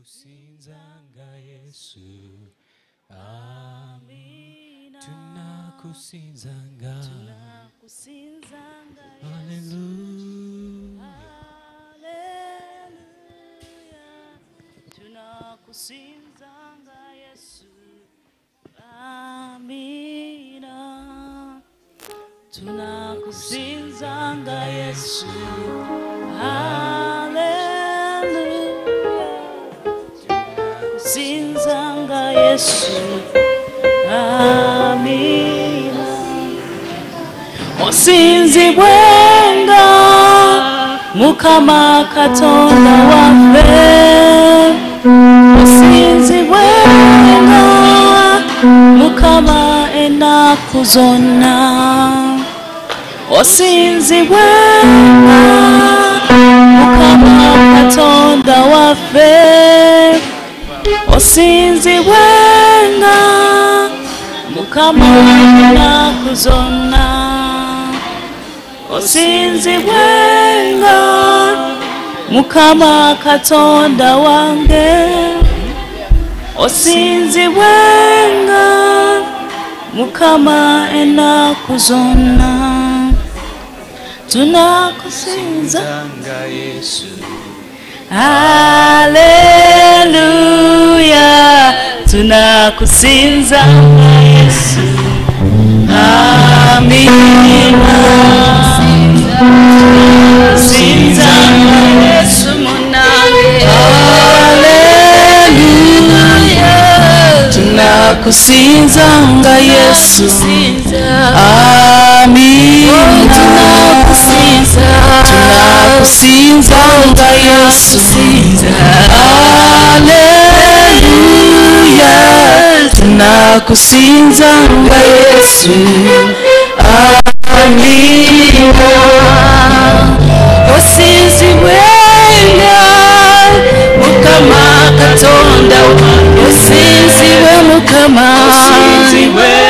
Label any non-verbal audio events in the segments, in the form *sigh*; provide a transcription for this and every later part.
tunakusinzanga yesu amina. tunakusinzanga Tunakusinzanga haleluya Haleluya. Tunakusinzanga Yesu. Amina. Tunakusinzanga Yesu. Haleluya. Yesu. Amina. Musinzi bwenga Mukama Katonda wafe Musinzi bwenga Mukama ennaku zonna Osinzi bwenga Mukama Katonda wafe Osinzi bwenga Mukama ennaku zonna osinzibwenga mukama katonda wange. Osinzibwenga mukama ennaku zonna tunakusinza. Sinzanga yesu haleluya tunakusinza yesu. Amina. Sinza yesu mwanangu. haleluya tunakusinza yesu amina tunakusinzanga yesu haleluya tunakusinzanga yesu amina osinzibwenga mukama katonda wange osinzibwe mukama sinzibwenga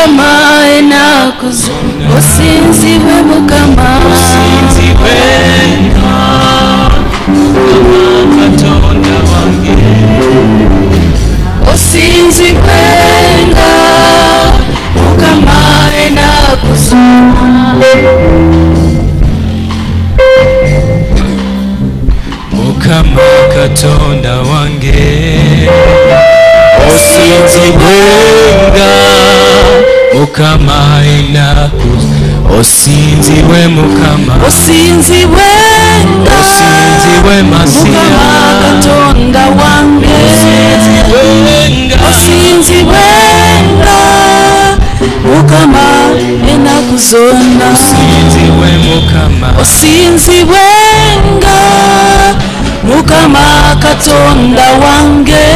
mukama enaku zonna osinzibwe mukama sinzibwenga katonda wange. Osinzibwenga mukama enaku zonna mukama katonda wange usinzibwenga mukama inakuza usinziwe mukama. Usinziwenga usinziwe masiya. Mukama katonda wange. Usinziwenga usinziwenga mukama enaku zonna usinziwe mukama. Usinziwenga mukama katonda wange.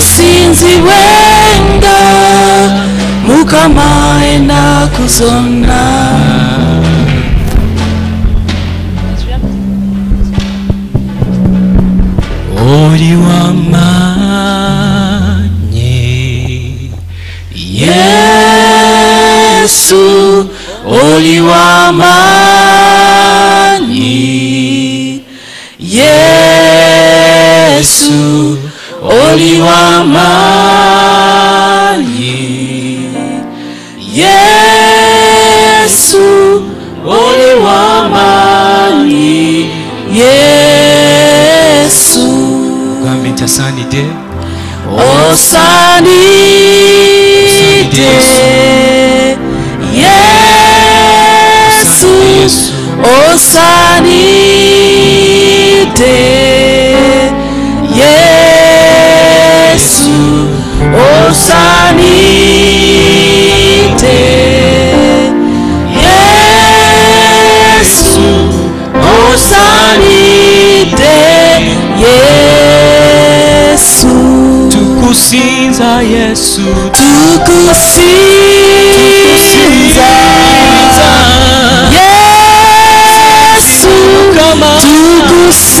Osinzibwenga mukama enaku zonna oli wamanyi yesu oli wamanyi yesu oli wamanyi yesu oli wamanyi yesu. Gambe nti asaanidde osanide yesu. Yesu. Osanide yesu osanide yesu osanide yesu. Tukusinza yesu. Tukusinza. Yesu Mukama. tukusinza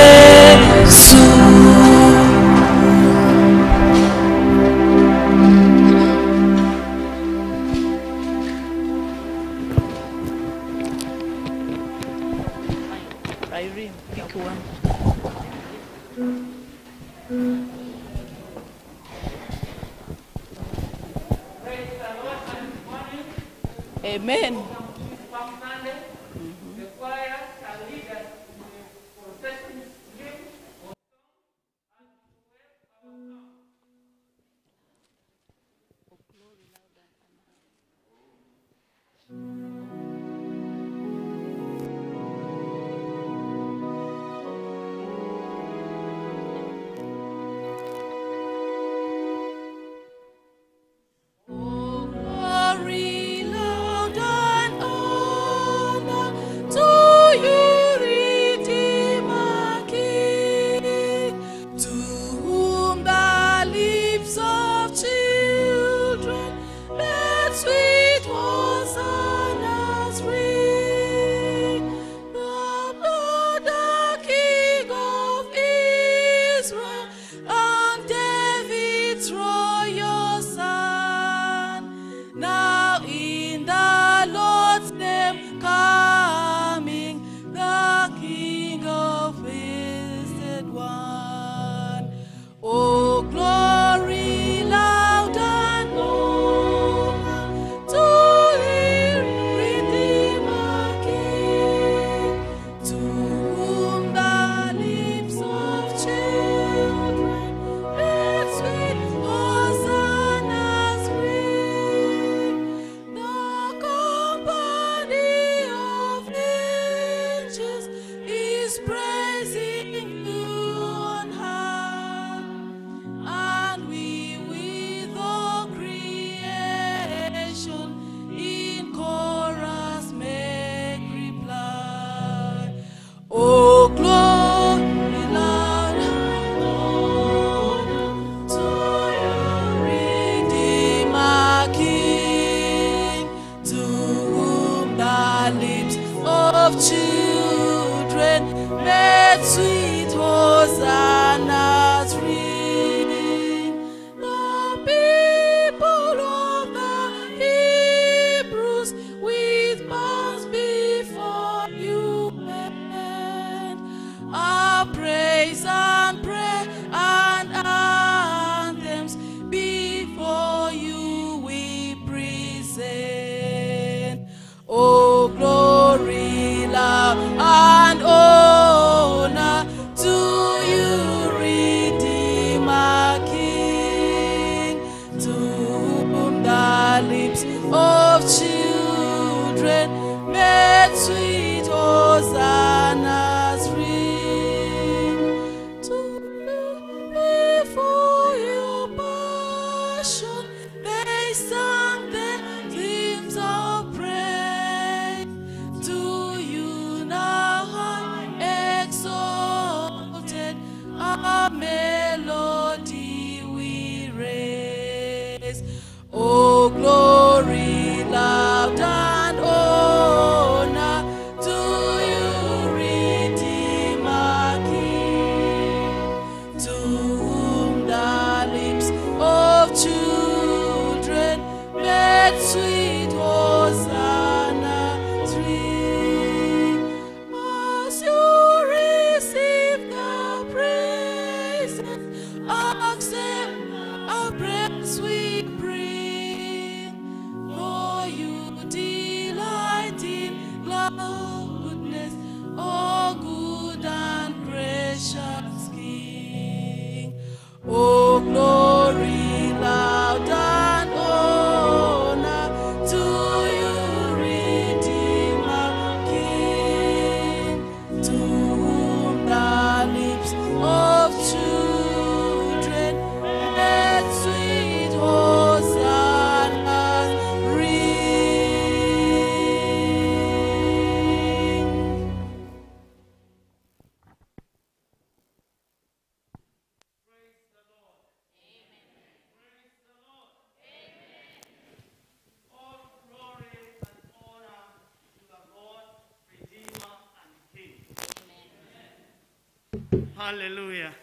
Hallelujah.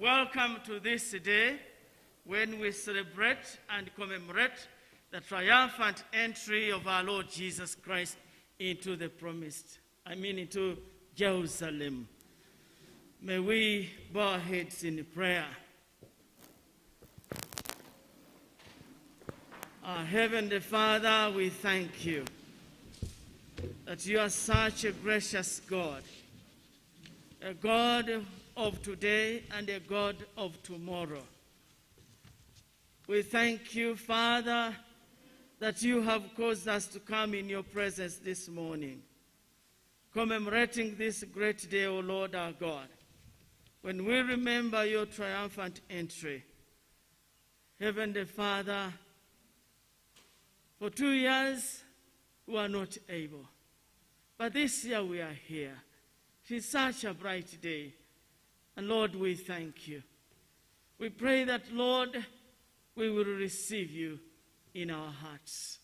Welcome to this day when we celebrate and commemorate the triumphant entry of our Lord Jesus Christ into the promised, I mean into Jerusalem. May we bow our heads in prayer. Our Heavenly Father, we thank you that you are such a gracious God a God of today and a God of tomorrow. We thank you, Father, that you have caused us to come in your presence this morning, commemorating this great day, O Lord our God, when we remember your triumphant entry. Heavenly Father, for two years we were not able, but this year we are here. It is such a bright day, and Lord, we thank you. We pray that, Lord, we will receive you in our hearts.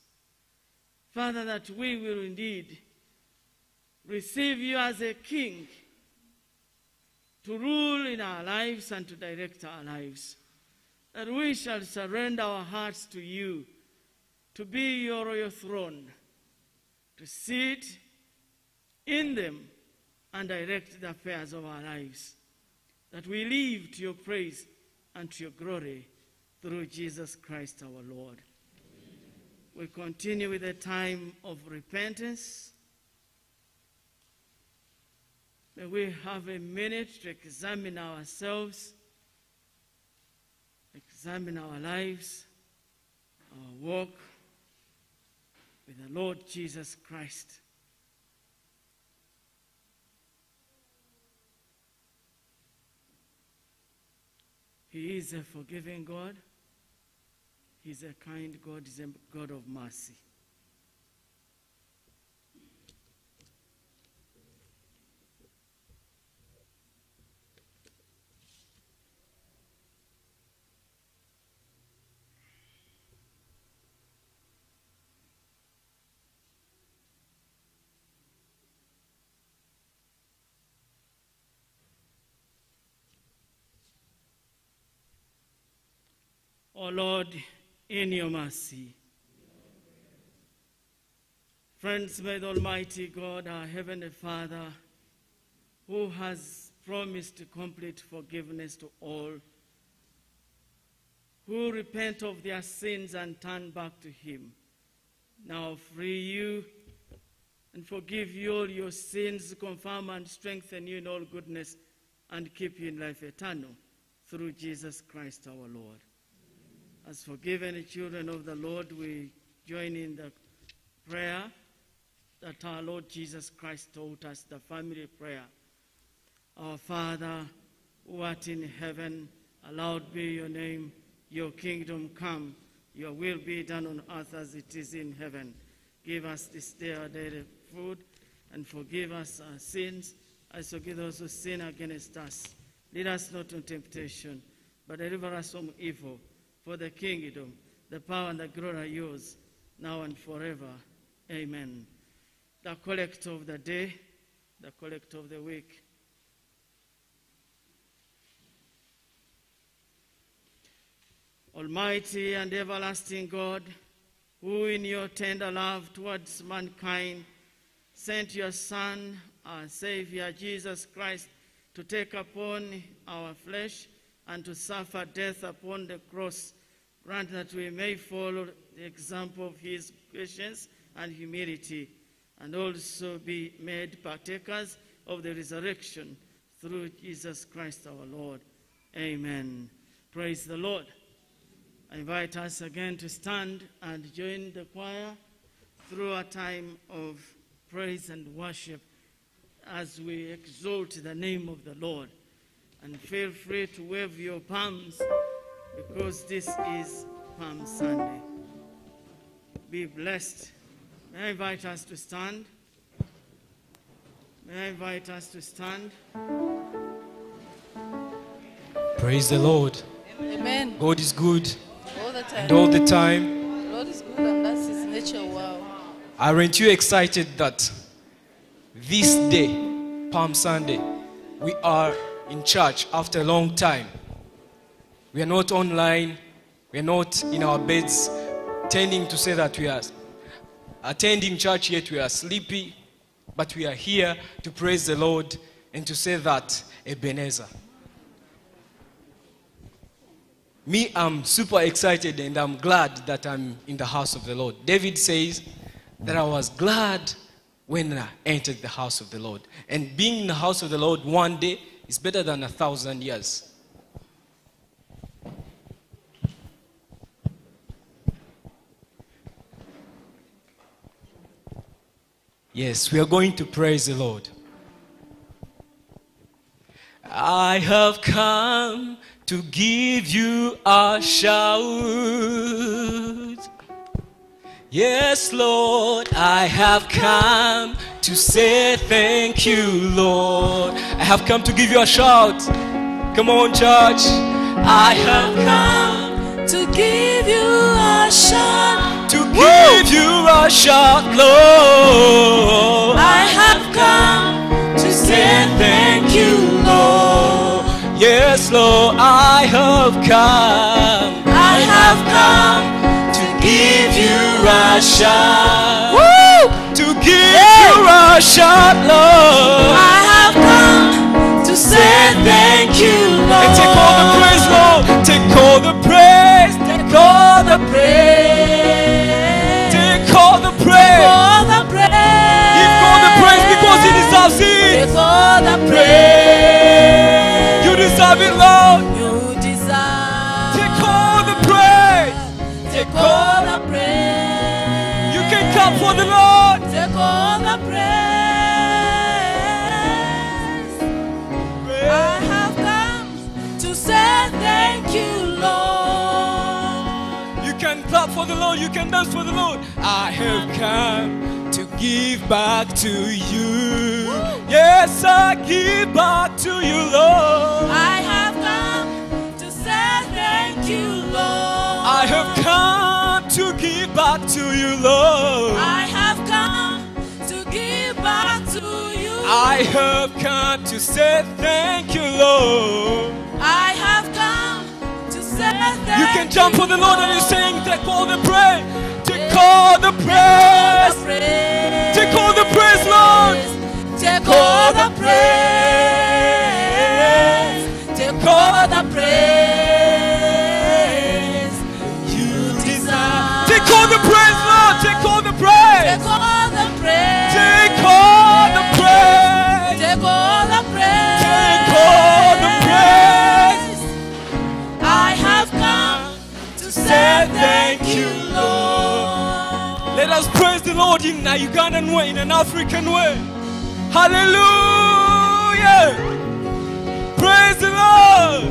Father, that we will indeed receive you as a king to rule in our lives and to direct our lives. That we shall surrender our hearts to you, to be your royal throne, to sit in them and direct the affairs of our lives. That we live to your praise and to your glory through Jesus Christ our Lord. We continue with a time of repentance. May we have a minute to examine ourselves, examine our lives, our walk with the Lord Jesus Christ. He is a forgiving God. He's a kind God. He's a God of mercy. O Lord, in your mercy. Friends, may the Almighty God, our Heavenly Father, who has promised complete forgiveness to all who repent of their sins and turn back to Him, now free you and forgive you all your sins, confirm and strengthen you in all goodness, and keep you in life eternal through Jesus Christ our Lord. As forgiven children of the Lord, we join in the prayer that our Lord Jesus Christ taught us, the family prayer. Our Father, who art in heaven, hallowed be your name, your kingdom come, your will be done on earth as it is in heaven. Give us this day our daily food, and forgive us our sins, as forgive those who sin against us. Lead us not into temptation, but deliver us from evil. For the kingdom, the power, and the glory are yours, now and forever. Amen. The collect of the day, the collect of the week. Almighty and everlasting God, who in your tender love towards mankind sent your Son, our Savior Jesus Christ, to take upon our flesh and to suffer death upon the cross, grant that we may follow the example of his patience and humility, and also be made partakers of the resurrection through Jesus Christ our Lord. Amen. Praise the Lord. I invite us again to stand and join the choir through a time of praise and worship as we exalt the name of the Lord. And feel free to wave your palms because this is Palm Sunday. Be blessed. May I invite us to stand? May I invite us to stand? Praise the Lord. Amen. God is good, All the time. and all the time. Lord is good and that's his nature. Wow. Aren't you excited that this day, Palm Sunday, we are in church after a long time? We are not online, we are not in our beds, tending to say that we are attending church, yet we are sleepy, but we are here to praise the Lord and to say that Ebenezer. Me, I'm super excited and I'm glad that I'm in the house of the Lord. David says that I was glad when I entered the house of the Lord. And being in the house of the Lord one day is better than a thousand years. Yes, we are going to praise the Lord. I have come to give you a shout. Yes, Lord, I have come to say thank you, Lord. I have come to give you a shout. Come on, church. I have come To give you a shout. to give you a shout, Lord. I have come to say thank you, Lord. Yes, Lord, I have come. I have come you a shout. To give you a shout, Lord. I have come to say thank you, Lord. And take all the praise, Lord. Take all the praise. Take all the praise. Take all the praise. Take all the praise. Give God the praise because He deserves it. Take all the praise. For the Lord. You can dance for the Lord. I have come to give back to you. Yes, I give back to you, Lord. I have come to say thank you, Lord. I have come to give back to you, Lord. I have come to give back to you. I have come to say thank you, Lord. You can jump for the Lord and you sing, take all the praise, take all the praise. take all the praise, Lord. Take all the praise. Take all the praise. Thank you, Lord. Let us praise the Lord in a Ugandan way, in an African way. Hallelujah. Praise the Lord.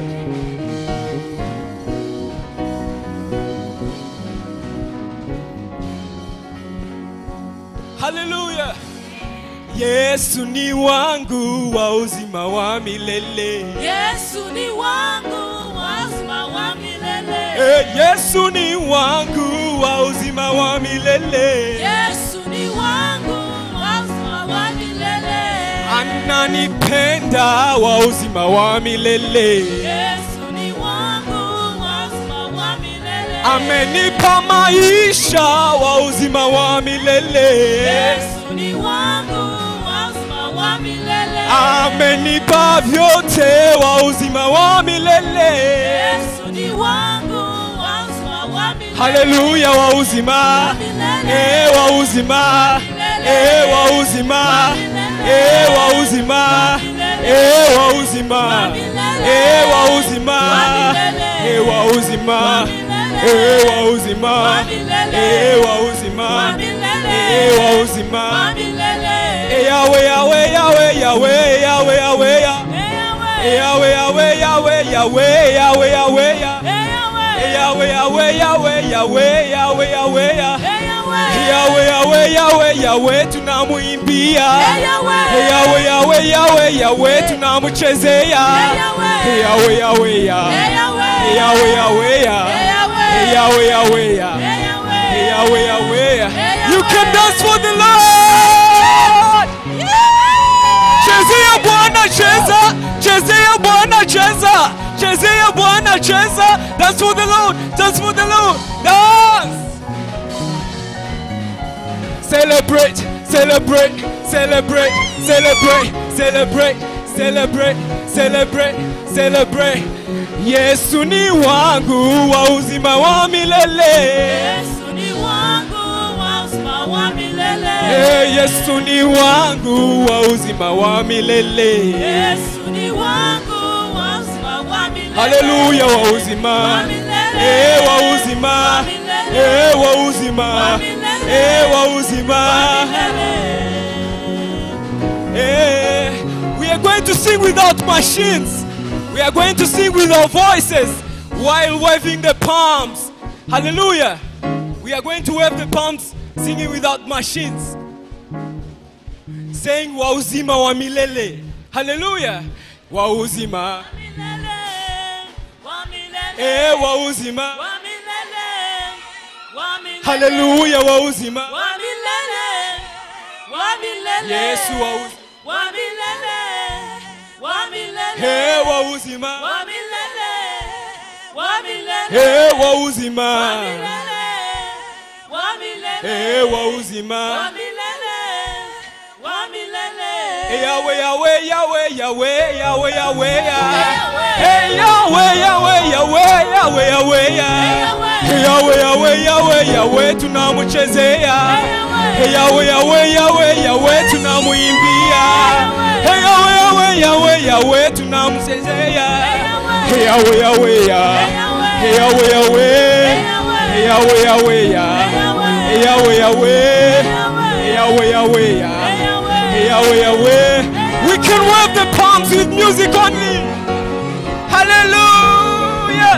Hallelujah. Yesu ni wangu wa uzima wa milele. Yesu ni wangu wazima wa milele. Eh, Yesu ni wangu wa uzima wa milele. Yesu ni wangu wazima wa milele. Ananipenda wa uzima wa milele. Yesu ni wangu wazima wa milele. Amenipa maisha wa uzima wa milele. Yesu ni wangu wazima wa milele. Amenipa vyote wa uzima wa milele. Yesu ni wangu wa. Haleluya wa uzima. Eh wa uzima. Eh wa uzima. Eh wa uzima. Eh wa uzima. Eh wa uzima. Eh wa uzima. Eh wa uzima. Eh wa uzima. Eh wa uzima. Eh Yahweh Yahweh Yahweh Yahweh Yahweh Yahweh Yahweh Yahweh Yahweh Yahweh Yahweh Yahweh Yahweh Yahweh Yahweh Yahweh Yahweh Yahweh Yahweh Yahweh Yahweh Yahweh tunamuimbia Yahweh Yahweh Yahweh Yahweh tunamuchezea Yahweh Yahweh Yahweh Yahweh Yahweh Yahweh Yahweh Yahweh You can dance for the Lord Chezea Bwana cheza Chezea Bwana cheza. Chezea Bwana cheza. Dance for the Lord. Dance for the Lord. Dance. Celebrate Celebrate Celebrate Celebrate Celebrate celebrate, celebrate, celebrate. Yesu ni wangu wa uzima wa milele. Yesu wa milele. Eh, Yesu ni wangu wa uzima wa milele. Yesu ni wangu wa uzima wa milele. Haleluya wa uzima. Wa milele. Eh, wa uzima. Wa milele. Eh, wa uzima. Wa milele. Eh, wa uzima. Wa milele. Eh, we are going to sing without machines. We are going to sing with our voices while waving the palms. Hallelujah. We are going to wave the palms singing without machines. Saying wauzima wa milele. Hallelujah. Wauzima. milele, wa milele, Eh, wauzima. wa milele, wa milele, Hallelujah. Wauzima. wa milele, wa milele, Yesu wauzima. wa milele, wa milele, Eh, wauzima. wa milele, wa milele, Eh, wa wauzima. milele, wa milele, Eh, wauzima. wa milele, wa milele. Yahweh, Yahweh, Yahweh, Yahweh, Yahweh, Yahweh, Yah- Hey, Yahweh, Yahweh, Yahweh, Yahweh, Yahweh, Yah- Hey, Yahweh, Yahweh, Yahweh, Yahweh, tunamchezea. Hey, Yahweh, Yahweh, Yahweh, Yahweh, tunamuimbia. Hey, Yahweh, Yahweh, Yahweh, Yahweh, tunamchezea. Hey, Yahweh, Yahweh, Yah- Hey, Yahweh, Yahweh, Hey, Yahweh, Yahweh, Yahweh, Yahweh, Yahweh, Yahweh. We can wave the palms with music only. Hallelujah.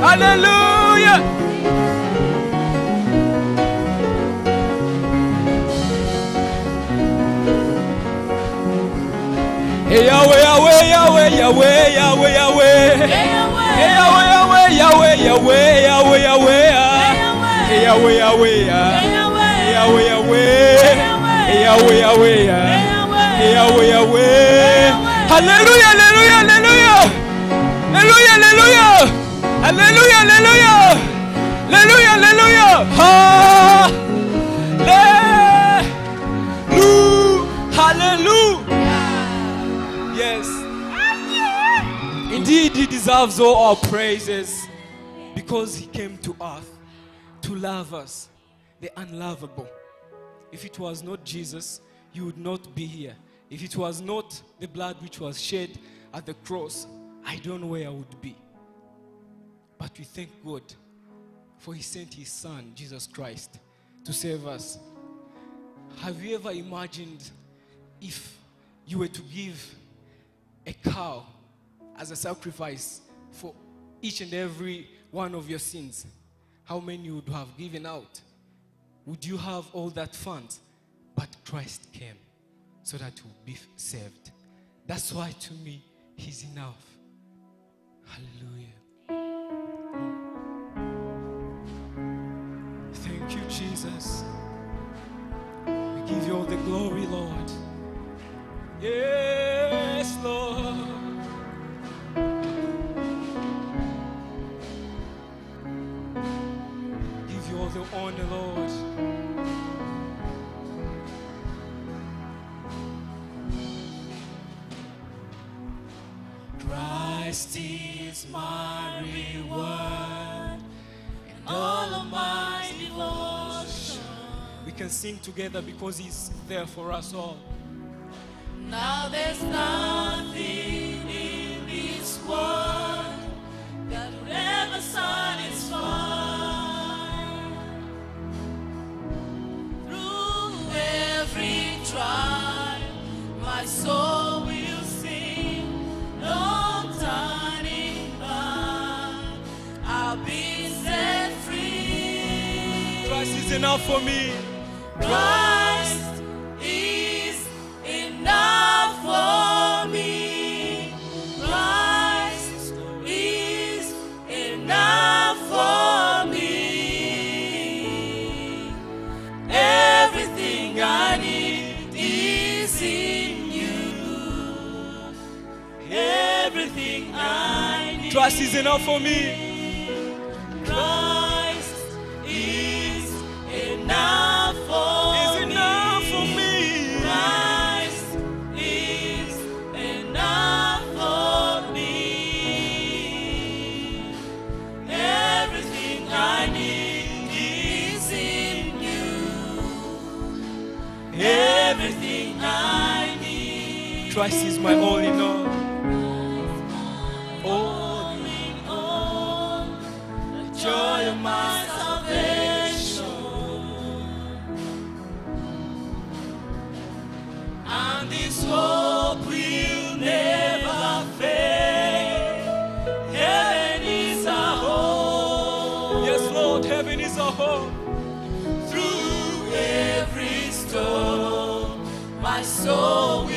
Hallelujah. Hey, Yahweh, Yahweh, Yahweh, Yahweh, Yahweh, Yahweh. Hey, Yahweh, Yahweh, Yahweh, Yahweh, Yahweh, Yahweh. Yahweh, Yahweh, Yahweh, Yahweh. Yahweh, Yahweh, Yahweh, Yahweh. Hallelujah, hallelujah, hallelujah. Hallelujah, hallelujah. Hallelujah, hallelujah. Hallelujah, hallelujah. Hallelujah. Hallelujah. Yes. Indeed, he deserves all our praises because he came to earth to love us, the unlovable. If it was not Jesus, you would not be here. If it was not the blood which was shed at the cross, I don't know where I would be. But we thank God for He sent His Son, Jesus Christ, to save us. Have you ever imagined if you were to give a cow as a sacrifice for each and every one of your sins? How many would have given out? Would you have all that funds? But Christ came so that you be saved. That's why to me, He's enough. Hallelujah. Thank you, Jesus. We give you all the glory, Lord. Yes, Lord. Give you all the Lord. Christ is my reward and all of my devotion. We can sing together because He's there for us all. Now there's nothing in this world that will ever satisfy. Enough for me. Christ is enough for me. Christ is enough for me. Christ is enough for me. Is enough for me. Christ is enough for me. Everything I need is in you. Everything I need. Christ is my all in all. Joy of my salvation. And this hope will never fade. Heaven is our home. Yes, Lord, heaven is our home. Through every storm, my soul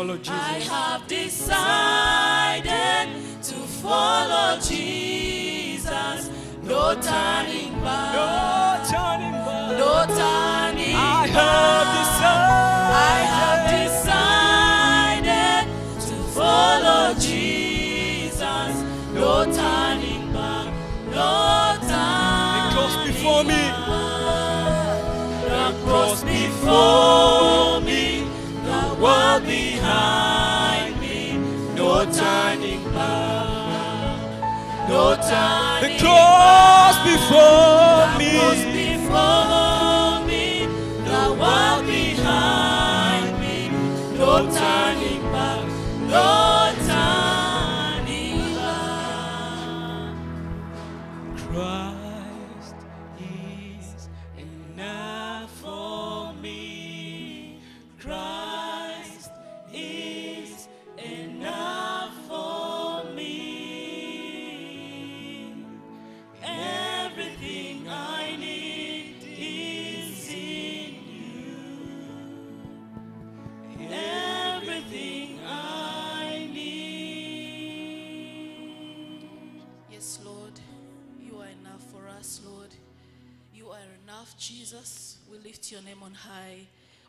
follow I Jesus. have decided to follow Jesus. No turning back. No turning back. No turning I back. have I have decided. decided to follow Jesus. No turning back. No turning The cross before me. The cross before The cross before me. Name on high.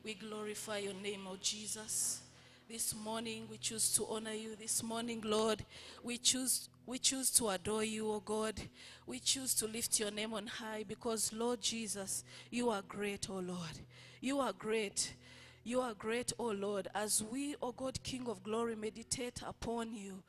We glorify your name, oh Jesus. This morning we choose to honor you. This morning, Lord, we choose we choose to adore you, oh God. We choose to lift your name on high because, Lord Jesus, you are great, oh Lord. You are great. You are great, O Lord, as we, O God, King of glory, meditate upon you,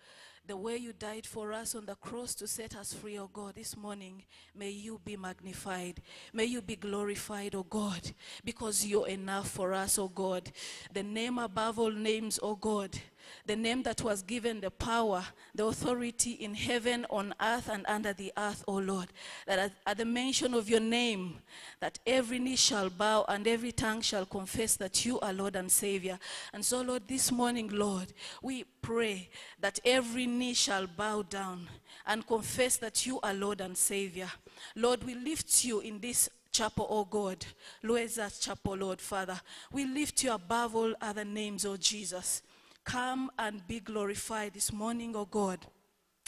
the way you died for us on the cross to set us free, O God, this morning. May you be magnified. May you be glorified, O God, because you're enough for us, O God. The name above all names, O God. The name that was given the power, the authority in heaven, on earth, and under the earth, O Lord. That at, at the mention of your name, that every knee shall bow and every tongue shall confess that you are Lord and Savior. And so, Lord, this morning, Lord, we pray that every knee shall bow down and confess that you are Lord and Savior. Lord, we lift you in this chapel, oh God. Lweza's chapel, Lord Father. We lift you above all other names, oh Jesus. Come and be glorified this morning, oh God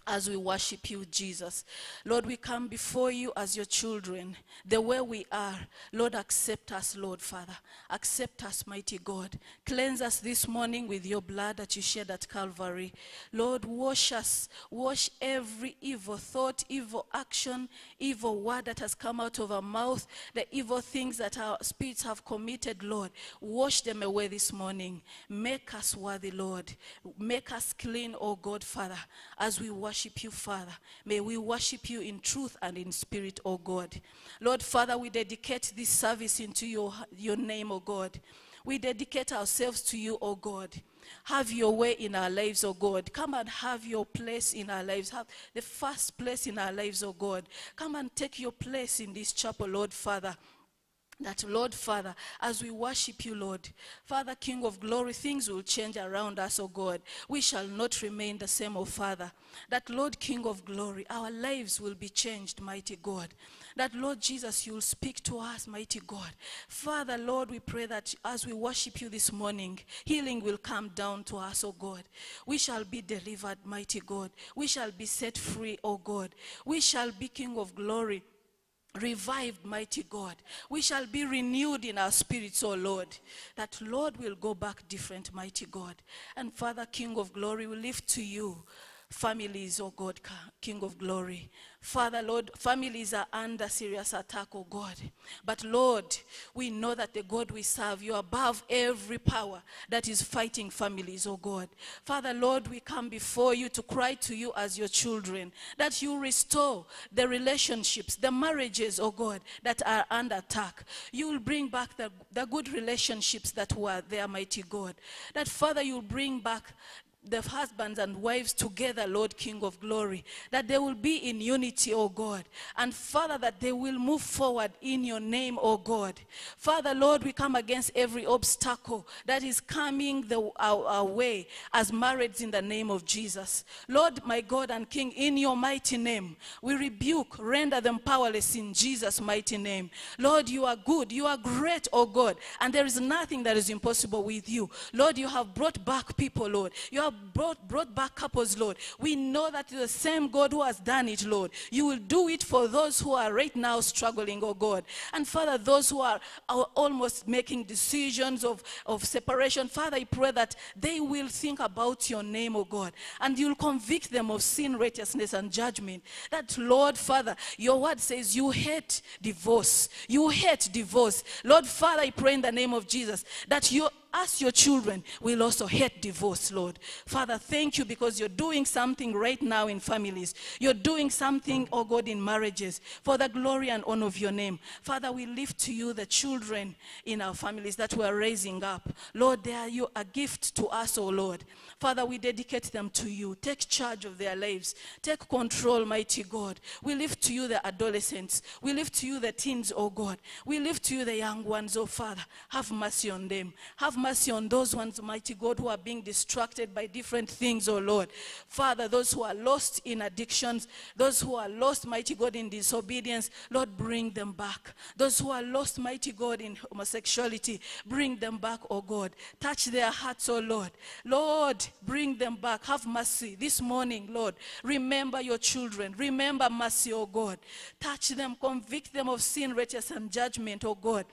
as we worship you, Jesus. Lord, we come before you as your children, the way we are. Lord, accept us, Lord Father. Accept us, mighty God. Cleanse us this morning with your blood that you shed at Calvary. Lord, wash us. Wash every evil thought, evil action, evil word that has come out of our mouth, the evil things that our spirits have committed, Lord. Wash them away this morning. Make us worthy, Lord. Make us clean, oh God, Father, as we worship you, Father. May we worship you in truth and in spirit, oh God. Lord, Father, we dedicate this service into your, your name, oh God. We dedicate ourselves to you, oh God. Have your way in our lives, oh God. Come and have your place in our lives. Have the first place in our lives, oh God. Come and take your place in this chapel, Lord Father. That Lord Father, as we worship you, Lord, Father King of glory, things will change around us, oh God. We shall not remain the same, oh Father. That Lord King of glory, our lives will be changed, mighty God. That Lord Jesus, you will speak to us, mighty God. Father, Lord, we pray that as we worship you this morning, healing will come down to us, oh God. We shall be delivered, mighty God. We shall be set free, O God. We shall be King of glory revived, mighty God. We shall be renewed in our spirits, oh Lord. That Lord will go back different, mighty God. And Father, King of glory, we lift to you families, oh God, King of glory. Father, Lord, families are under serious attack, oh God. But Lord, we know that the God we serve, you're above every power that is fighting families, oh God. Father, Lord, we come before you to cry to you as your children, that you restore the relationships, the marriages, oh God, that are under attack. You will bring back the, the good relationships that were there, mighty God. That, Father, you'll bring back the husbands and wives together, Lord King of glory, that they will be in unity, oh God. And Father, that they will move forward in your name, oh God. Father, Lord, we come against every obstacle that is coming the, our, our way as marrieds in the name of Jesus. Lord, my God and King, in your mighty name, we rebuke, render them powerless in Jesus' mighty name. Lord, you are good, you are great, oh God, and there is nothing that is impossible with you. Lord, you have brought back people, Lord. You have brought, brought back couples, Lord. We know that the same God who has done it, Lord, you will do it for those who are right now struggling, oh God. And Father, those who are, are almost making decisions of, of separation, Father, I pray that they will think about your name, oh God, and you'll convict them of sin, righteousness, and judgment. That, Lord, Father, your word says you hate divorce. You hate divorce. Lord, Father, I pray in the name of Jesus that you us, your children, will also hate divorce, Lord. Father, thank you because you're doing something right now in families. You're doing something, oh God, in marriages for the glory and honor of your name. Father, we lift to you the children in our families that we're raising up. Lord, they are you a gift to us, oh Lord. Father, we dedicate them to you. Take charge of their lives. Take control, mighty God. We lift to you the adolescents. We lift to you the teens, oh God. We lift to you the young ones, oh Father. Have mercy on them. Have mercy on those ones, mighty God, who are being distracted by different things, oh Lord. Father, those who are lost in addictions, those who are lost, mighty God, in disobedience, Lord, bring them back. Those who are lost, mighty God, in homosexuality, bring them back, oh God. Touch their hearts, oh Lord. Lord, bring them back. Have mercy this morning, Lord. Remember your children. Remember mercy, oh God. Touch them, convict them of sin, righteousness, and judgment, oh God.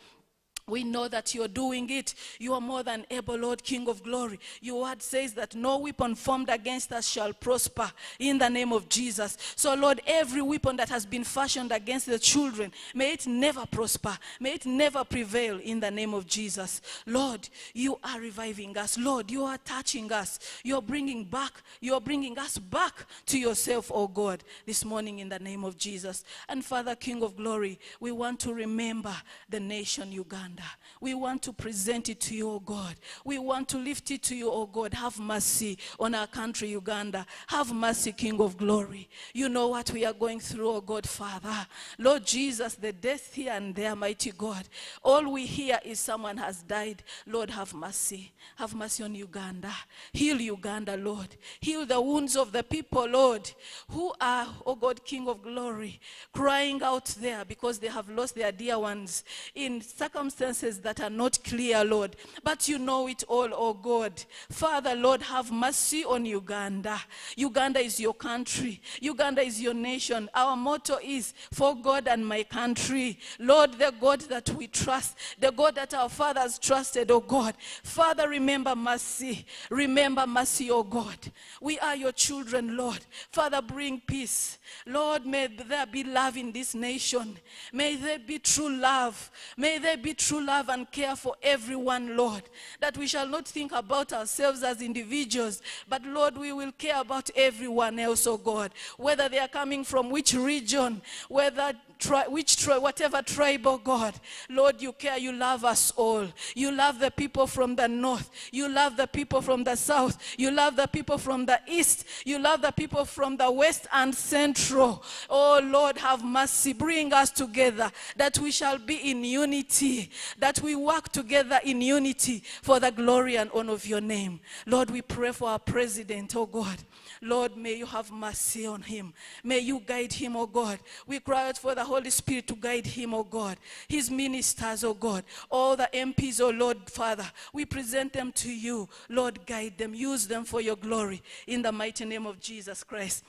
We know that you're doing it. You are more than able, Lord, King of glory. Your word says that no weapon formed against us shall prosper in the name of Jesus. So, Lord, every weapon that has been fashioned against the children, may it never prosper. May it never prevail in the name of Jesus. Lord, you are reviving us. Lord, you are touching us. You're bringing back, you're bringing us back to yourself, oh God, this morning in the name of Jesus. And Father, King of glory, we want to remember the nation Uganda. We want to present it to you, oh God. We want to lift it to you, oh God. Have mercy on our country, Uganda. Have mercy, King of glory. You know what we are going through, oh God, Father. Lord Jesus, the death here and there, mighty God. All we hear is someone has died. Lord, have mercy. Have mercy on Uganda. Heal Uganda, Lord. Heal the wounds of the people, Lord, who are, O God, King of glory, crying out there because they have lost their dear ones in circumstances that are not clear, Lord. But you know it all, oh God. Father, Lord, have mercy on Uganda. Uganda is your country. Uganda is your nation. Our motto is for God and my country. Lord, the God that we trust, the God that our fathers trusted, oh God. Father, remember mercy. Remember mercy, oh God. We are your children, Lord. Father, bring peace. Lord, may there be love in this nation. May there be true love. May there be true love and care for everyone, Lord. That we shall not think about ourselves as individuals, but Lord, we will care about everyone else, oh God. Whether they are coming from which region, whether tri- which tri- whatever tribe, oh God, Lord, you care, you love us all. You love the people from the north. You love the people from the south. You love the people from the east. You love the people from the west and central. Oh Lord, have mercy. Bring us together that we shall be in unity, that we work together in unity for the glory and honor of your name. Lord, we pray for our president, oh God. Lord, may you have mercy on him. May you guide him, oh God. We cry out for the Holy Spirit to guide him, oh God. His ministers, oh God. All the MPs, oh Lord, Father. We present them to you. Lord, guide them. Use them for your glory. In the mighty name of Jesus Christ.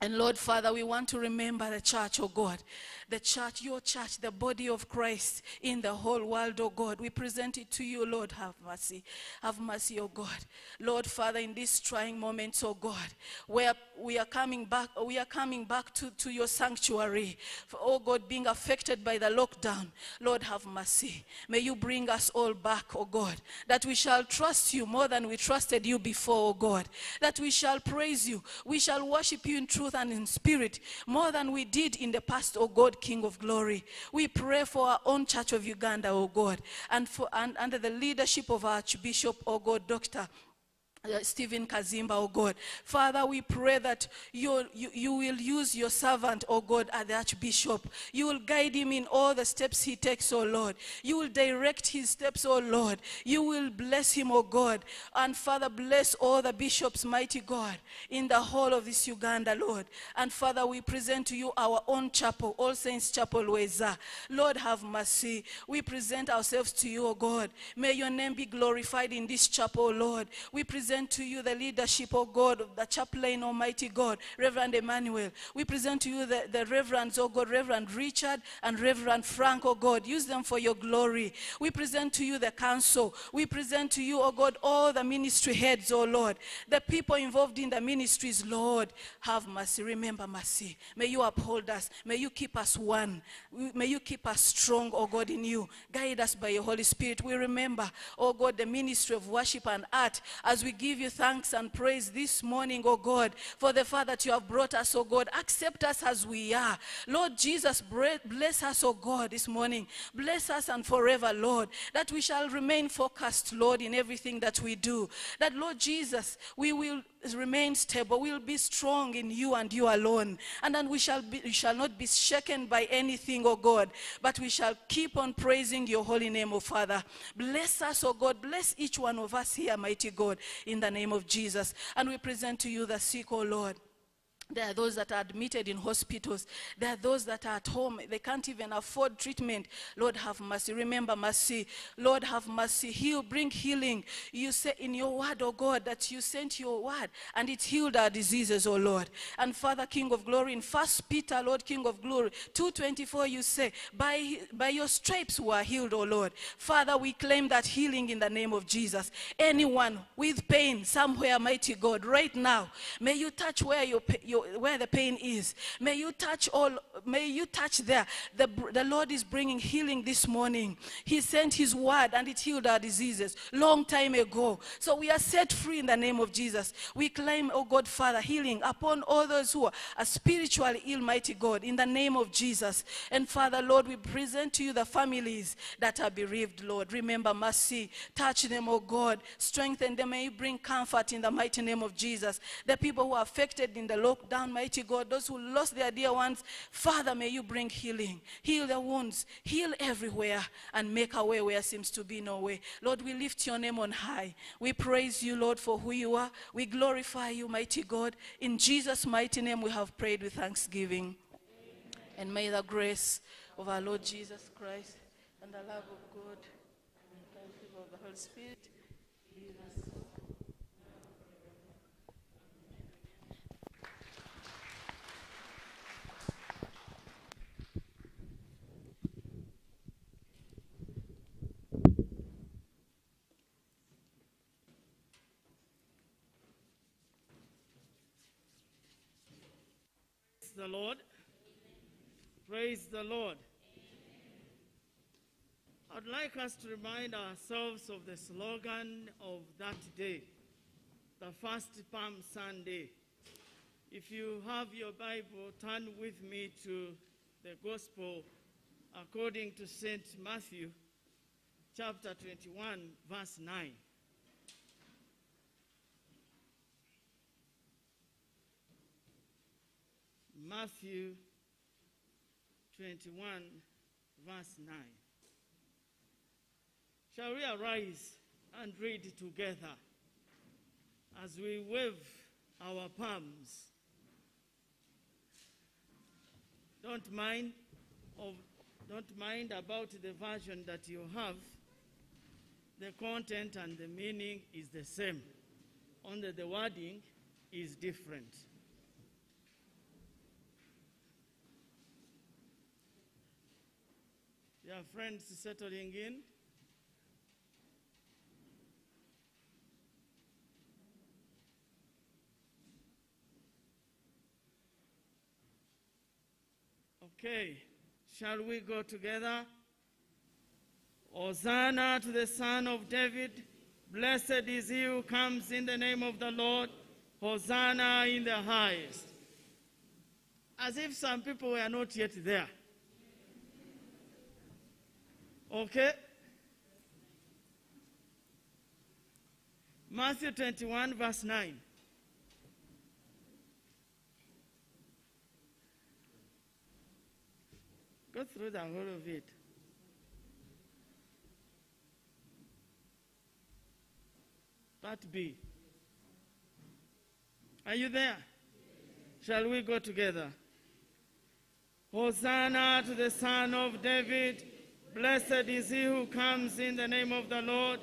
And Lord Father, we want to remember the church, oh God. The church, your church, the body of Christ in the whole world, oh God. We present it to you, Lord. Have mercy. Have mercy, oh God. Lord Father, in these trying moments, oh God, where we are coming back, we are coming back to, to your sanctuary. For, oh God, being affected by the lockdown. Lord, have mercy. May you bring us all back, oh God. That we shall trust you more than we trusted you before, oh God. That we shall praise you. We shall worship you in truth and in spirit more than we did in the past, oh God, King of glory. We pray for our own church of Uganda, oh God, and for and under the leadership of our Archbishop, oh God, Dr. Uh, Stephen Kazimba, oh God. Father, we pray that you, you, you will use your servant, oh God, at the Archbishop. You will guide him in all the steps he takes, oh Lord. You will direct his steps, oh Lord. You will bless him, oh God. And Father, bless all the bishops, mighty God, in the whole of this Uganda, Lord. And Father, we present to you our own chapel, All Saints Chapel, Lweza. Lord, have mercy. We present ourselves to you, oh God. May your name be glorified in this chapel, Lord. We present to you the leadership, oh God, of the chaplain, Almighty God, Reverend Emmanuel. We present to you the, the reverends, oh God, Reverend Richard and Reverend Frank, oh God. Use them for your glory. We present to you the council. We present to you, oh God, all the ministry heads, oh Lord. The people involved in the ministries, Lord, have mercy. Remember mercy. May you uphold us. May you keep us one. May you keep us strong, oh God, in you. Guide us by your Holy Spirit. We remember, oh God, the ministry of worship and art as we give you thanks and praise this morning, oh God, for the fact that you have brought us, oh God. Accept us as we are. Lord Jesus, bless us, oh God, this morning. Bless us and forever, Lord, that we shall remain focused, Lord, in everything that we do. That, Lord Jesus, we will remain stable. We will be strong in you and you alone. And then we shall, be, we shall not be shaken by anything, oh God, but we shall keep on praising your holy name, oh Father. Bless us, oh God. Bless each one of us here, mighty God, in the name of Jesus. And we present to you the sick, oh Lord. There are those that are admitted in hospitals. There are those that are at home. They can't even afford treatment. Lord, have mercy. Remember mercy. Lord, have mercy. Heal, bring healing. You say in your word, oh God, that you sent your word and it healed our diseases, oh Lord. And Father, King of glory, in First Peter, Lord, King of glory, 224, you say, by, by your stripes we are healed, oh Lord. Father, we claim that healing in the name of Jesus. Anyone with pain somewhere, mighty God, right now, may you touch where your, pa- your where the pain is. May you touch all, may you touch there. The, the Lord is bringing healing this morning. He sent his word and it healed our diseases long time ago. So we are set free in the name of Jesus. We claim, oh God, Father, healing upon all those who are spiritually ill, mighty God, in the name of Jesus. And Father, Lord, we present to you the families that are bereaved, Lord. Remember mercy. Touch them, oh God. Strengthen them. May you bring comfort in the mighty name of Jesus. The people who are affected in the lockdown, mighty God, those who lost their dear ones, Father, may you bring healing. Heal their wounds. Heal everywhere and make a way where seems to be no way. Lord, we lift your name on high. We praise you, Lord, for who you are. We glorify you, mighty God. In Jesus' mighty name, we have prayed with thanksgiving. And may the grace of our Lord Jesus Christ and the love of God and the fellowship of the Holy Spirit the Lord. Praise the Lord. I'd like us to remind ourselves of the slogan of that day, the first Palm Sunday. If you have your Bible, turn with me to the Gospel according to St. Matthew, chapter 21, verse 9. Matthew 21, verse 9. Shall we arise and read together as we wave our palms? Don't mind of, don't mind about the version that you have. The content and the meaning is the same. Only the wording is different. Your friends settling in. Okay, shall we go together? Hosanna to the Son of David. Blessed is he who comes in the name of the Lord. Hosanna in the highest. As if some people were not yet there. Okay? Matthew 21, verse 9. Go through the whole of it. Part B. Are you there? Shall we go together? Hosanna to the Son of David. Blessed is he who comes in the name of the Lord.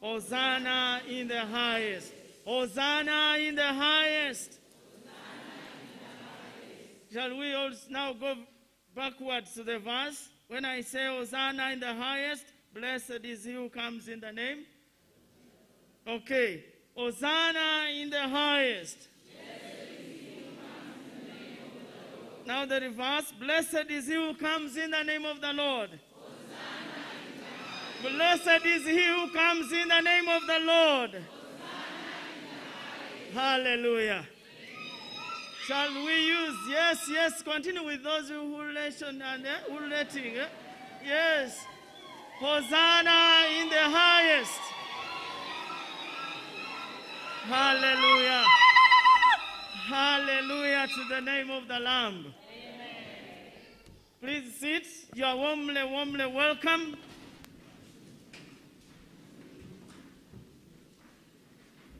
Hosanna in the highest. Hosanna in the highest. Shall we all now go backwards to the verse? When I say Hosanna in the highest, blessed is he who comes in the name. Okay. Hosanna in the highest. Now the reverse. Blessed is he who comes in the name of the Lord. Blessed is he who comes in the name of the Lord. Hallelujah. Shall we use? Yes, yes. Continue with those who relation and uh, who relating. uh? Yes. Hosanna in the highest. Hallelujah. Hallelujah to the name of the Lamb. Please sit. You are warmly, warmly welcome.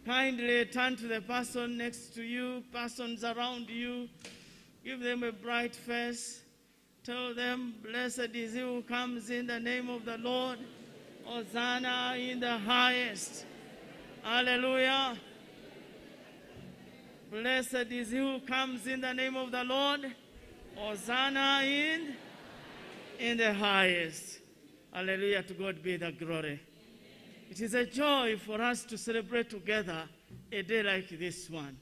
Kindly turn to the person next to you, persons around you. Give them a bright face. Tell them, Blessed is he who comes in the name of the Lord. Hosanna in the highest. Hallelujah. Blessed is he who comes in the name of the Lord. Hosanna in, in the highest. Hallelujah. To God be the glory. It is a joy for us to celebrate together a day like this one.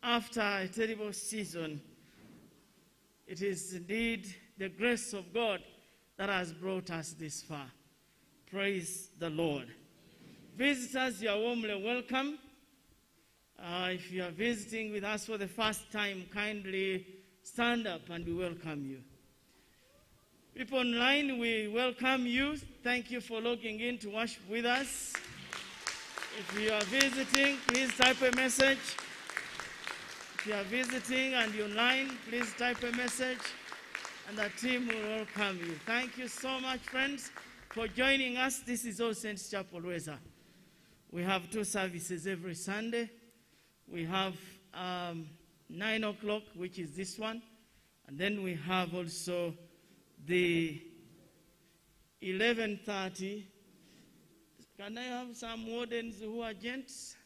After a terrible season, it is indeed the grace of God that has brought us this far. Praise the Lord. Visitors, you are warmly welcome. Uh, if you are visiting with us for the first time, kindly stand up and we welcome you. People online, we welcome you. Thank you for logging in to worship with us. If you are visiting, please type a message. If you are visiting and you're online, please type a message and the team will welcome you. Thank you so much, friends, for joining us. This is All Saints Chapel, Lweza. We have two services every Sunday. We have um, 9 o'clock, which is this one, and then we have also the 11.30. Can I have some wardens who are gents?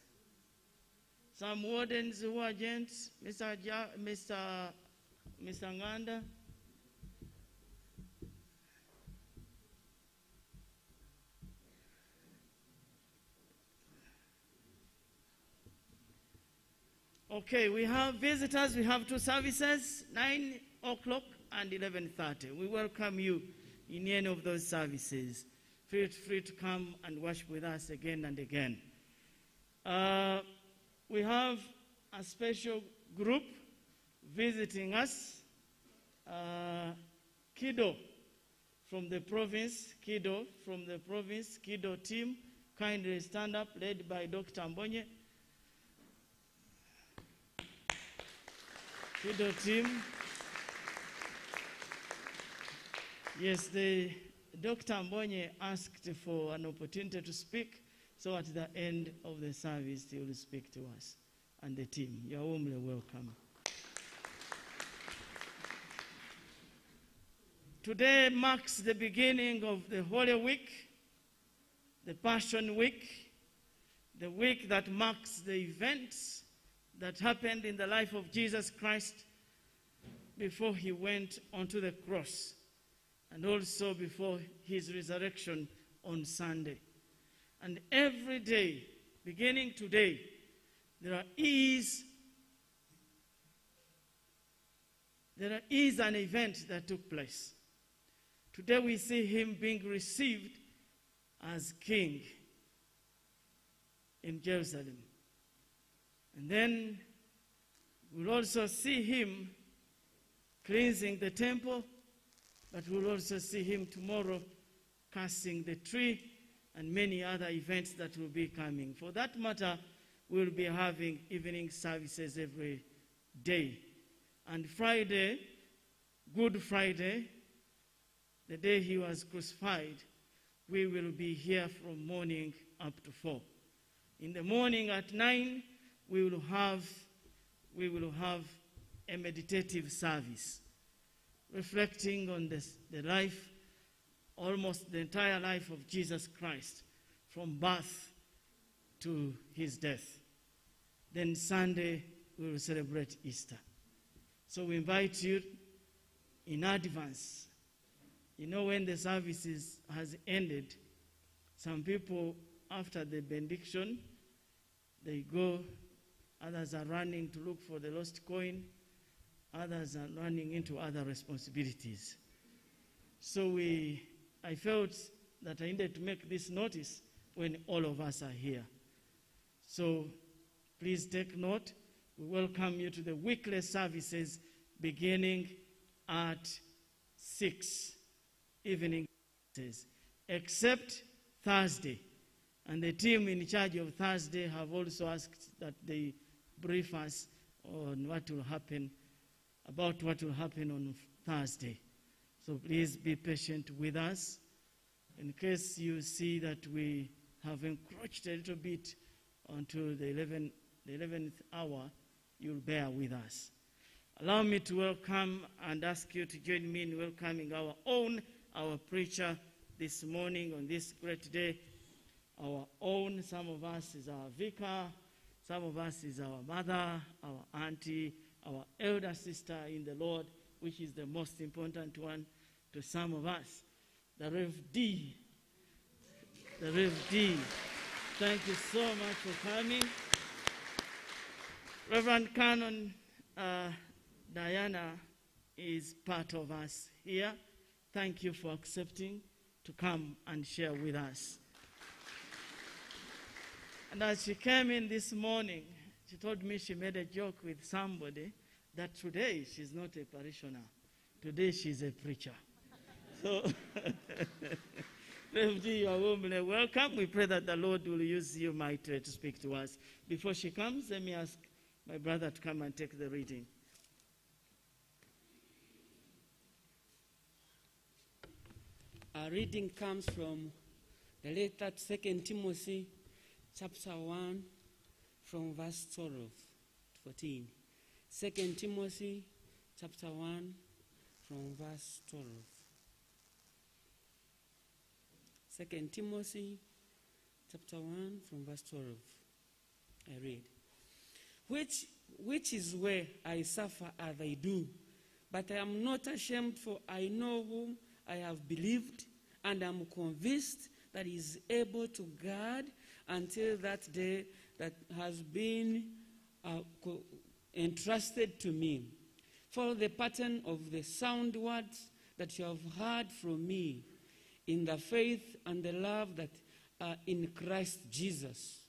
Some wardens who are gents? Mr. Ja, Mr. Mr. Nganda? Okay, we have visitors. We have two services, 9 o'clock and 11.30. We welcome you in any of those services. Feel free to come and worship with us again and again. Uh, we have a special group visiting us. uh, Kido from the province, Kido from the province, Kido team, kindly stand up, led by Dr. Mbonye. Kido team. Yes, the Dr. Mbonye asked for an opportunity to speak, so at the end of the service, he will speak to us and the team. You are warmly welcome. Today marks the beginning of the Holy Week, the Passion Week, the week that marks the events that happened in the life of Jesus Christ before he went onto the cross and also before his resurrection on Sunday. And every day, beginning today, there is there is an event that took place. Today we see him being received as king in Jerusalem. And then we'll also see him cleansing the temple, but we'll also see him tomorrow casting the tree and many other events that will be coming. For that matter, we'll be having evening services every day. And Friday, Good Friday, the day he was crucified, we will be here from morning up to four. In the morning at nine, we will have we will have a meditative service reflecting on this, the life, almost the entire life of Jesus Christ, from birth to his death. Then Sunday, we will celebrate Easter. So we invite you in advance. You know, when the service has ended, some people, after the benediction, they go, others are running to look for the lost coin, others are running into other responsibilities. So we, I felt that I needed to make this notice when all of us are here. So please take note. We welcome you to the weekly services beginning at 6 evening except Thursday. And the team in charge of Thursday have also asked that they brief us on what will happen, about what will happen on Thursday. So please be patient with us. In case you see that we have encroached a little bit onto the, 11, the 11th hour, you'll bear with us. Allow me to welcome and ask you to join me in welcoming our own, our preacher this morning on this great day. Our own, some of us is our vicar, some of us is our mother, our auntie, our elder sister in the Lord, which is the most important one to some of us. The Rev D. The Rev D. Thank you so much for coming. Reverend Canon uh, Diana is part of us here. Thank you for accepting to come and share with us. And as she came in this morning, she told me she made a joke with somebody that today she's not a parishioner. Today she's a preacher. So, *laughs* Rev you are warmly welcome. We pray that the Lord will use you mightily to speak to us. Before she comes, let me ask my brother to come and take the reading. Our reading comes from the letter to Second Timothy, chapter 1, from verse 12 to 14. Second Timothy, chapter 1, from verse 12. Second Timothy, chapter 1, from verse 12. I read. Which, which is where I suffer as I do, but I am not ashamed, for I know whom I have believed, and I am convinced that he is able to guard until that day that has been uh, entrusted to me. Follow the pattern of the sound words that you have heard from me in the faith and the love that are in Christ Jesus.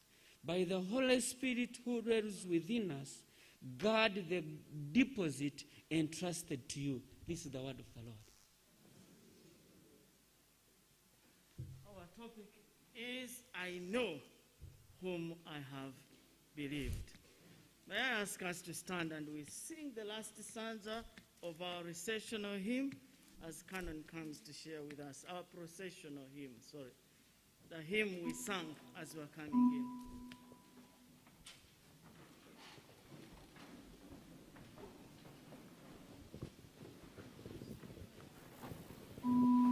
By the Holy Spirit who dwells within us, guard the deposit entrusted to you. This is the word of the Lord. Our topic is I know whom I have believed. May I ask us to stand and we sing the last stanza of our recessional hymn as Canon comes to share with us. Our processional hymn, sorry. The hymn we sang as we're coming in. Oh,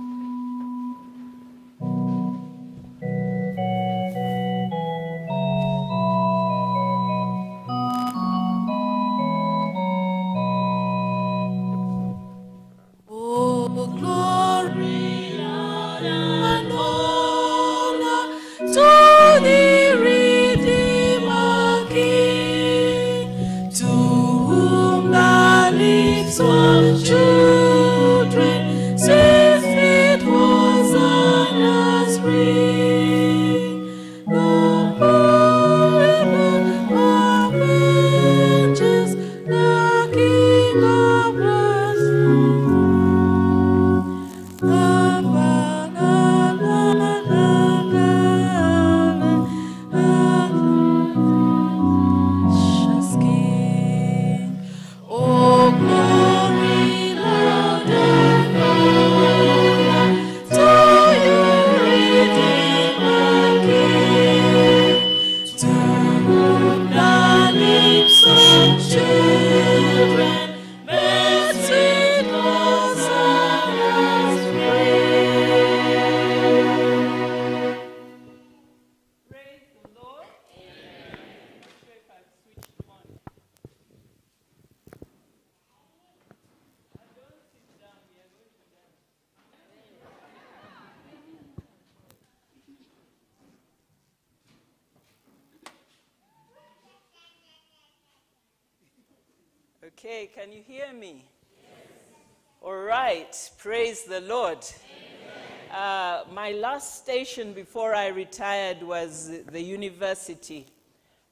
last station before I retired was the university.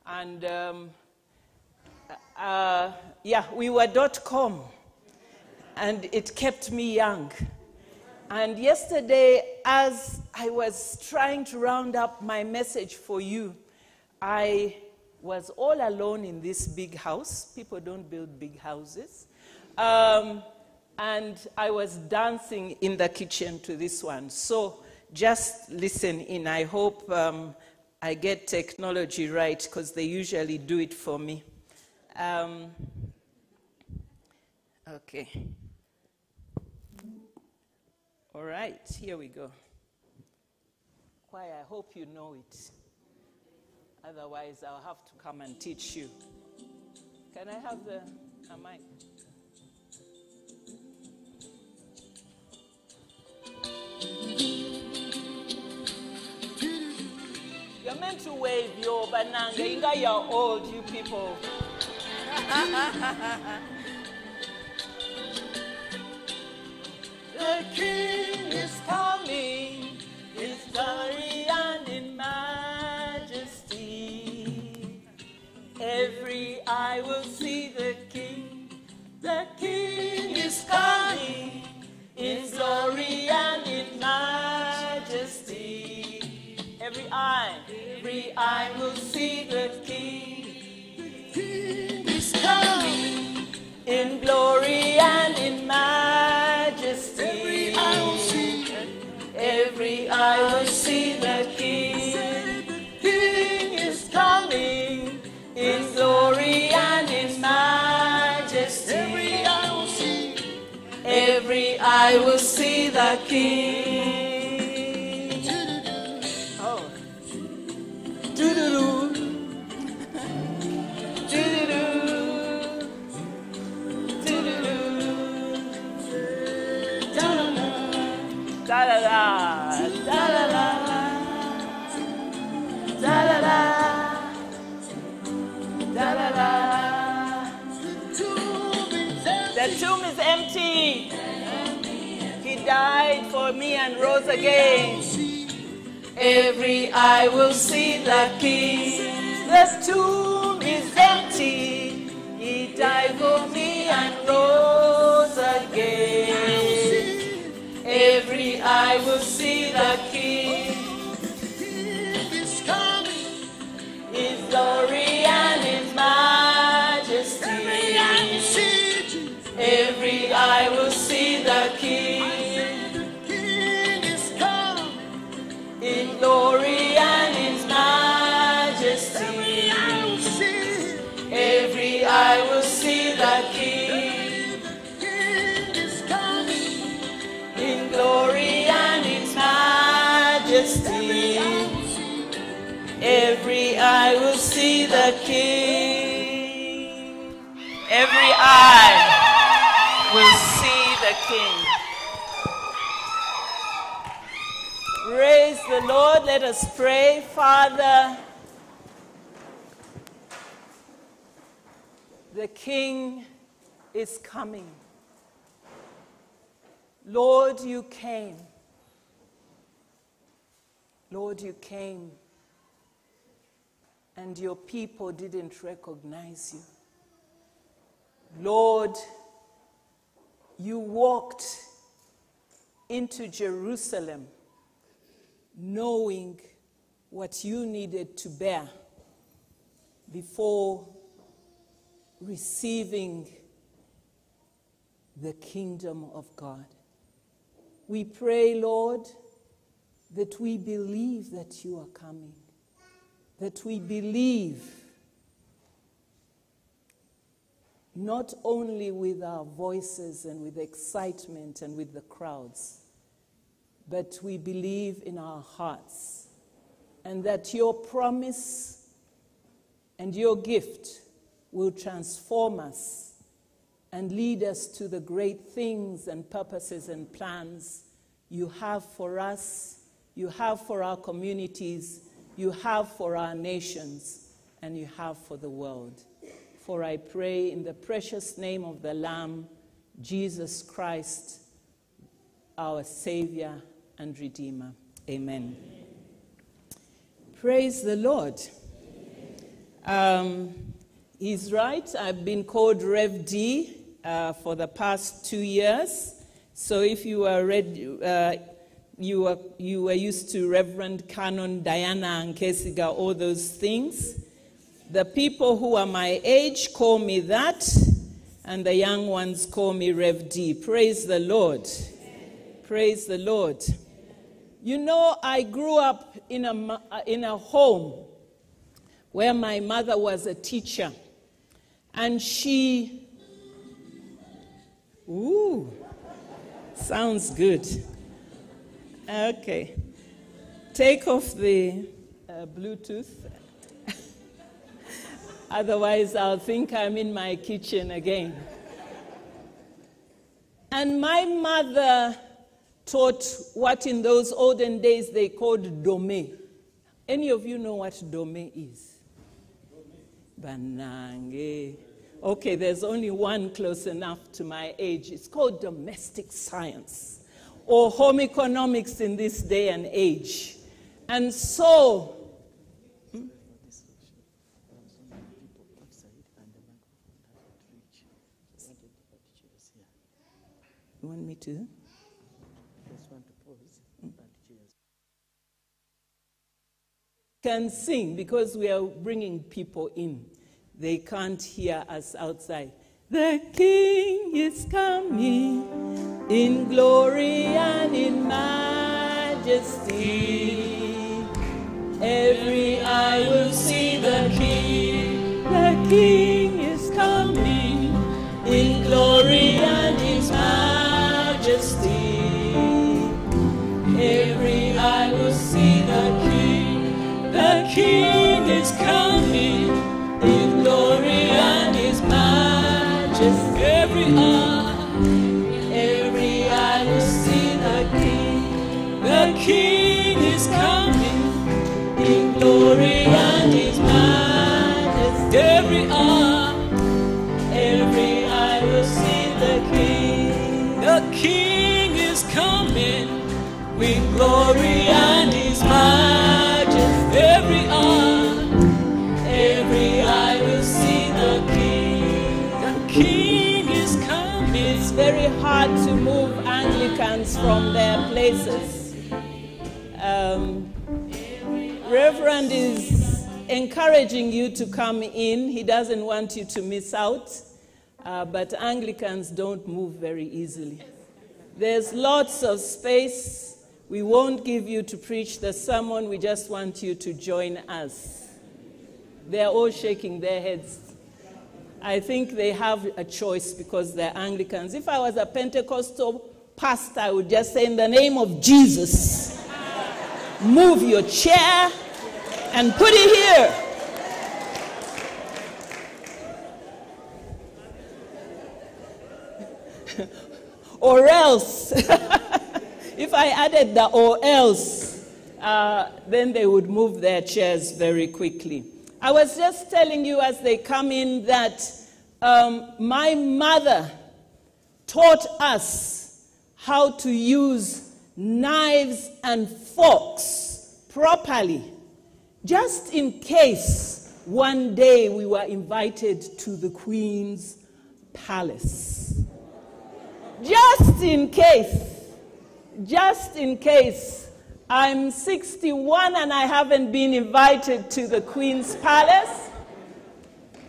And um, uh, yeah, we were dot com, and it kept me young. And yesterday, as I was trying to round up my message for you, I was all alone in this big house. People don't build big houses. Um, and I was dancing in the kitchen to this one. So just listen in. I hope um, I get technology right because they usually do it for me. Um, okay. All right, here we go. Choir, I hope you know it. Otherwise, I'll have to come and teach you. Can I have the a mic? You're meant to wave your bananga. Inga, you're old, you people. *laughs* the King is coming, His glory and in majesty. Every eye will see the King. The King is coming in glory and in majesty. Every eye, every eye will see the King. The King is coming in glory and in majesty. Every eye will see, every eye will see the King. The King is coming in glory and in majesty. Every eye will see, every eye will see the King. The tomb is empty. He died for me and rose again. Every eye will see the King. The tomb is empty. He died for me and rose I will see the King. His glory and in majesty. Every eye will see the King. In glory and in majesty. Every eye will see the King. Eye will see the King. Every eye will see the King. Praise the Lord. Let us pray. Father, the King is coming. Lord, you came. Lord, you came. And your people didn't recognize you. Lord, you walked into Jerusalem knowing what you needed to bear before receiving the kingdom of God. We pray, Lord, that we believe that you are coming, that we believe not only with our voices and with excitement and with the crowds, but we believe in our hearts, and that your promise and your gift will transform us and lead us to the great things and purposes and plans you have for us, you have for our communities, you have for our nations, and you have for the world. For I pray in the precious name of the Lamb, Jesus Christ, our Savior and Redeemer. Amen. Praise the Lord. Um, he's right. I've been called Rev D uh, for the past two years. So if you are ready, uh, you were you were used to Reverend Canon Diana Nkesiga, all those things. The people who are my age call me that, and the young ones call me Rev D. Praise the Lord. Praise the Lord. You know, I grew up in a, uh, in a home where my mother was a teacher. And she, ooh, sounds good. Okay. Take off the uh, Bluetooth. *laughs* Otherwise, I'll think I'm in my kitchen again. And my mother taught what in those olden days they called dome. Any of you know what dome is? Banange. Okay, there's only one close enough to my age. It's called domestic science or home economics in this day and age. And so, Hmm? you want me to? can sing because we are bringing people in. They can't hear us outside. The King is coming in glory and in majesty. Every eye will see the King. The King is coming in glory and in majesty. Every eye will see the King. The King is coming in glory and His majesty. Every eye, every eye will see the King. The King is coming in glory and. Every eye, every eye will see the King. The King is coming with glory and His majesty. From their places. Um, Reverend is encouraging you to come in. He doesn't want you to miss out. Uh, but Anglicans don't move very easily. There's lots of space. We won't give you to preach the sermon, we just want you to join us. They're all shaking their heads. I think they have a choice because they're Anglicans. If I was a Pentecostal pastor, I would just say, In the name of Jesus, move your chair and put it here. *laughs* or else, *laughs* if I added the or else, uh, then they would move their chairs very quickly. I was just telling you as they come in that um, my mother taught us how to use knives and forks properly, just in case one day we were invited to the Queen's palace. Just in case, just in case I'm 61 and I haven't been invited to the Queen's Palace.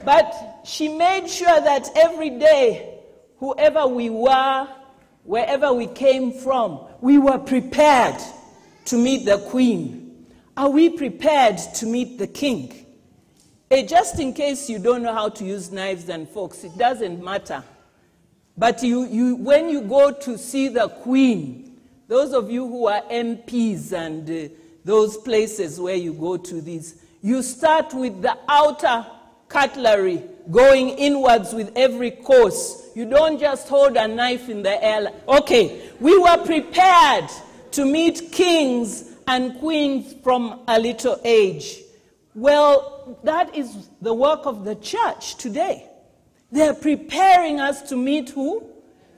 But she made sure that every day, whoever we were, wherever we came from, we were prepared to meet the Queen. Are we prepared to meet the King? Hey, just in case you don't know how to use knives and forks, it doesn't matter. But you, you, when you go to see the Queen, those of you who are MPs and uh, those places where you go to these, you start with the outer cutlery, going inwards with every course. You don't just hold a knife in the air. Okay, we were prepared to meet kings and queens from a little age. Well, that is the work of the church today. They're preparing us to meet who?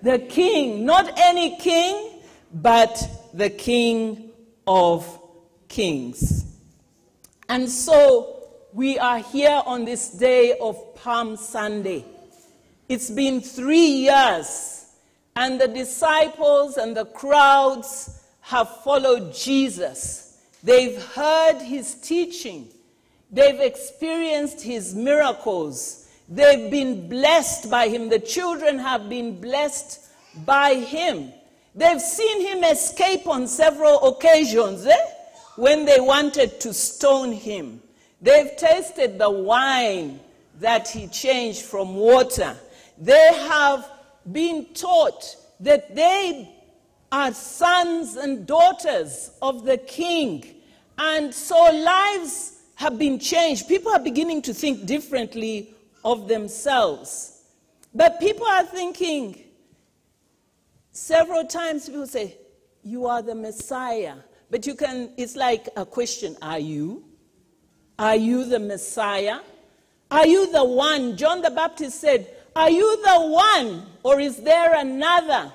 The king. Not any king, but the King of Kings. And so we are here on this day of Palm Sunday. It's been three years, and the disciples and the crowds have followed Jesus. They've heard his teaching, they've experienced his miracles, they've been blessed by him. The children have been blessed by him. They've seen him escape on several occasions eh? when they wanted to stone him. They've tasted the wine that he changed from water. They have been taught that they are sons and daughters of the king. And so lives have been changed. People are beginning to think differently of themselves. But people are thinking, Several times people say, You are the Messiah. But you can, it's like a question Are you? Are you the Messiah? Are you the one? John the Baptist said, Are you the one? Or is there another?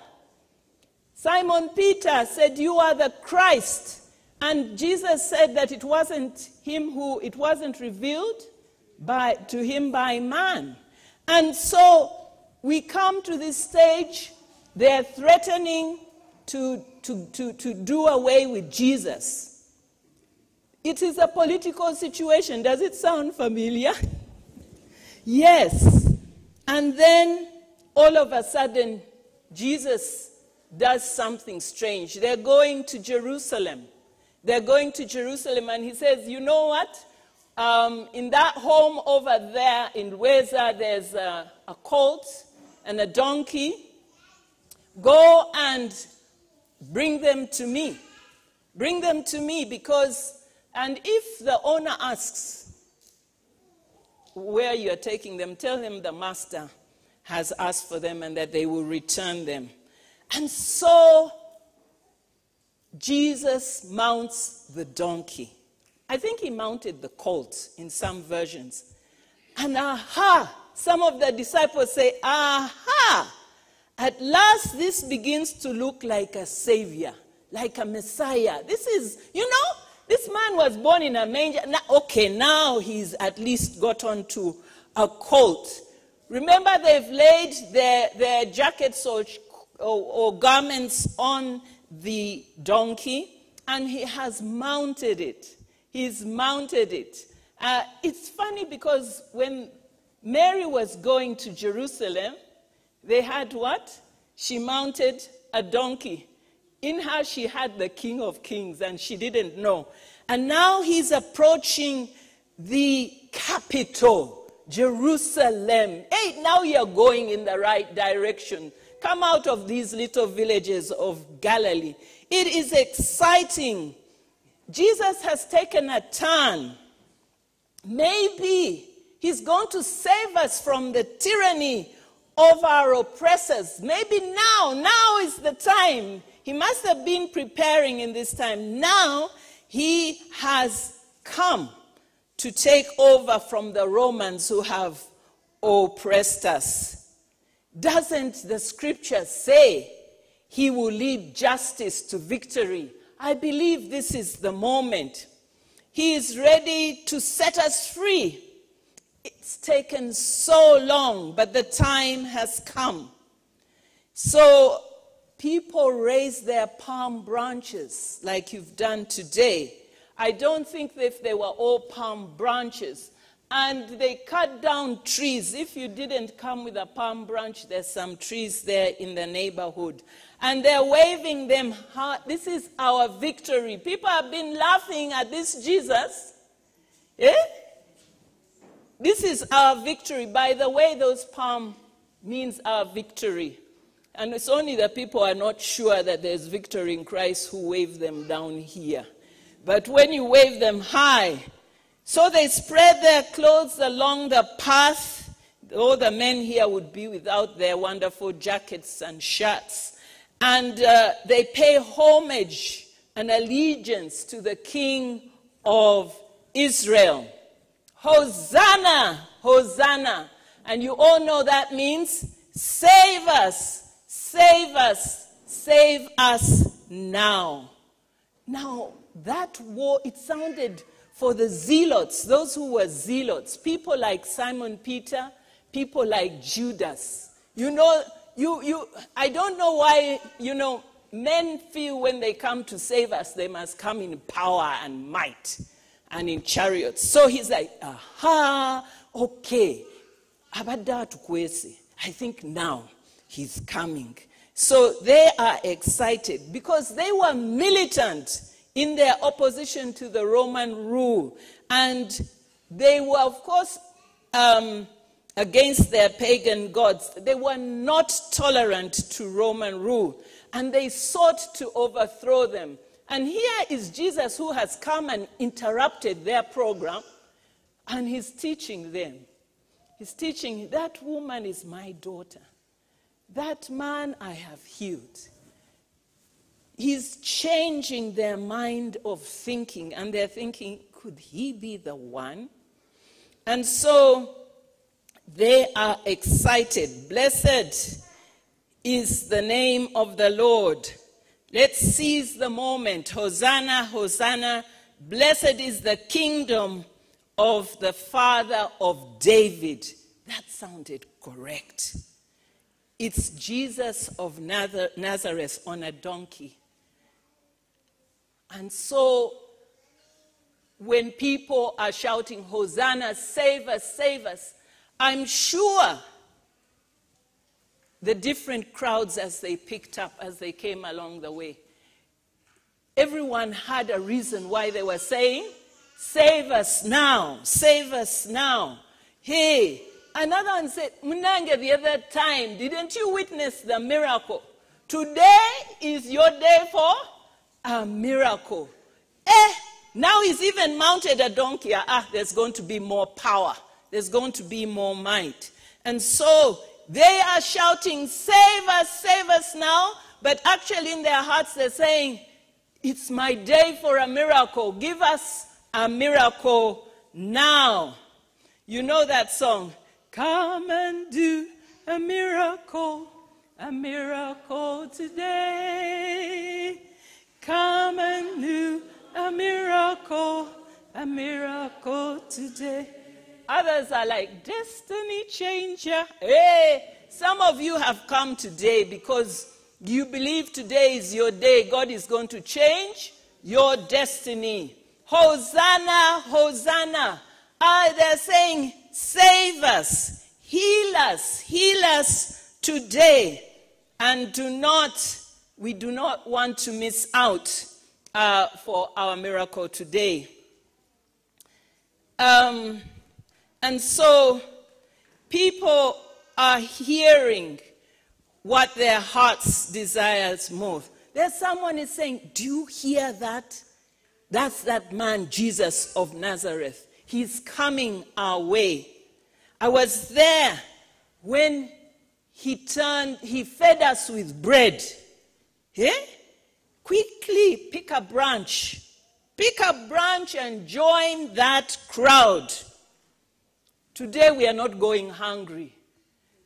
Simon Peter said, You are the Christ. And Jesus said that it wasn't him who, it wasn't revealed by, to him by man. And so we come to this stage they're threatening to, to, to, to do away with Jesus. It is a political situation. Does it sound familiar? *laughs* yes. And then all of a sudden, Jesus does something strange. They're going to Jerusalem. They're going to Jerusalem, and he says, You know what? Um, in that home over there in Lweza, there's a, a colt and a donkey Go and bring them to me. Bring them to me because, and if the owner asks where you're taking them, tell him the master has asked for them and that they will return them. And so Jesus mounts the donkey. I think he mounted the colt in some versions. And aha, some of the disciples say, aha, at last, this begins to look like a savior, like a messiah. This is, you know, this man was born in a manger. Now, okay, now he's at least got onto a colt. Remember, they've laid their, their jackets or, or, or garments on the donkey, and he has mounted it. He's mounted it. Uh, it's funny because when Mary was going to Jerusalem, they had what? She mounted a donkey. In her, she had the King of Kings, and she didn't know. And now he's approaching the capital, Jerusalem. Hey, now you're going in the right direction. Come out of these little villages of Galilee. It is exciting. Jesus has taken a turn. Maybe he's going to save us from the tyranny of our oppressors. Maybe now, now is the time. He must have been preparing in this time. Now he has come to take over from the Romans who have oppressed us. Doesn't the scripture say he will lead justice to victory? I believe this is the moment. He is ready to set us free. It's taken so long, but the time has come. So people raise their palm branches like you've done today. I don't think if they were all palm branches. And they cut down trees. If you didn't come with a palm branch, there's some trees there in the neighborhood. And they're waving them. This is our victory. People have been laughing at this Jesus. Eh? This is our victory. By the way, those palm means our victory. And it's only the people are not sure that there's victory in Christ who wave them down here. But when you wave them high, so they spread their clothes along the path. All the men here would be without their wonderful jackets and shirts. And uh, they pay homage and allegiance to the King of Israel. Hosanna, Hosanna. And you all know that means save us, save us, save us now. Now, that war, it sounded for the zealots, those who were zealots, people like Simon Peter, people like Judas. You know, you, you, I don't know why, you know, men feel when they come to save us, they must come in power and might and in chariots. So he's like, aha, okay. I think now he's coming. So they are excited because they were militant in their opposition to the Roman rule. And they were, of course, um, against their pagan gods. They were not tolerant to Roman rule. And they sought to overthrow them. And here is Jesus who has come and interrupted their program. And he's teaching them. He's teaching, that woman is my daughter. That man I have healed he's changing their mind of thinking, and they're thinking, could he be the one? And so they are excited. Blessed is the name of the Lord. Let's seize the moment. Hosanna, Hosanna. Blessed is the kingdom of the father of David. That sounded correct. It's Jesus of Nazareth on a donkey. And so when people are shouting, Hosanna, save us, save us, I'm sure the different crowds as they picked up, as they came along the way, everyone had a reason why they were saying, Save us now, save us now. Hey, another one said, Munange, the other time, didn't you witness the miracle? Today is your day for a miracle. Eh, now he's even mounted a donkey. Ah, there's going to be more power. There's going to be more might. And so they are shouting, Save us, save us now. But actually, in their hearts, they're saying, It's my day for a miracle. Give us a miracle now. You know that song, Come and do a miracle, a miracle today. Come and do a miracle, a miracle today. Others are like, destiny changer. Hey, some of you have come today because you believe today is your day. God is going to change your destiny. Hosanna, Hosanna. Ah, they're saying, save us, heal us, heal us today and do not, we do not want to miss out uh, for our miracle today. Um, and so people are hearing what their hearts desires most. There's someone is saying, Do you hear that? That's that man, Jesus of Nazareth. He's coming our way. I was there when he turned, he fed us with bread. Yeah? Quickly pick a branch. Pick a branch and join that crowd. Today we are not going hungry.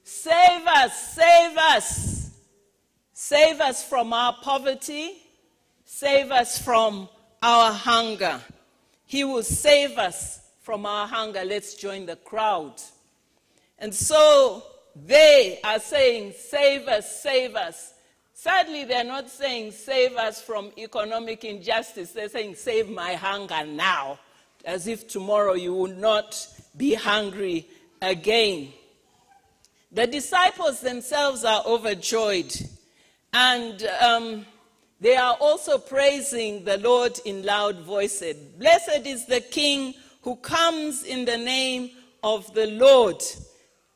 Save us, save us. Save us from our poverty. Save us from our hunger. He will save us from our hunger. Let's join the crowd. And so they are saying, Save us, save us. Sadly, they're not saying, Save us from economic injustice. They're saying, Save my hunger now, as if tomorrow you will not be hungry again. The disciples themselves are overjoyed, and um, they are also praising the Lord in loud voices. Blessed is the King who comes in the name of the Lord.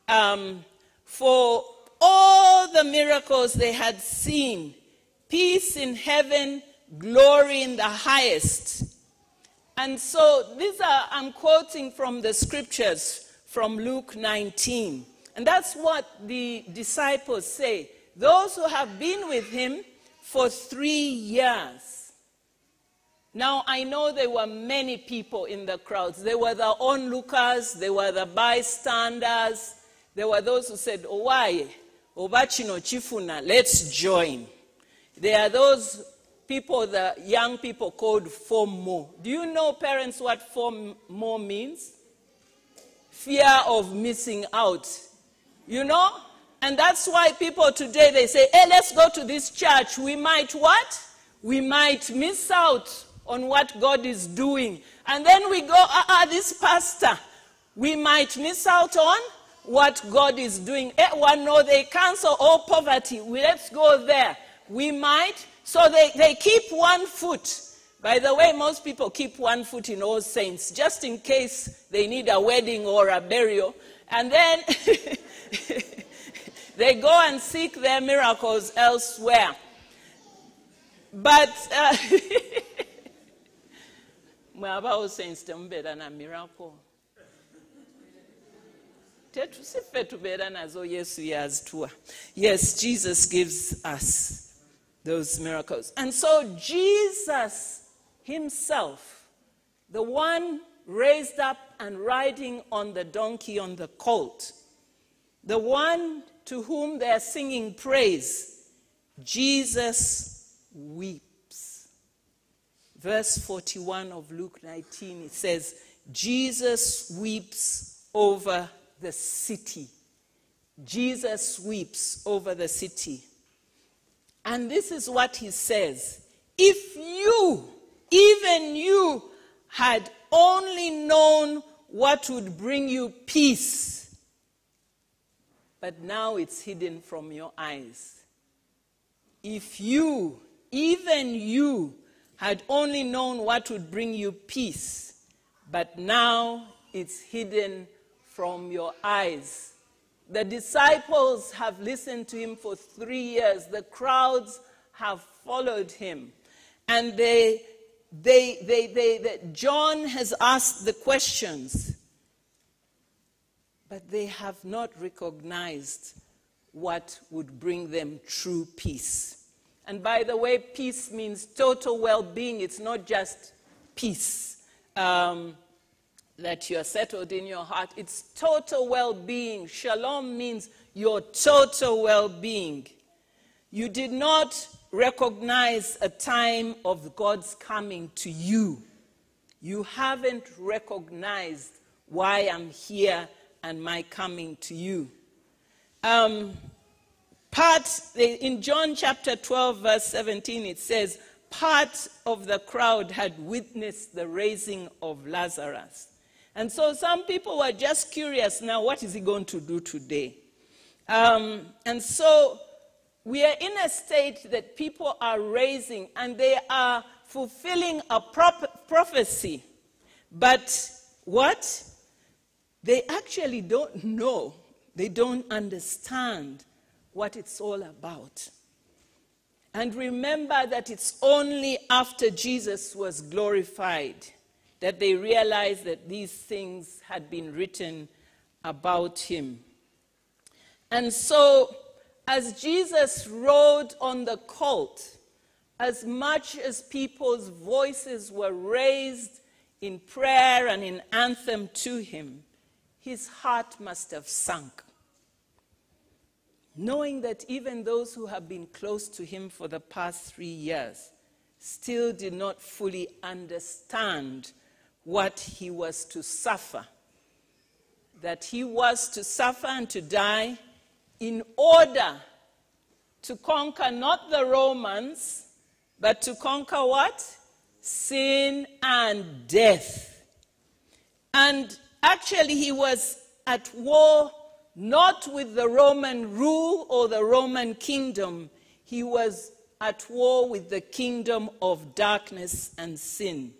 Um, for all the miracles they had seen, peace in heaven, glory in the highest. And so these are, I'm quoting from the scriptures from Luke 19. And that's what the disciples say. Those who have been with him for three years. Now, I know there were many people in the crowds. There were the onlookers, there were the bystanders, there were those who said, Owaye, Obachino Chifuna, let's join. There are those people, the young people called FOMO. Do you know, parents, what FOMO means? Fear of missing out. You know? And that's why people today they say, hey, let's go to this church. We might what? We might miss out on what God is doing. And then we go, ah, uh-uh, this pastor, we might miss out on what God is doing. Eh, one, no, they cancel all poverty. Let's go there. We might. So they, they keep one foot. By the way, most people keep one foot in All Saints, just in case they need a wedding or a burial. And then *laughs* they go and seek their miracles elsewhere. But uh, *laughs* mwaba All Saints tembeera na miracle. Tetusife tubeera nazo yesu yes jesus gives us those miracles. And so jesus himself the one raised up and riding on the donkey on the colt the one to whom they are singing praise jesus weeps verse 41 of luke 19 it says jesus weeps over the city. Jesus weeps over the city. And this is what he says If you, even you, had only known what would bring you peace, but now it's hidden from your eyes. If you, even you, had only known what would bring you peace, but now it's hidden from your eyes. The disciples have listened to him for three years. The crowds have followed him. And they, they, they, they, they, John has asked the questions, but they have not recognized what would bring them true peace. And by the way, peace means total well being, it's not just peace. Um, that you're settled in your heart. It's total well being. Shalom means your total well being. You did not recognize a time of God's coming to you. You haven't recognized why I'm here and my coming to you. Um, in John chapter 12, verse 17, it says, Part of the crowd had witnessed the raising of Lazarus. And so some people were just curious now, what is he going to do today? Um, and so we are in a state that people are raising and they are fulfilling a prop- prophecy. But what? They actually don't know, they don't understand what it's all about. And remember that it's only after Jesus was glorified that they realized that these things had been written about him. And so, as Jesus rode on the colt, as much as people's voices were raised in prayer and in anthem to him, his heart must have sunk. Knowing that even those who have been close to him for the past three years still did not fully understand what he was to suffer. That he was to suffer and to die in order to conquer not the Romans, but to conquer what? Sin and death. And actually, he was at war not with the Roman rule or the Roman kingdom, he was at war with the kingdom of darkness and sin.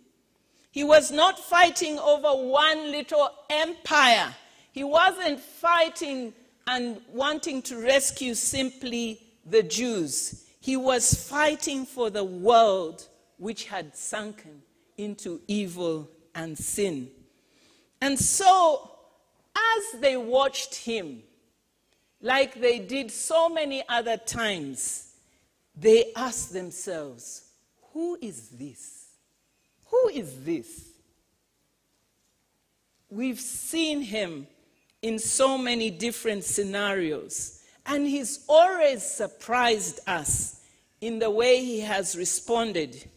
He was not fighting over one little empire. He wasn't fighting and wanting to rescue simply the Jews. He was fighting for the world which had sunken into evil and sin. And so, as they watched him, like they did so many other times, they asked themselves, Who is this? Who is this? We've seen him in so many different scenarios, and he's always surprised us in the way he has responded.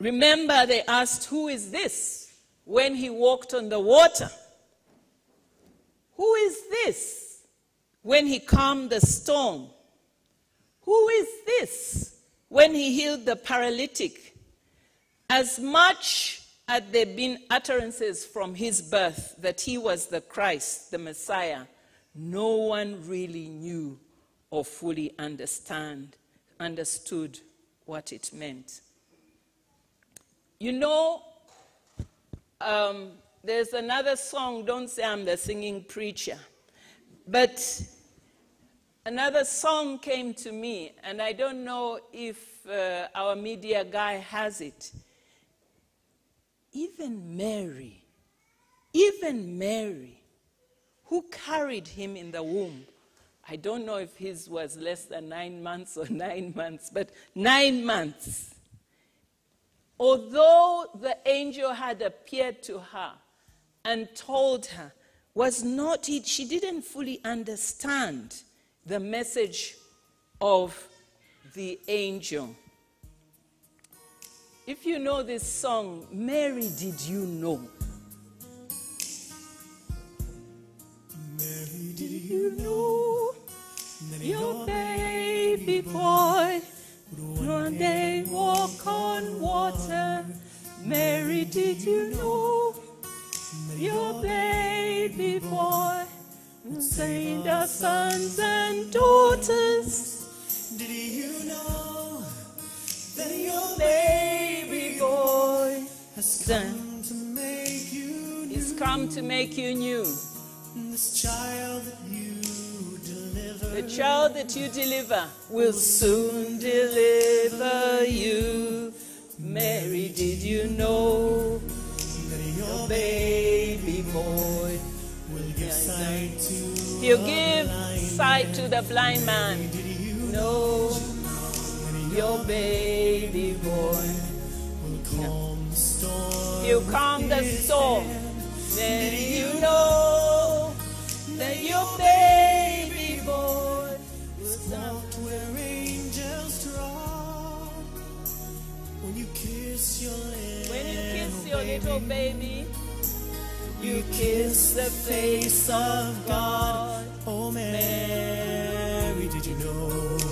Remember, they asked, Who is this? when he walked on the water. Who is this? when he calmed the storm. Who is this? when he healed the paralytic. As much as there been utterances from his birth that he was the Christ, the Messiah, no one really knew or fully understand, understood what it meant. You know, um, there's another song, Don't Say I'm the Singing Preacher, but another song came to me, and I don't know if uh, our media guy has it even Mary, even Mary, who carried him in the womb, I don't know if his was less than nine months or *laughs* nine months, but nine months. Although the angel had appeared to her and told her, was not it, she didn't fully understand the message of the angel. If you know this song, Mary, did you know? Mary, did you know your baby boy would one day walk on water? Mary, did you know that your baby boy would save our sons and daughters? Did you know that your baby boy has come to make you new? He's come to make you new. This child that you deliver The child that you deliver will soon deliver you. Mary, did you know your baby boy? will give sight to He'll give sight to the blind man. No, your baby boy. calm the storm. He'll calm the storm. Then you know that your baby boy will come. Walked where angels trod. When you kiss your you kiss your little baby, you kiss the face of God. Oh Mary, did you know?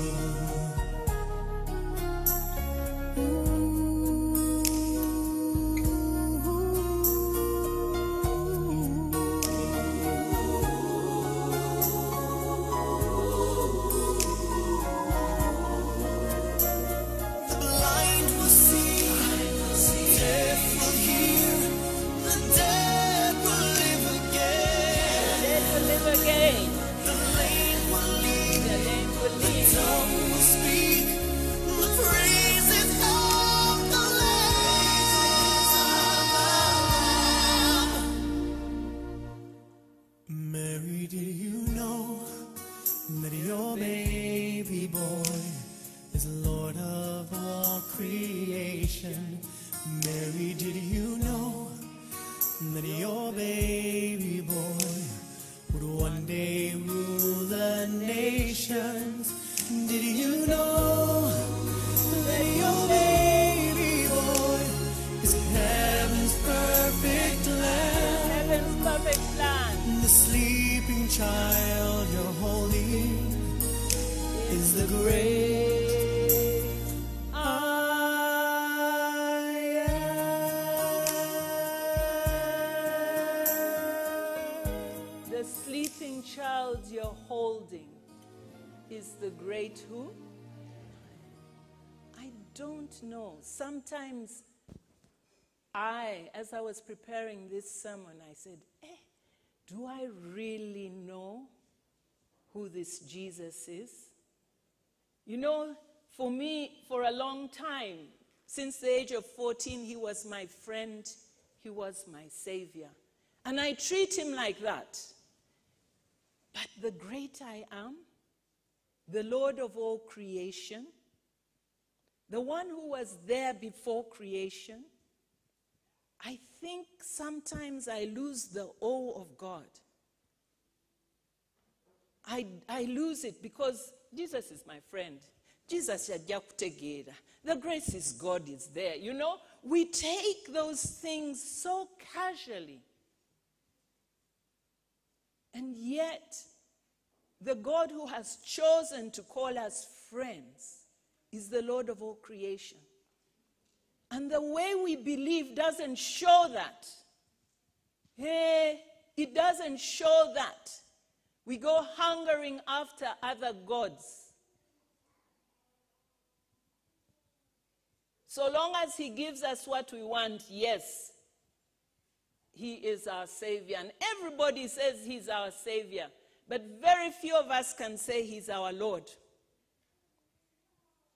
Is the great who? I don't know. Sometimes I, as I was preparing this sermon, I said, eh, do I really know who this Jesus is? You know, for me, for a long time, since the age of 14, he was my friend, he was my savior. And I treat him like that. But the great I am, the Lord of all creation, the one who was there before creation, I think sometimes I lose the awe of God. I, I lose it because Jesus is my friend. Jesus. The grace is God is there. You know, we take those things so casually. And yet, the God who has chosen to call us friends is the Lord of all creation. And the way we believe doesn't show that. Hey, it doesn't show that. We go hungering after other gods. So long as He gives us what we want, yes, He is our Savior. And everybody says He's our Savior. But very few of us can say He's our Lord.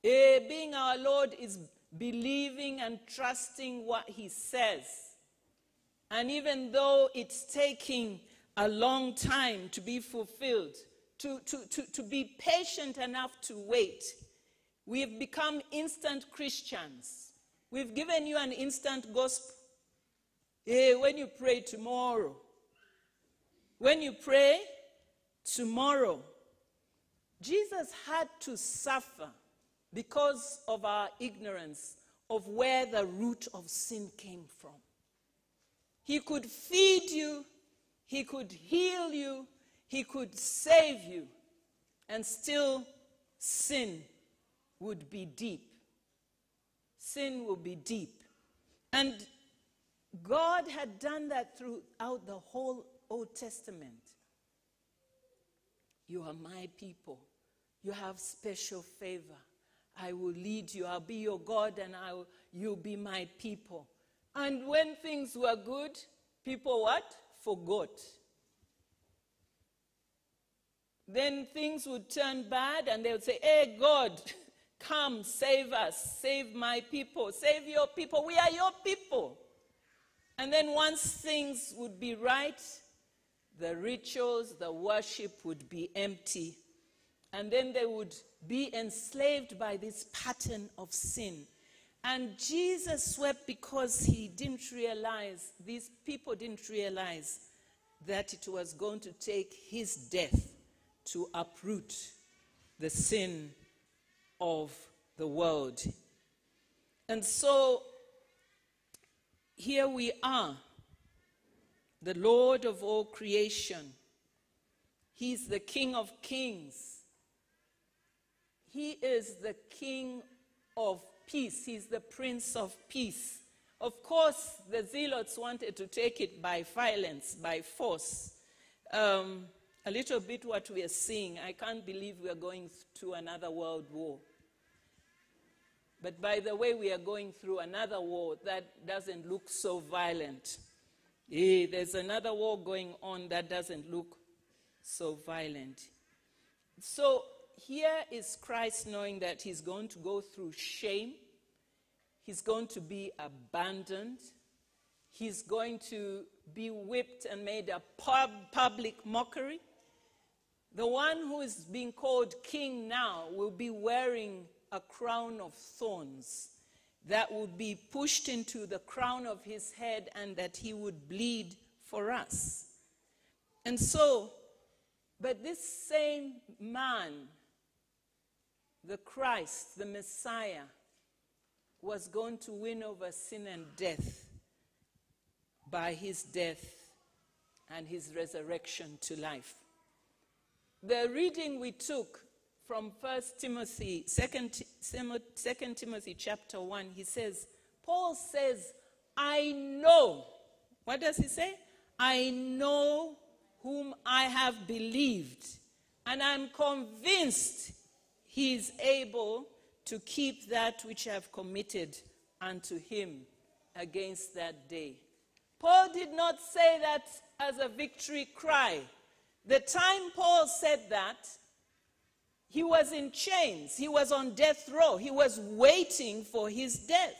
Eh, being our Lord is believing and trusting what He says. And even though it's taking a long time to be fulfilled, to, to, to, to be patient enough to wait, we have become instant Christians. We've given you an instant gospel. Eh, when you pray tomorrow, when you pray tomorrow, Jesus had to suffer because of our ignorance of where the root of sin came from. He could feed you, He could heal you, He could save you, and still sin would be deep. Sin will be deep. And God had done that throughout the whole Old Testament. You are my people. You have special favor. I will lead you. I'll be your God and I will, you'll be my people. And when things were good, people what? Forgot. Then things would turn bad and they would say, Hey, God, come, save us, save my people, save your people. We are your people. And then once things would be right, the rituals, the worship would be empty. And then they would be enslaved by this pattern of sin. And Jesus wept because he didn't realize, these people didn't realize that it was going to take his death to uproot the sin of the world. And so here we are, the Lord of all creation. He's the King of kings. He is the King of peace. He's the Prince of peace. Of course, the zealots wanted to take it by violence, by force. Um, a little bit what we are seeing. I can't believe we are going to another world war. But by the way, we are going through another war that doesn't look so violent. Eh, there's another war going on that doesn't look so violent. So here is Christ knowing that he's going to go through shame, he's going to be abandoned, he's going to be whipped and made a pub- public mockery. The one who is being called king now will be wearing a crown of thorns that would be pushed into the crown of his head and that he would bleed for us. And so, but this same man, the Christ, the Messiah, was going to win over sin and death by his death and his resurrection to life. The reading we took from 1 Timothy, 2 Timothy chapter 1, he says, Paul says, I know. What does he say? I know whom I have believed, and I'm convinced he is able to keep that which I have committed unto him against that day. Paul did not say that as a victory cry. The time Paul said that, he was in chains, he was on death row, he was waiting for his death.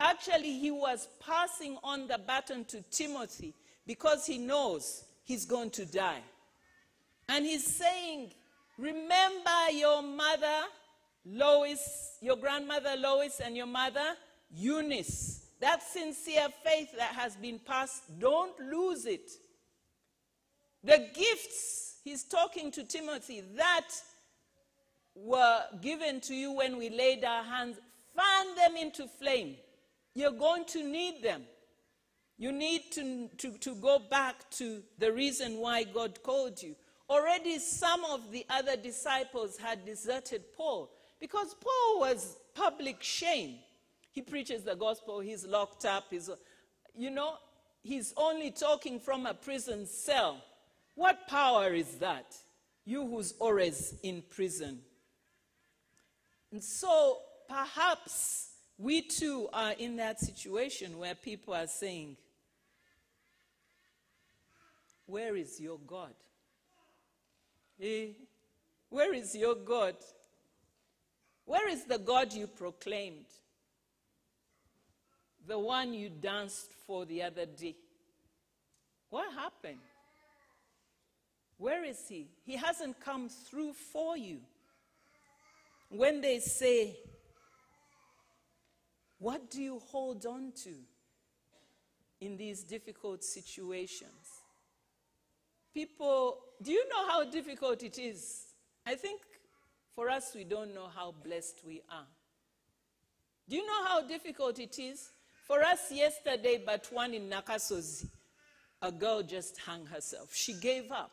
Actually, he was passing on the baton to Timothy because he knows he's going to die. And he's saying, Remember your mother, Lois, your grandmother Lois, and your mother, Eunice. That sincere faith that has been passed, don't lose it. The gifts, he's talking to Timothy, that were given to you when we laid our hands, fan them into flame. You're going to need them. You need to, to, to go back to the reason why God called you. Already, some of the other disciples had deserted Paul because Paul was public shame. He preaches the gospel, he's locked up, he's, you know, he's only talking from a prison cell. What power is that? You who's always in prison. And so perhaps we too are in that situation where people are saying, Where is your God? Eh? Where is your God? Where is the God you proclaimed? The one you danced for the other day. What happened? Where is he? He hasn't come through for you. When they say, What do you hold on to in these difficult situations? People, do you know how difficult it is? I think for us, we don't know how blessed we are. Do you know how difficult it is? For us, yesterday, but one in Nakasozi, a girl just hung herself. She gave up.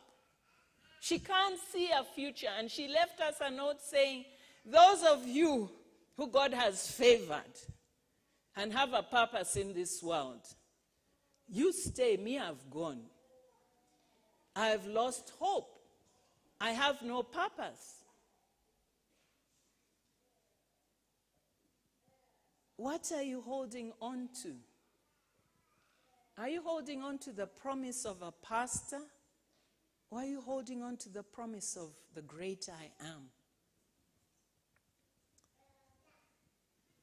She can't see a future, and she left us a note saying, Those of you who God has favored and have a purpose in this world, you stay, me, I've gone. I've lost hope. I have no purpose. What are you holding on to? Are you holding on to the promise of a pastor? Or are you holding on to the promise of the great I am?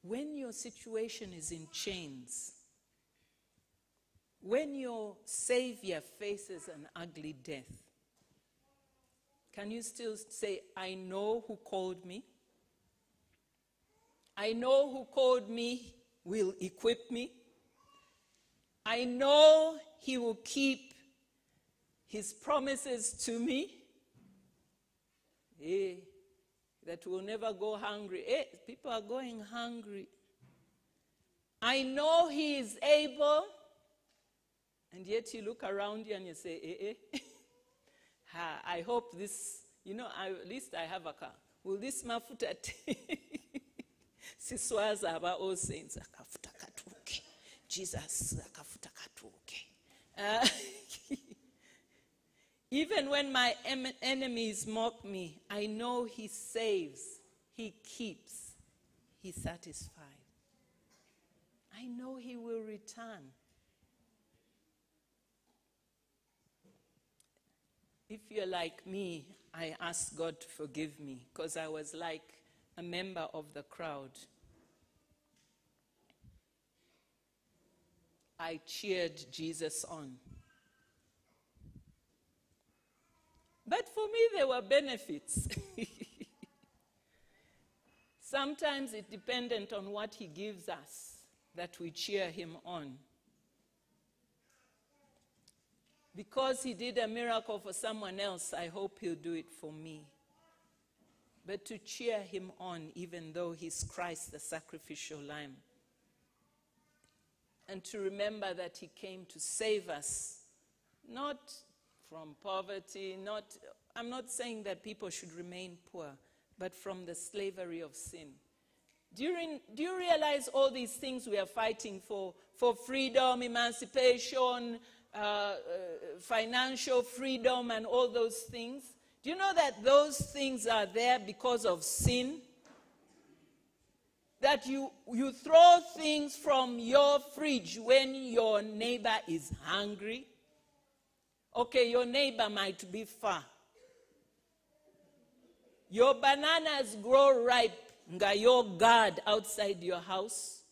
When your situation is in chains, when your Savior faces an ugly death, can you still say, I know who called me? I know who called me will equip me. I know he will keep his promises to me. Eh, that will never go hungry. Eh, people are going hungry. I know he is able. And yet you look around you and you say, eh, eh. *laughs* ha, I hope this, you know, I, at least I have a car. Will this mafuta *laughs* siswaza aba all saints akafuta katuuke jesus akafuta katuuke Uh, *laughs* even when my em- enemies mock me i know he saves he keeps he satisfies i know he will return if you're like me i ask god to forgive me because i was like a member of the crowd. I cheered Jesus on. But for me, there were benefits. *laughs* Sometimes it's dependent on what He gives us that we cheer Him on. Because He did a miracle for someone else, I hope He'll do it for me. But to cheer Him on, even though He's Christ, the sacrificial lamb. And to remember that He came to save us, not from poverty, not, I'm not saying that people should remain poor, but from the slavery of sin. Do you, do you realize all these things we are fighting for? For freedom, emancipation, uh, uh, financial freedom, and all those things? Do you know that those things are there because of sin? That you, you throw things from your fridge when your neighbor is hungry? Okay, your neighbor might be far. Your bananas grow ripe, nga your guard outside your house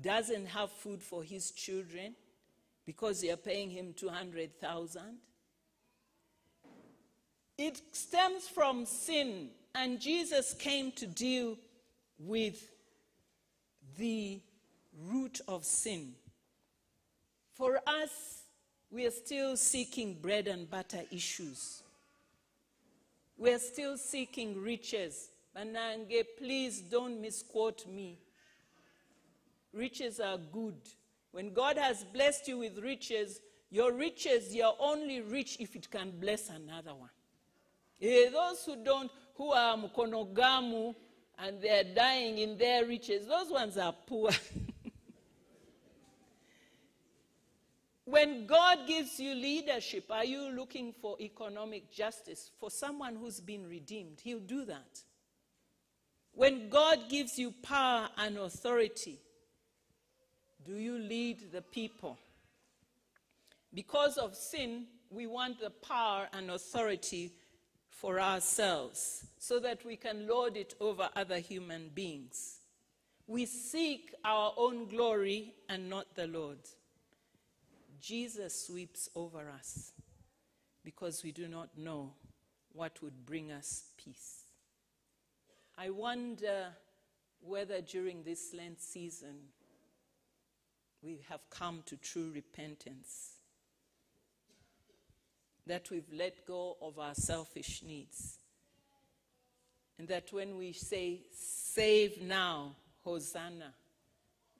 doesn't have food for his children because you're paying him 200,000. It stems from sin, and Jesus came to deal with the root of sin. For us, we are still seeking bread and butter issues. We are still seeking riches. Manange, please don't misquote me. Riches are good. When God has blessed you with riches, your riches, you're only rich if it can bless another one. Those who don't, who are mkonogamu and they're dying in their riches, those ones are poor. *laughs* when God gives you leadership, are you looking for economic justice for someone who's been redeemed? He'll do that. When God gives you power and authority, do you lead the people? Because of sin, we want the power and authority for ourselves so that we can lord it over other human beings. We seek our own glory and not the Lord's. Jesus sweeps over us because we do not know what would bring us peace. I wonder whether during this Lent season we have come to true repentance, that we've let go of our selfish needs, and that when we say, Save now, Hosanna,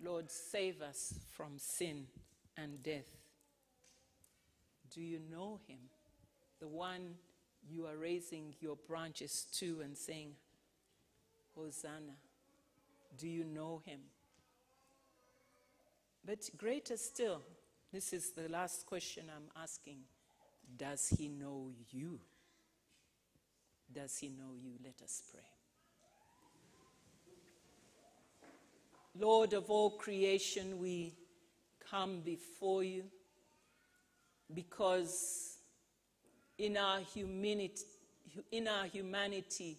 Lord, save us from sin and death. Do you know him? The one you are raising your branches to and saying, Hosanna. Do you know him? But greater still, this is the last question I'm asking Does he know you? Does he know you? Let us pray. Lord of all creation, we come before you because in our humanity, in our humanity,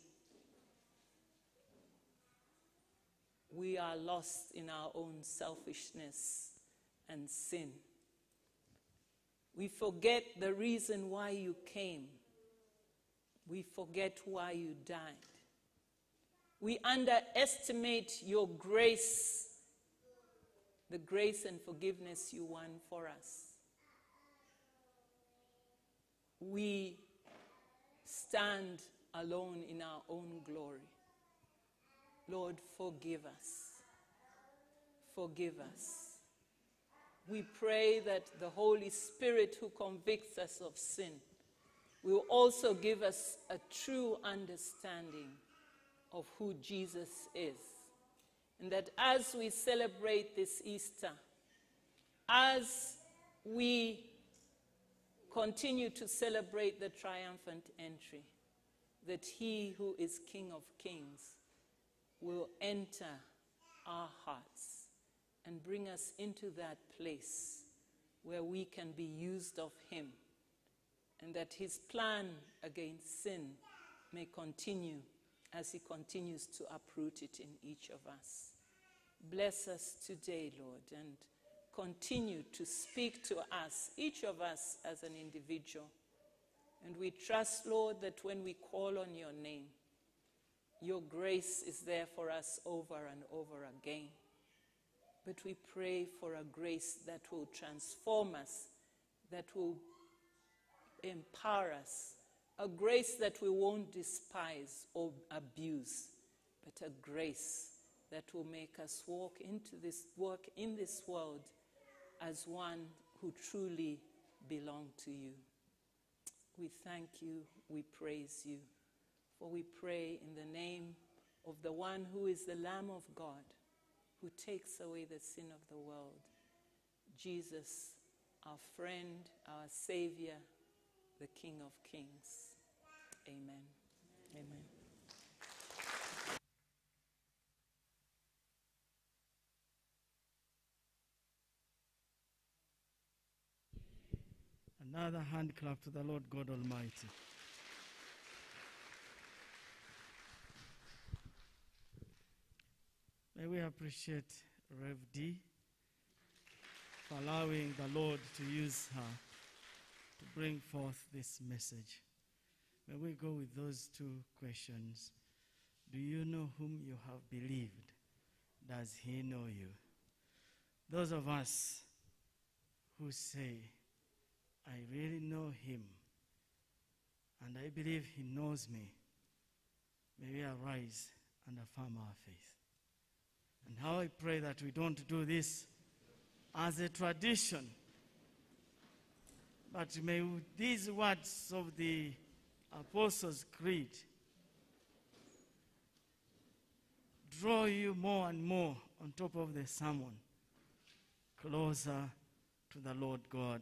we are lost in our own selfishness and sin. We forget the reason why you came. We forget why you died. We underestimate your grace, the grace and forgiveness you won for us. We stand alone in our own glory. Lord, forgive us. Forgive us. We pray that the Holy Spirit, who convicts us of sin, will also give us a true understanding of who Jesus is. And that as we celebrate this Easter, as we continue to celebrate the triumphant entry, that He who is King of Kings will enter our hearts and bring us into that place where we can be used of Him, and that His plan against sin may continue as He continues to uproot it in each of us. Bless us today, Lord, and continue to speak to us, each of us as an individual. And we trust, Lord, that when we call on your name, Your grace is there for us over and over again. But we pray for a grace that will transform us, that will empower us, a grace that we won't despise or abuse, but a grace that will make us walk into this work in this world as one who truly belong to you. We thank you, we praise you, for we pray in the name of the one who is the Lamb of God, who takes away the sin of the world, Jesus, our friend, our Savior, the King of Kings. Amen. Amen. Another hand clap to the Lord God Almighty. May we appreciate Rev D for allowing the Lord to use her to bring forth this message. May we go with those two questions. Do you know whom you have believed? Does he know you? Those of us who say, I really know him. And I believe he knows me, may we arise and affirm our faith. And how I pray that we don't do this as a tradition, but may these words of the Apostles' Creed draw you more and more on top of the sermon, closer to the Lord God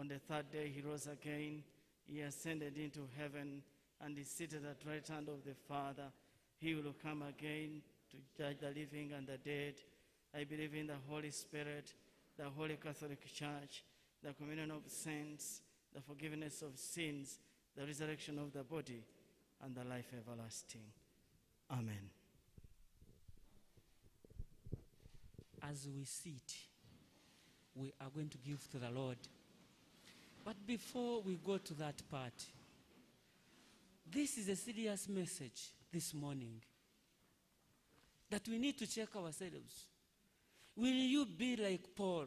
On the third day, he rose again. He ascended into heaven and is seated at the right hand of the Father. He will come again to judge the living and the dead. I believe in the Holy Spirit, the Holy Catholic Church, the communion of saints, the forgiveness of sins, the resurrection of the body, and the life everlasting. Amen. As we sit, we are going to give to the Lord. But before we go to that part, this is a serious message this morning that we need to check ourselves. Will you be like Paul,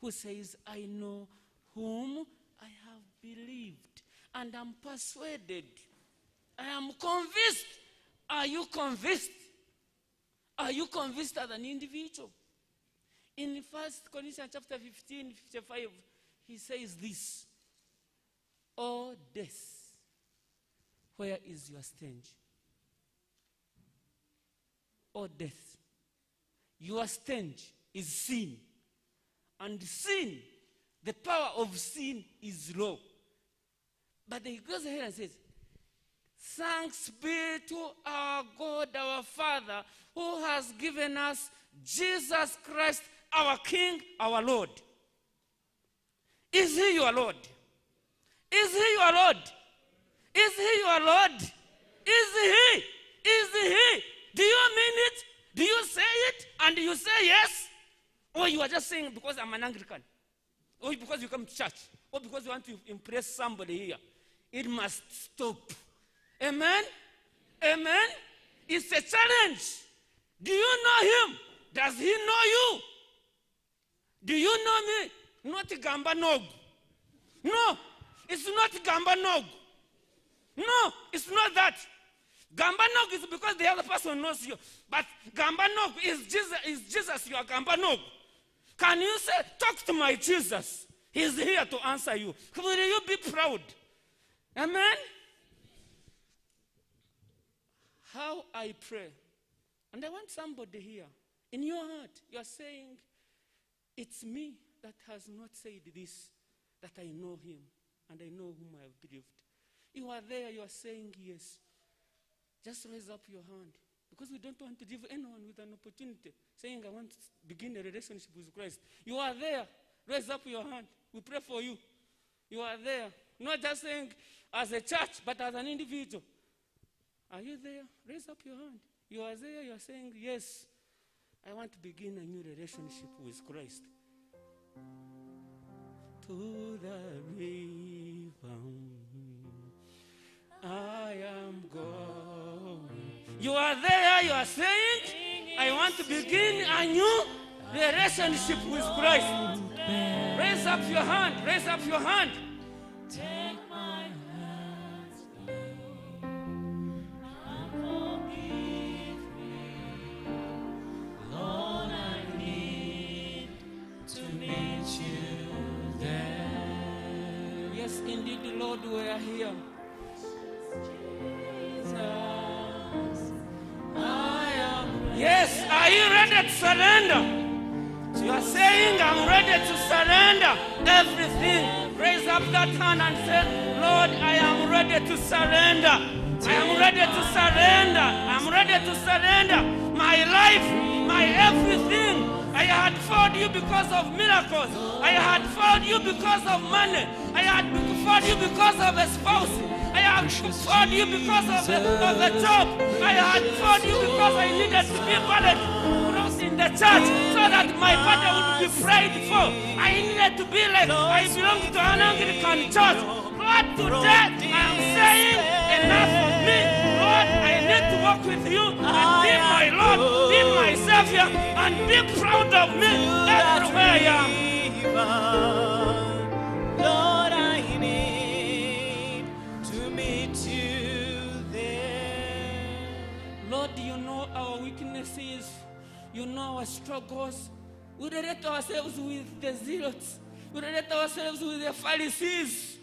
who says, I know whom I have believed and I'm persuaded? I am convinced. Are you convinced? Are you convinced as an individual? In 1 Corinthians chapter 15, 55, he says this oh, O death, where is your stench? Oh, o death, your stench is sin. And sin, the power of sin is law. But he goes ahead and says, Thanks be to our God, our Father, who has given us Jesus Christ, our King, our Lord. Is he your Lord? Is he your Lord? Is he your Lord? Is he? Is he? Do you mean it? Do you say it and you say yes? Or you are just saying because I'm an Anglican? Or because you come to church? Or because you want to impress somebody here? It must stop. Amen? Amen? It's a challenge. Do you know him? Does he know you? Do you know me? Not Gamba Nog. No, it's not Gamba Nog. No, it's not that. Gamba Nog is because the other person knows you. But Gamba Nog is Jesus, is Jesus your Gamba Nog. Can you say, talk to my Jesus? He's here to answer you. Will you be proud? Amen? How I pray. And I want somebody here. In your heart, you are saying, It's me that has not said this, that I know him and I know whom I have believed. You are there, you are saying yes. Just raise up your hand. Because we don't want to give anyone with an opportunity saying, I want to begin a relationship with Christ. You are there. Raise up your hand. We pray for you. You are there. Not just saying as a church, but as an individual. Are you there? Raise up your hand. You are there. You are saying, Yes, I want to begin a new relationship with Christ. To the I am going. You are there. You are saying, I want to begin a new relationship with Christ. Raise up your hand. Raise up your hand. Yes, are you ready to surrender? You are saying, I'm ready to surrender everything. Raise up that hand and say, Lord, I am ready to surrender. I am ready to surrender. I'm ready to surrender my life, my everything. I had followed you because of miracles. I had followed you because of money. I had followed you because of a spouse. I had followed you because of a, of a job. I had followed you because I needed to be buried in the church so that my father would be prayed for. I needed to be like I belong to an Anglican church. But today I am saying enough of me. Walk with you and be my Lord, be my Savior, and be proud of me everywhere I am. Lord, I need to meet you there. Lord, you know our weaknesses. You know our struggles. We relate ourselves with the zealots. We relate ourselves with the Pharisees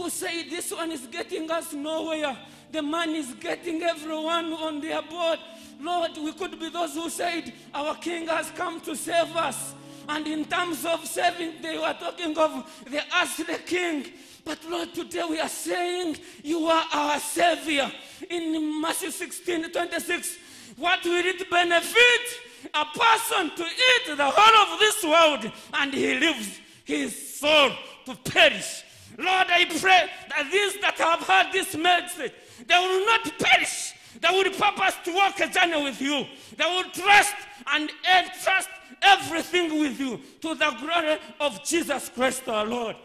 who say this one is getting us nowhere. The man is getting everyone on their board. Lord, we could be those who said our king has come to save us. And in terms of saving, they were talking of the us the king. But Lord, today we are saying you are our savior. In Matthew 16, 26, what will it benefit a person to eat the whole of this world and he leaves his soul to perish? Lord, I pray that these that have heard this message, they will not perish. They will purpose to walk a journey with you. They will trust and entrust everything with you to the glory of Jesus Christ our Lord.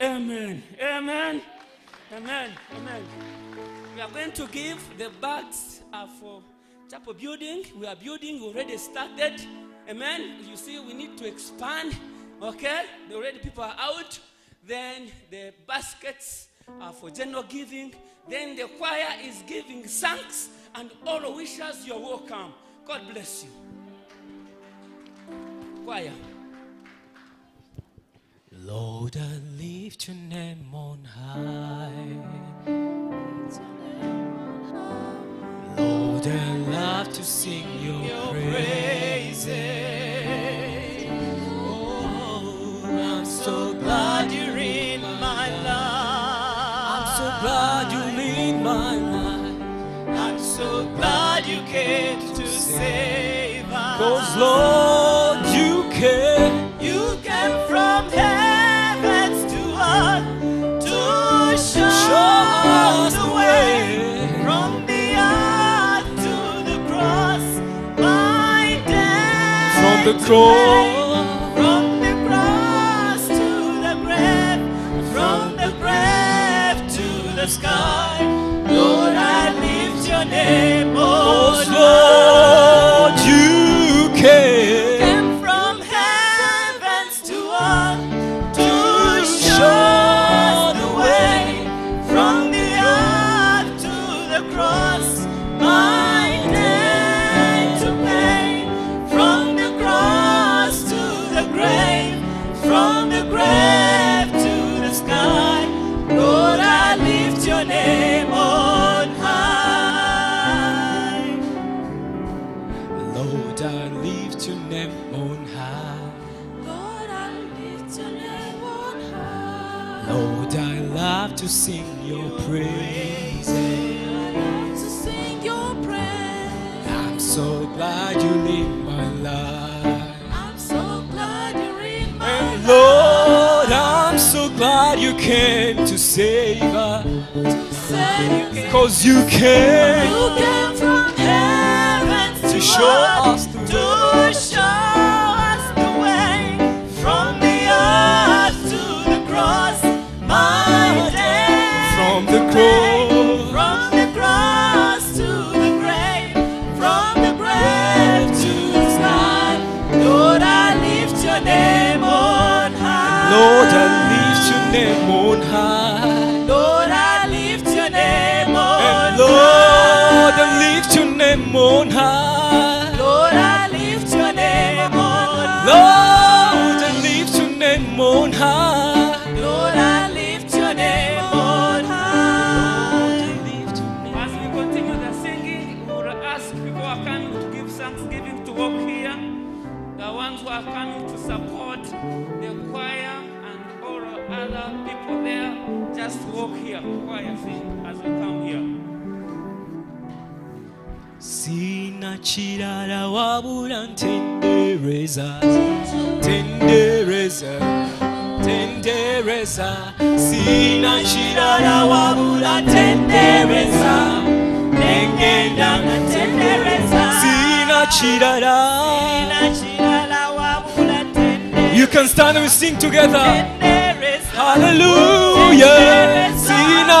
Amen. Amen. Amen. Amen. We are going to give the bags are for chapel building. We are building, we already started. Amen. You see, we need to expand. Okay? The already people are out. Then the baskets are for general giving. Then the choir is giving thanks. And all wishers, you're welcome. God bless you. Choir. Lord, I lift your name on high. Lord, I love to sing your, praises. I'm so glad you're in my life. I'm so glad you lead my life. I'm so glad you came to save us. Cause Lord, you came. You came from heavens to earth to show, us the way. From the earth to the cross, my death. From the cross. Lift sing your praises. I to sing your praise. I'm so glad you in my life. I'm so glad you're in my And Lord, I'm so glad you came to save us. Cause you came You came from heaven to, show us the way. Kirala wabula ntendereza tendereza tendereza Sina kirala wabula tendereza Nengenda nga tendereza. Sina kirala You can stand and we sing together. Hallelujah. Sina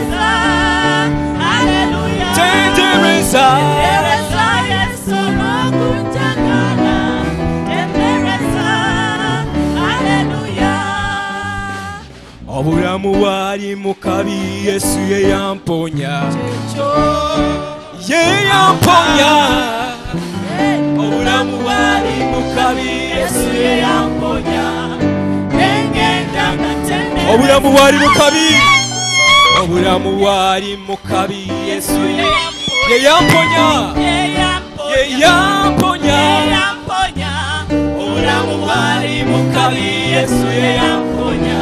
obulamu bwali mukabi yesu yeyamponya yeyamponya obulamu bwali mukabi yesu yeyamponya obulamu bwali mukabi obulamu bwali mukabi yesu yeyamponya yeyamponya obulamu bwali mukabi yesu yeyamponya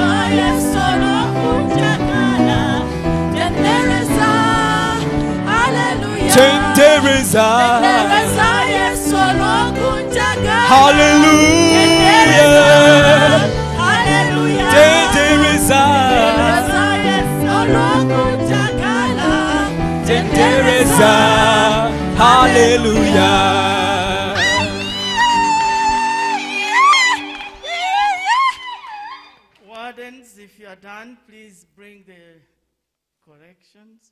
hallelujah. Hallelujah. Tendereza tendereza hallelujah tendereza tendereza hallelujah. Wardens, if you are done, please bring the corrections.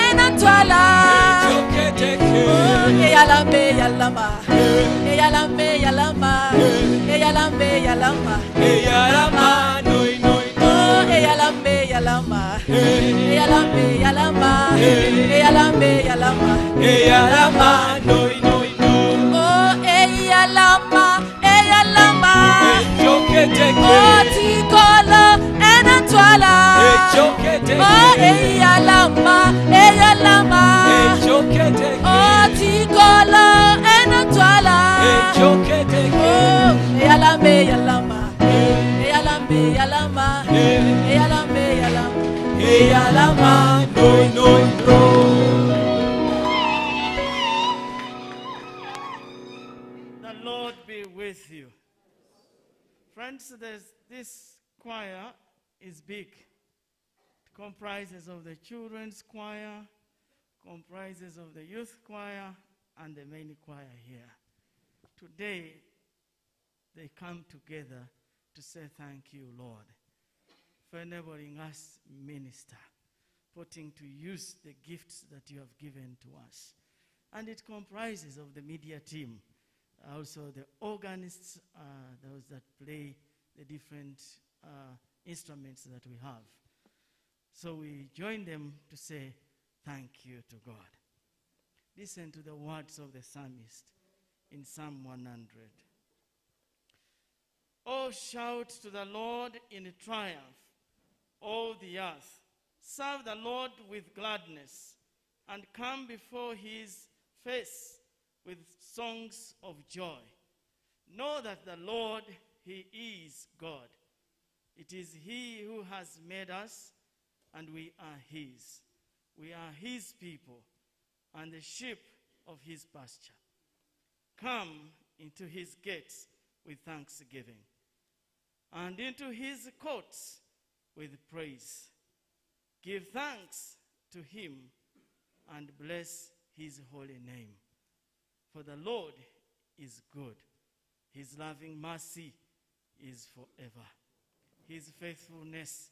eyalama, etikolo, enantwala. Eyalama, eyalama, otikolo, enantwala. Eyalame, eyalama, eyalame, eyalama, eyalame, eyalama. Oh, eyalame, eyalama, eyalame, eyalama, eyalame, eyalama. Oh, eyalama, eyalama, eyala o eyala ma eyala ma o ti kola ena twala. O eyala oh, me eyala ma. Eyala me eyala ma. Eyala me eyala ma. Eyala ma. No no no. with you. Friends, there's this choir is big. It comprises of the children's choir, comprises of the youth choir, and the main choir here. Today, they come together to say thank you, Lord, for enabling us minister, putting to use the gifts that you have given to us. And it comprises of the media team, also the organists, uh, those that play the different uh, instruments that we have. So we join them to say thank you to God. Listen to the words of the psalmist in Psalm 100. Oh, shout to the Lord in triumph, all the earth. Serve the Lord with gladness, and come before his face with songs of joy. Know that the Lord, he is God. It is he who has made us, and we are his. We are his people, and the sheep of his pasture. Come into his gates with thanksgiving, and into his courts with praise. Give thanks to him and bless his holy name. For the Lord is good, his loving mercy is forever, his faithfulness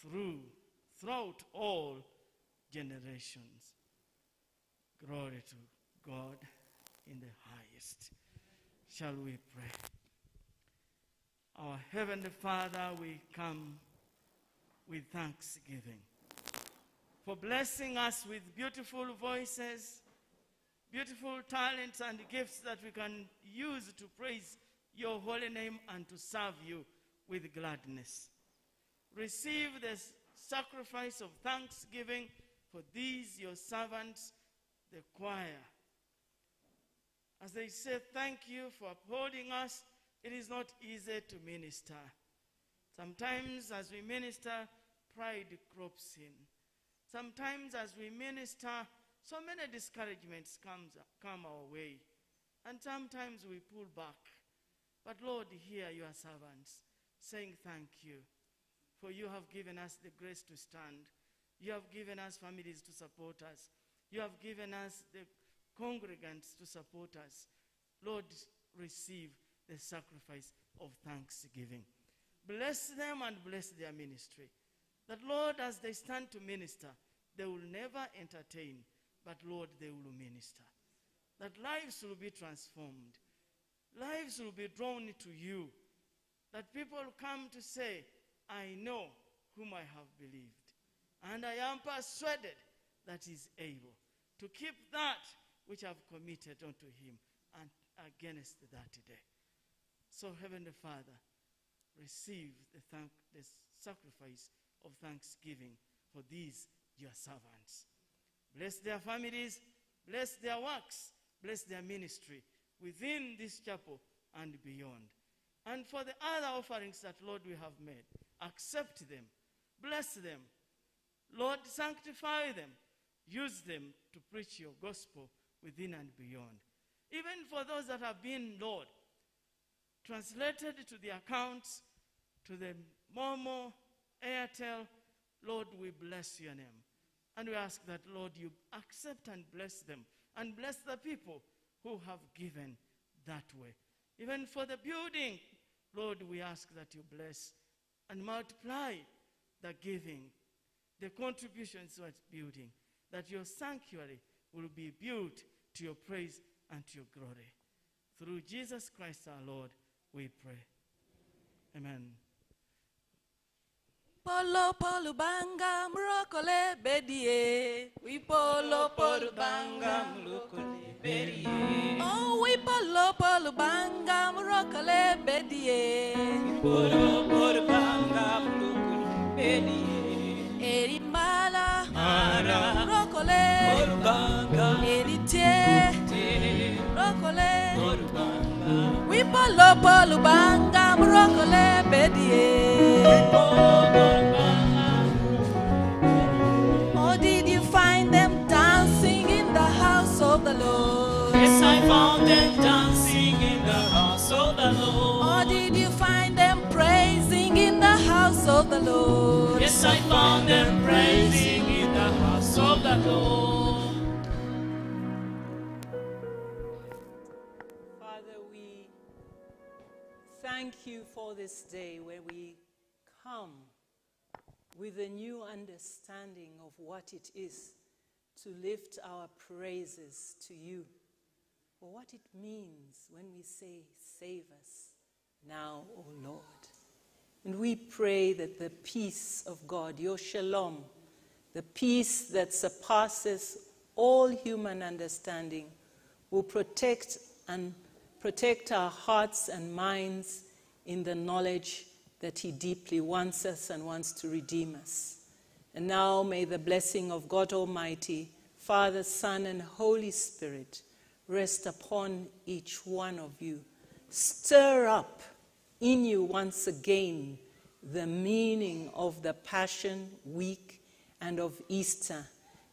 through throughout all generations. Glory to God in the highest. Shall we pray? Our Heavenly Father, we come with thanksgiving for blessing us with beautiful voices, beautiful talents, and gifts that we can use to praise your holy name and to serve you with gladness. Receive the sacrifice of thanksgiving for these your servants, the choir. As they say, thank you for upholding us. It is not easy to minister. Sometimes, as we minister, pride crops in. Sometimes, as we minister, so many discouragements comes, come our way. And sometimes we pull back. But Lord, hear your servants saying thank you, for you have given us the grace to stand. You have given us families to support us. You have given us the congregants to support us. Lord, receive the sacrifice of thanksgiving. Bless them and bless their ministry. That, Lord, as they stand to minister, they will never entertain, but, Lord, they will minister. That lives will be transformed, lives will be drawn to you. That people come to say, I know whom I have believed, and I am persuaded that he is able to keep that which I've committed unto him and against that day. So, Heavenly Father, receive the, thank, the sacrifice of thanksgiving for these your servants. Bless their families, bless their works, bless their ministry within this chapel and beyond. And for the other offerings that, Lord, we have made, accept them, bless them. Lord, sanctify them, use them to preach your gospel within and beyond. Even for those that have been, Lord, translated to the accounts, to the Momo, Airtel, Lord, we bless your name. And we ask that, Lord, you accept and bless them and bless the people who have given that way. Even for the building, Lord, we ask that you bless and multiply the giving, the contributions to that building, that your sanctuary will be built to your praise and to your glory. Through Jesus Christ our Lord, we pray. Amen. Polo polo banga mrokole bedie. We polo polo banga mrokole bedie. Oh, we polo banga mrokole bedie. Poro poro banga mlukulu bedi. Erimbala Ara mrokole. poro banga Eritie te. mrokole. Poro banga. We polo polo banga mrokole bedie. Poro of the Lord? Yes, I found them praising in the house of the Lord. Father, we thank you for this day where we come with a new understanding of what it is to lift our praises to you, or what it means when we say, Save us now, O Lord. And we pray that the peace of God, your shalom, the peace that surpasses all human understanding, will protect and protect our hearts and minds in the knowledge that He deeply wants us and wants to redeem us. And now may the blessing of God Almighty, Father, Son, and Holy Spirit rest upon each one of you. Stir up in you once again the meaning of the Passion Week and of Easter.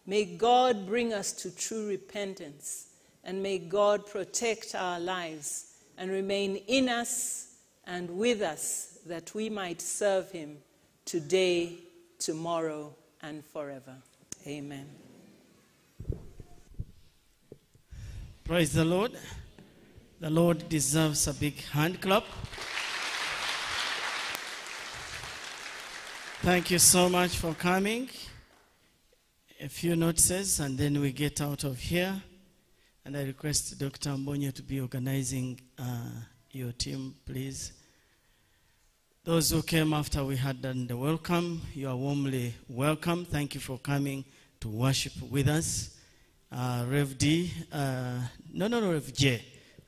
May God bring us to true repentance and may God protect our lives and remain in us and with us that we might serve Him today, tomorrow, and forever. Amen. Praise the Lord. The Lord deserves a big hand clap. Thank you so much for coming. A few notices, and then we get out of here. And I request Dr. Mbonye to be organizing uh, your team, please. Those who came after we had done the welcome, you are warmly welcome. Thank you for coming to worship with us. Uh, Rev D, uh, no, no, no, Rev J.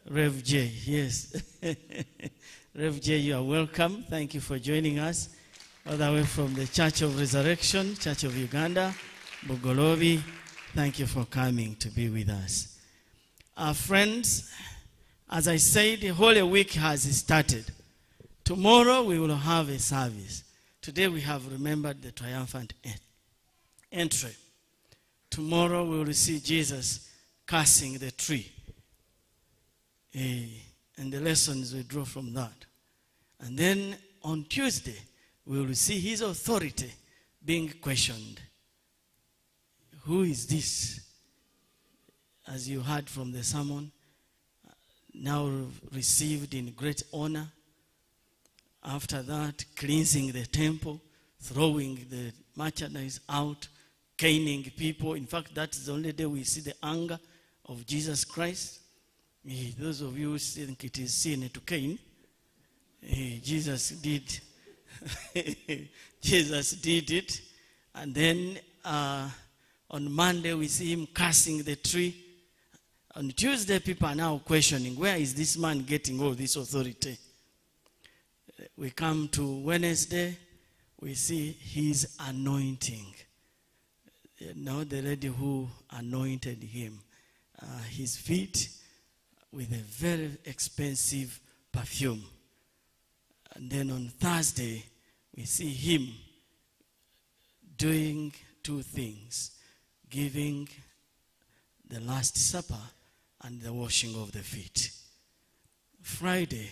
Rev J, yes. *laughs* Rev J, you are welcome. Thank you for joining us all the way from the Church of Resurrection, Church of Uganda, Bugolobi. Thank you for coming to be with us. Our friends, as I said, the Holy Week has started. Tomorrow we will have a service. Today we have remembered the triumphant en- entry. Tomorrow we will see Jesus cursing the tree. Eh, and the lessons we draw from that. And then on Tuesday, we will see his authority being questioned. Who is this? As you heard from the sermon, now received in great honor. After that, cleansing the temple, throwing the merchandise out, caning people. In fact, that's the only day we see the anger of Jesus Christ. Those of you who think it is sin to cane, eh, Jesus did. *laughs* Jesus did it. And then uh, on Monday, we see him cursing the tree. On Tuesday, people are now questioning where is this man getting all this authority? We come to Wednesday, we see his anointing. You know, the lady who anointed him, uh, his feet with a very expensive perfume. And then on Thursday, we see him doing two things giving the Last Supper and the washing of the feet. Friday,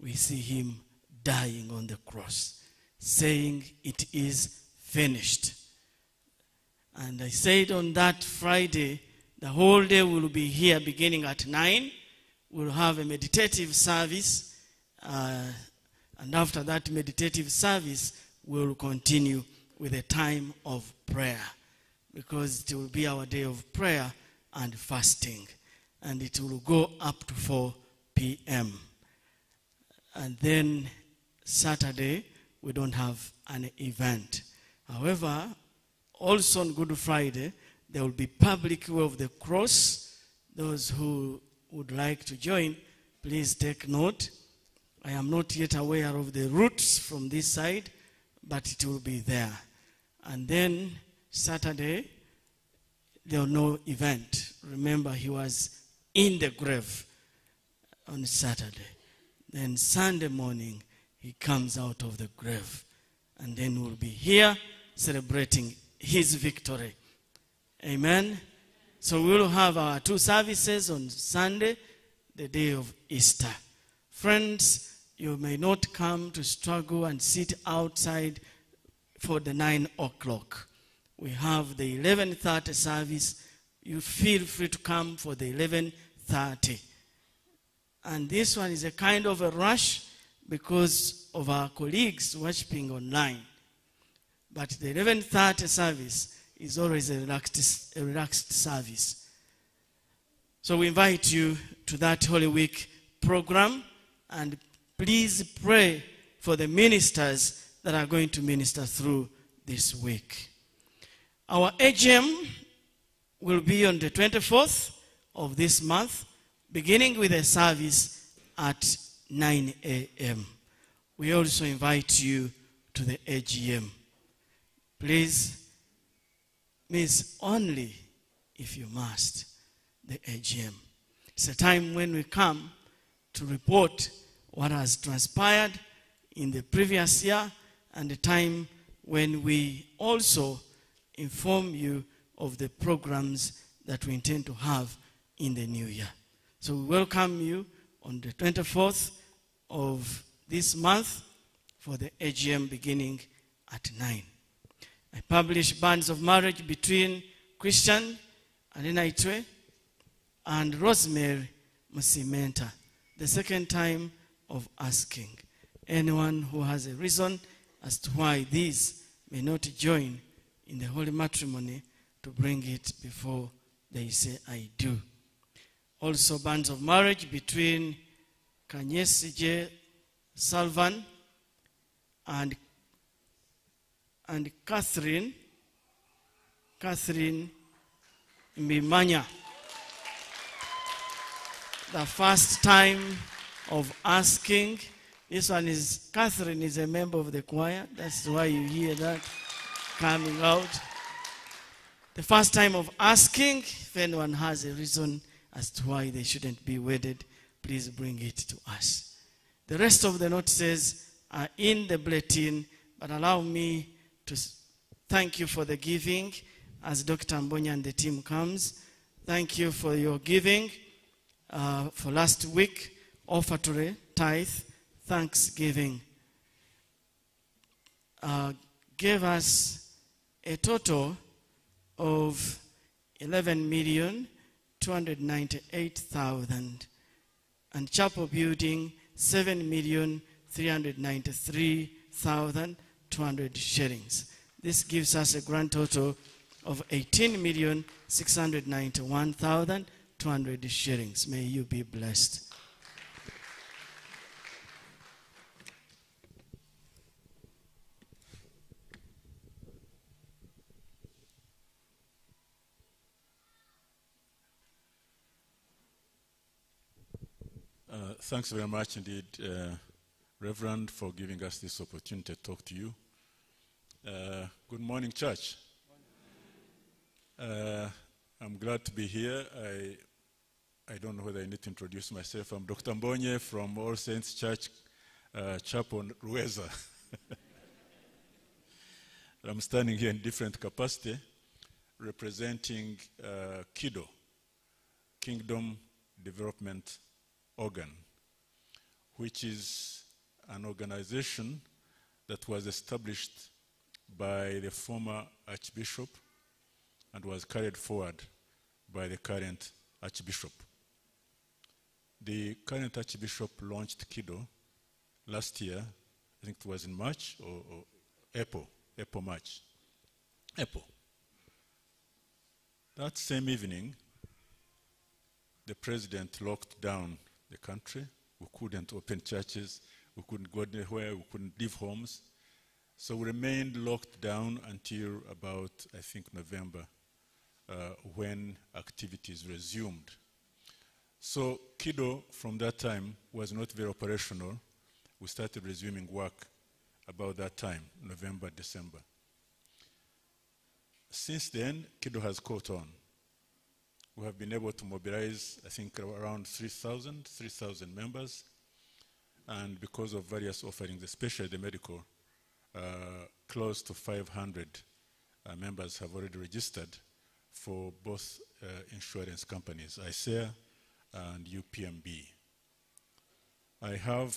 we see him dying on the cross, saying, It is finished. And I said on that Friday, the whole day will be here beginning at 9. We'll have a meditative service. Uh, and after that meditative service, we'll continue with a time of prayer because it will be our day of prayer and fasting. And it will go up to 4 p.m. And then Saturday, we don't have an event. However, also on Good Friday, there will be public way of the cross. Those who would like to join, please take note. I am not yet aware of the routes from this side, but it will be there. And then Saturday, there was no event. Remember, he was in the grave on Saturday. Then Sunday morning, he comes out of the grave. And then we'll be here celebrating his victory. Amen. So we will have our two services on Sunday, the day of Easter. Friends, you may not come to struggle and sit outside for the 9 o'clock. We have the 11.30 service. You feel free to come for the 11.30. And this one is a kind of a rush because of our colleagues worshiping online. But the 11.30 service is always a relaxed, a relaxed service. So we invite you to that Holy Week program and please pray for the ministers that are going to minister through this week. Our AGM will be on the 24th of this month, beginning with a service at 9 a.m. We also invite you to the AGM. Please miss only if you must the AGM. It's a time when we come to report what has transpired in the previous year and the time when we also inform you of the programs that we intend to have in the new year. So we welcome you on the 24th of this month for the AGM beginning at 9. I publish banns of marriage between Christian Alina and Rosemary Musimenta. The second time of asking anyone who has a reason as to why these may not join in the holy matrimony to bring it before they say, I do. Also, banns of marriage between Kanyesi J. Salvan and, and Catherine, Catherine Mimanya. The first time of asking. This one is Catherine is a member of the choir. That's why you hear that coming out. The first time of asking, if anyone has a reason as to why they shouldn't be wedded, please bring it to us. The rest of the notices are in the bulletin, but allow me to thank you for the giving as Dr. Mbonye and the team comes. Thank you for your giving uh, for last week, offertory, tithe, thanksgiving. Uh, gave us a total of 11,298,000 and chapel building 7,393,200 shillings. This gives us a grand total of 18,691,200 shillings. May you be blessed. Uh, thanks very much indeed, uh, Reverend, for giving us this opportunity to talk to you. Uh, good morning, church. Uh, I'm glad to be here. I, I don't know whether I need to introduce myself. I'm Dr. Mbonye from All Saints Church uh, Chapel, Lweza. *laughs* I'm standing here in different capacity, representing uh, KIDO, Kingdom Development Organ, which is an organization that was established by the former Archbishop and was carried forward by the current Archbishop. The current Archbishop launched Kido last year, I think it was in March or, or April, April, March. April. That same evening, the president locked down the country. We couldn't open churches. We couldn't go anywhere. We couldn't leave homes. So we remained locked down until about, I think, November, uh, when activities resumed. So Kido, from that time, was not very operational. We started resuming work about that time, November, December. Since then, Kido has caught on. We have been able to mobilize, I think, around 3,000, 3,000 members. And because of various offerings, especially the medical, uh, close to 500 uh, members have already registered for both uh, insurance companies, ICEA and UPMB. I have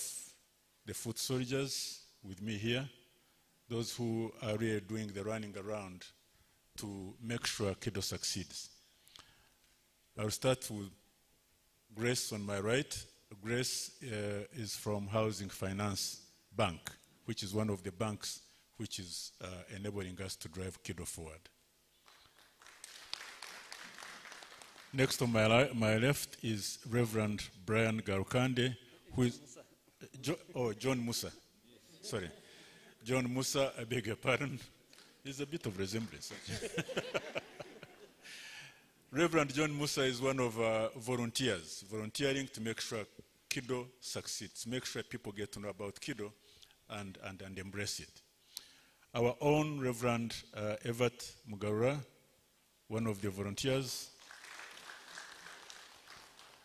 the foot soldiers with me here, those who are really doing the running around to make sure Kido succeeds. I'll start with Grace on my right. Grace uh, is from Housing Finance Bank, which is one of the banks which is uh, enabling us to drive Kido forward. Next on my, my left is Reverend Brian Garukande, who is jo- oh John Musa. Sorry, John Musa. I beg your pardon. There's a bit of resemblance. *laughs* Reverend John Musa is one of our volunteers, volunteering to make sure Kido succeeds, make sure people get to know about Kido and, and, and embrace it. Our own Reverend uh, Mugarura, one of the volunteers.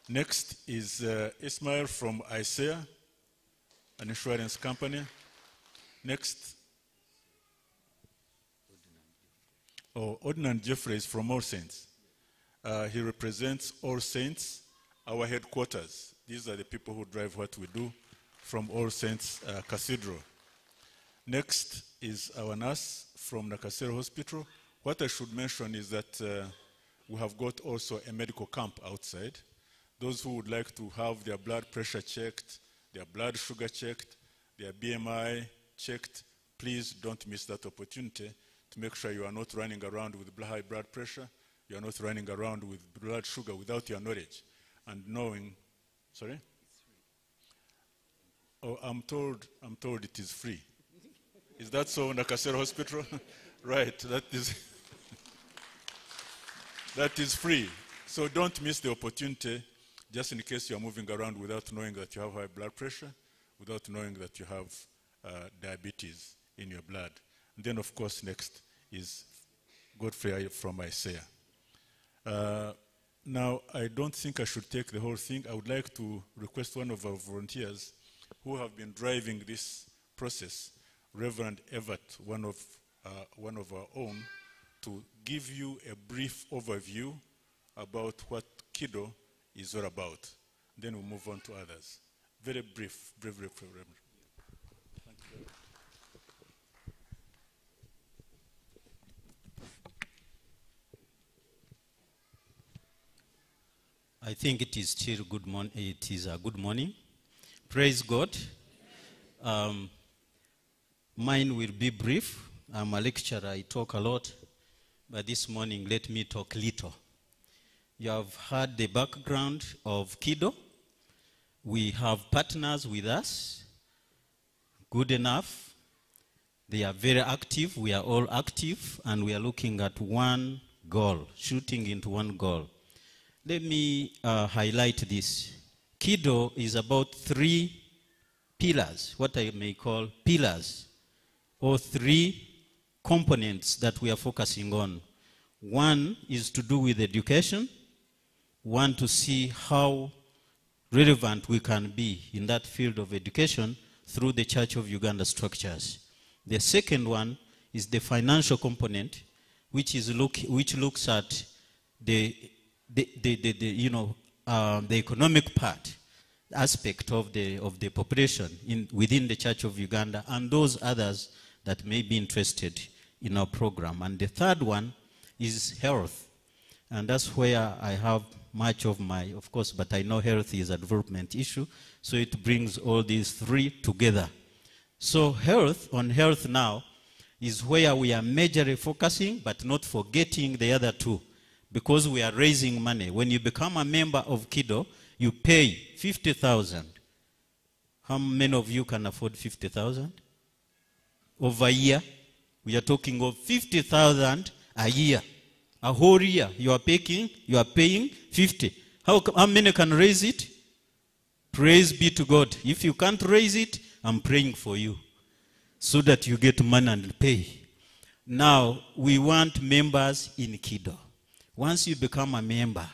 Next is uh, Ismail from ICEA, an insurance company. Next, oh, Odinand Jeffrey is from All Saints. Uh, he represents All Saints, our headquarters. These are the people who drive what we do from All Saints uh, Cathedral. Next is our nurse from Nakasero Hospital. What I should mention is that uh, we have got also a medical camp outside. Those who would like to have their blood pressure checked, their blood sugar checked, their BMI checked, please don't miss that opportunity to make sure you are not running around with high blood pressure, you are not running around with blood sugar without your knowledge and knowing. Sorry? Oh, I'm told, I'm told it is free. Is that so, in Nakasero Hospital? *laughs* right, that is, *laughs* that is free. So don't miss the opportunity just in case you're moving around without knowing that you have high blood pressure, without knowing that you have uh, diabetes in your blood. And then, of course, next is Godfrey from ICEA. Uh, now, I don't think I should take the whole thing. I would like to request one of our volunteers who have been driving this process, Reverend Everett, one of, uh, one of our own, to give you a brief overview about what Kido is all about. Then we'll move on to others. Very brief, brief, brief, brief. brief. Thank you very much. I think it is still good morning. It is a good morning. Praise God. Um, mine will be brief. I'm a lecturer. I talk a lot, but this morning let me talk little. You have heard the background of Kido. We have partners with us. Good enough. They are very active. We are all active, and we are looking at one goal, shooting into one goal. Let me uh, highlight this. Kido is about three pillars, what I may call pillars, or three components that we are focusing on. One is to do with education, one to see how relevant we can be in that field of education through the Church of Uganda structures. The second one is the financial component, which, is look, which looks at the the, the, the, the you know, um, the economic part, aspect of the, of the population in, within the Church of Uganda and those others that may be interested in our program. And the third one is health. And that's where I have much of my, of course, but I know health is a development issue, so it brings all these three together. So health, on health now, is where we are majorly focusing, but not forgetting the other two because we are raising money. When you become a member of Kido, you pay 50,000. How many of you can afford 50,000? Over a year, we are talking of 50,000 a year. A whole year, you are paying, you are paying 50. How, how many can raise it? Praise be to God. If you can't raise it, I'm praying for you so that you get money and pay. Now, we want members in Kido. Once you become a member,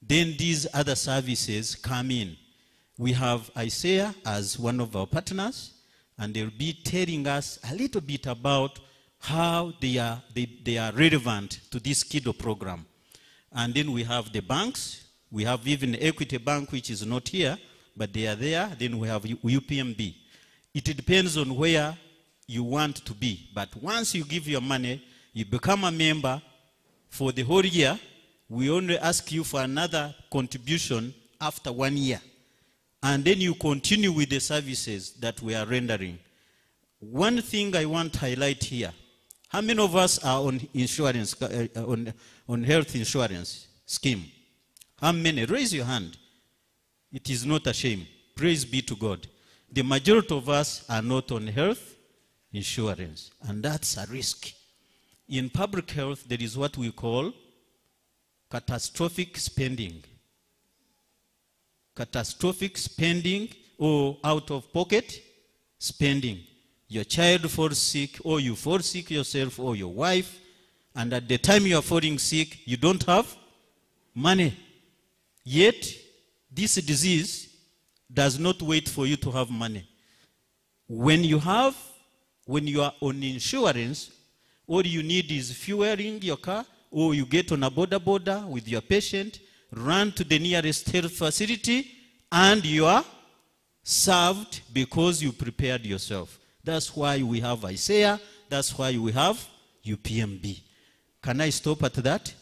then these other services come in. We have ICEA as one of our partners, and they'll be telling us a little bit about how they are, they, they are relevant to this Kido program. And then we have the banks. We have even Equity Bank, which is not here, but they are there. Then we have UPMB. It depends on where you want to be. But once you give your money, you become a member for the whole year. We only ask you for another contribution after one year. And then you continue with the services that we are rendering. One thing I want to highlight here how many of us are on insurance, uh, uh, on, on health insurance scheme? How many? Raise your hand. It is not a shame. Praise be to God. The majority of us are not on health insurance, and that's a risk. In public health, there is what we call catastrophic spending. Catastrophic spending or out of pocket spending. Your child falls sick, or you fall sick yourself, or your wife, and at the time you are falling sick, you don't have money. Yet, this disease does not wait for you to have money. When you have, when you are on insurance, all you need is fueling your car, or you get on a boda boda with your patient, run to the nearest health facility, and you are served because you prepared yourself. That's why we have ICEA. That's why we have UPMB. Can I stop at that?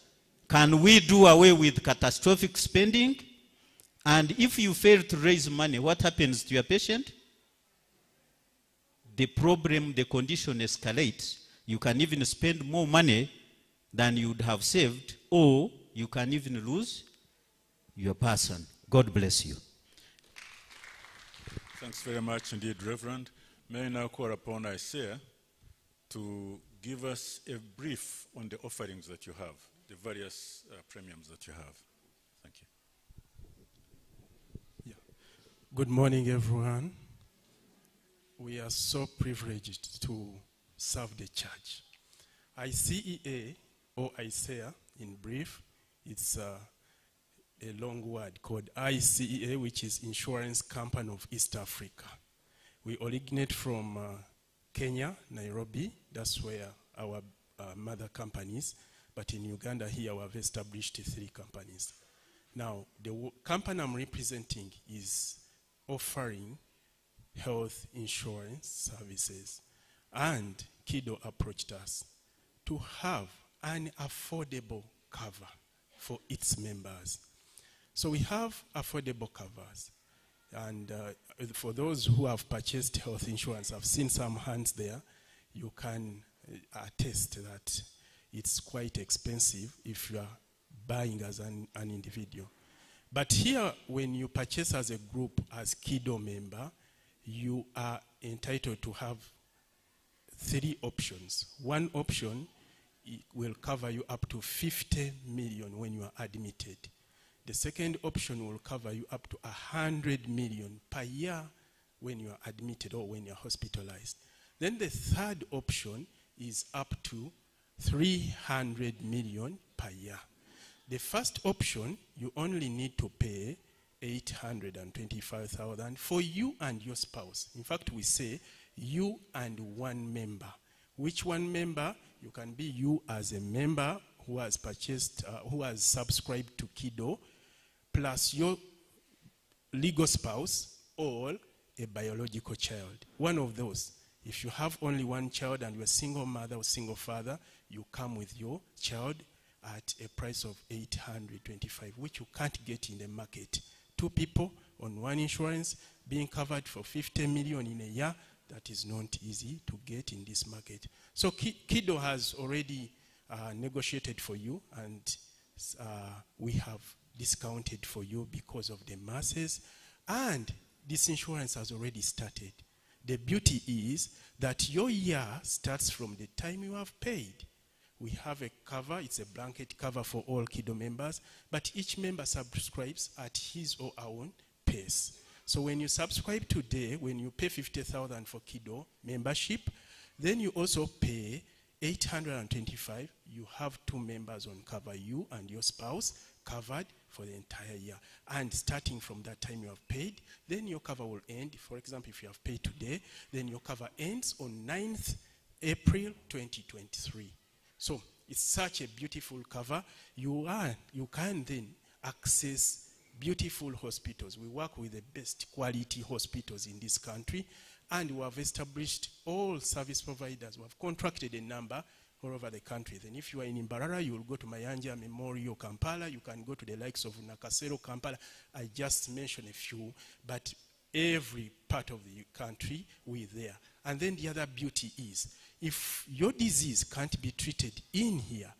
Can we do away with catastrophic spending? And if you fail to raise money, what happens to your patient? The problem, the condition escalates. You can even spend more money than you would have saved, or you can even lose your person. God bless you. Thanks very much indeed, Reverend. May I now call upon ICEA to give us a brief on the offerings that you have, the various uh, premiums that you have. Thank you. Good morning, everyone. We are so privileged to serve the church. ICEA, or ICEA in brief, it's uh, a long word called ICEA, which is Insurance Company of East Africa. We originate from uh, Kenya, Nairobi. That's where our uh, mother companies. But in Uganda, here we have established three companies. Now, the company I'm representing is offering health insurance services. And Kido approached us to have an affordable cover for its members. So we have affordable covers. And uh, for those who have purchased health insurance, I've seen some hands there, you can uh, attest that it's quite expensive if you are buying as an, an individual. But here, when you purchase as a group, as Kido member, you are entitled to have three options. One option will cover you up to 50 million when you are admitted. The second option will cover you up to 100 million per year when you are admitted or when you are hospitalized. Then the third option is up to 300 million per year. The first option, you only need to pay 825,000 for you and your spouse. In fact, we say you and one member. Which one member? You can be you as a member who has purchased, uh, who has subscribed to Kido, plus your legal spouse or a biological child. One of those. If you have only one child and you're a single mother or single father, you come with your child at a price of 825, which you can't get in the market. Two people on one insurance being covered for 50 million in a year, that is not easy to get in this market. So Kido has already uh, negotiated for you, and uh, we have discounted for you because of the masses, and this insurance has already started. The beauty is that your year starts from the time you have paid. We have a cover, it's a blanket cover for all Kido members, but each member subscribes at his or her own pace. So when you subscribe today, when you pay 50,000 for Kido membership, then you also pay 825. You have two members on cover, you and your spouse, covered for the entire year. And starting from that time you have paid, then your cover will end. For example, if you have paid today, then your cover ends on 9th April 2023. So it's such a beautiful cover. You are you can then access beautiful hospitals. We work with the best quality hospitals in this country, and we have established all service providers. We have contracted a number all over the country. Then if you are in Mbarara, you will go to Mayanja Memorial Kampala. You can go to the likes of Nakasero Kampala. I just mentioned a few, but every part of the country we're there. And then the other beauty is, if your disease can't be treated in here,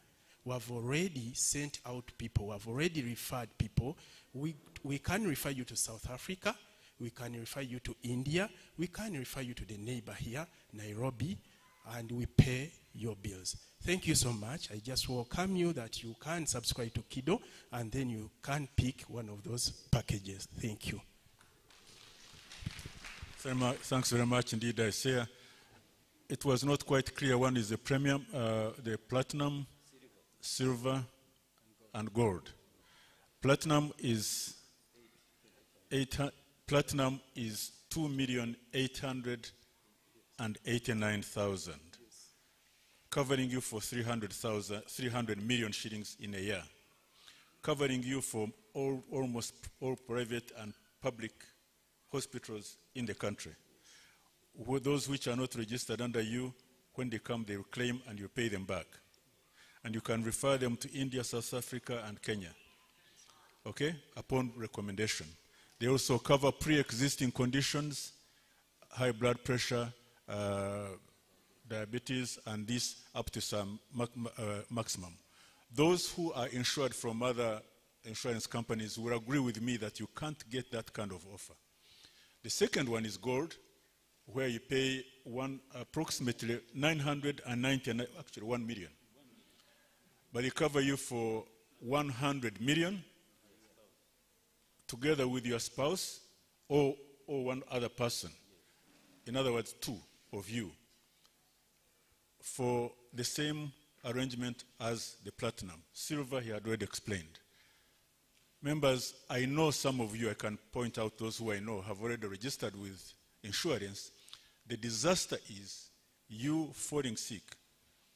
we have already sent out people, we have already referred people. We, we can refer you to South Africa, we can refer you to India, we can refer you to the neighbor here, Nairobi, and we pay your bills. Thank you so much. I just welcome you that you can subscribe to Kido and then you can pick one of those packages. Thank you. Thanks very much indeed, ICEA. It was not quite clear. One is the premium, uh, the platinum, silver, and gold. Platinum is eight, platinum is two million eight hundred and eighty-nine thousand, covering you for 300,000 300 million shillings in a year, covering you for all, almost all private and public hospitals in the country. Those which are not registered under you, when they come, they will claim and you pay them back. And you can refer them to India, South Africa, and Kenya. Okay? Upon recommendation. They also cover pre existing conditions, high blood pressure, uh, diabetes, and this up to some uh, maximum. Those who are insured from other insurance companies will agree with me that you can't get that kind of offer. The second one is gold, where you pay one approximately 999, actually 1 million. But they cover you for 100 million together with your spouse or, or one other person. In other words, two of you for the same arrangement as the platinum. Silver, he had already explained. Members, I know some of you, I can point out those who I know have already registered with insurance. The disaster is you falling sick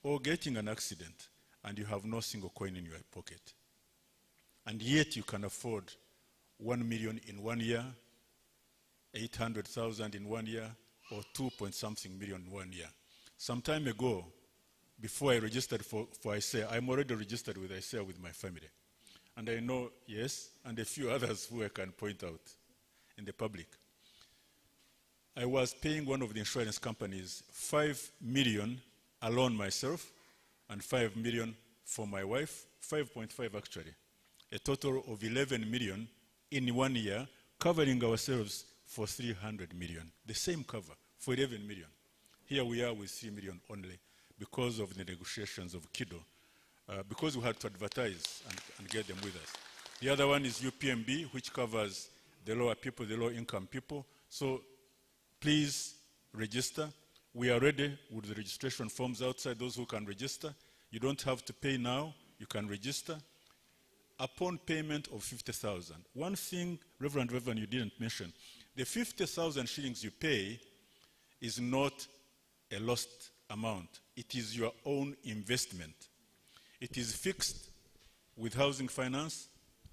or getting an accident and you have no single coin in your pocket. And yet you can afford 1 million in one year, 800,000 in one year, or 2 point something million in one year. Some time ago, before I registered for, for ICEA, I'm already registered with ICEA with my family. And I know, yes, and a few others who I can point out in the public. I was paying one of the insurance companies 5 million alone myself and 5 million for my wife, 5.5 actually. A total of 11 million in one year, covering ourselves for 300 million. The same cover for 11 million. Here we are with 3 million only because of the negotiations of Kido, uh, because we had to advertise and, and get them with us. The other one is UPMB, which covers the lower people, the low income people. So please register. We are ready with the registration forms outside, those who can register. You don't have to pay now, you can register. Upon payment of 50,000. One thing, Reverend Reverend, you didn't mention, the 50,000 shillings you pay is not a lost amount. It is your own investment. It is fixed with housing finance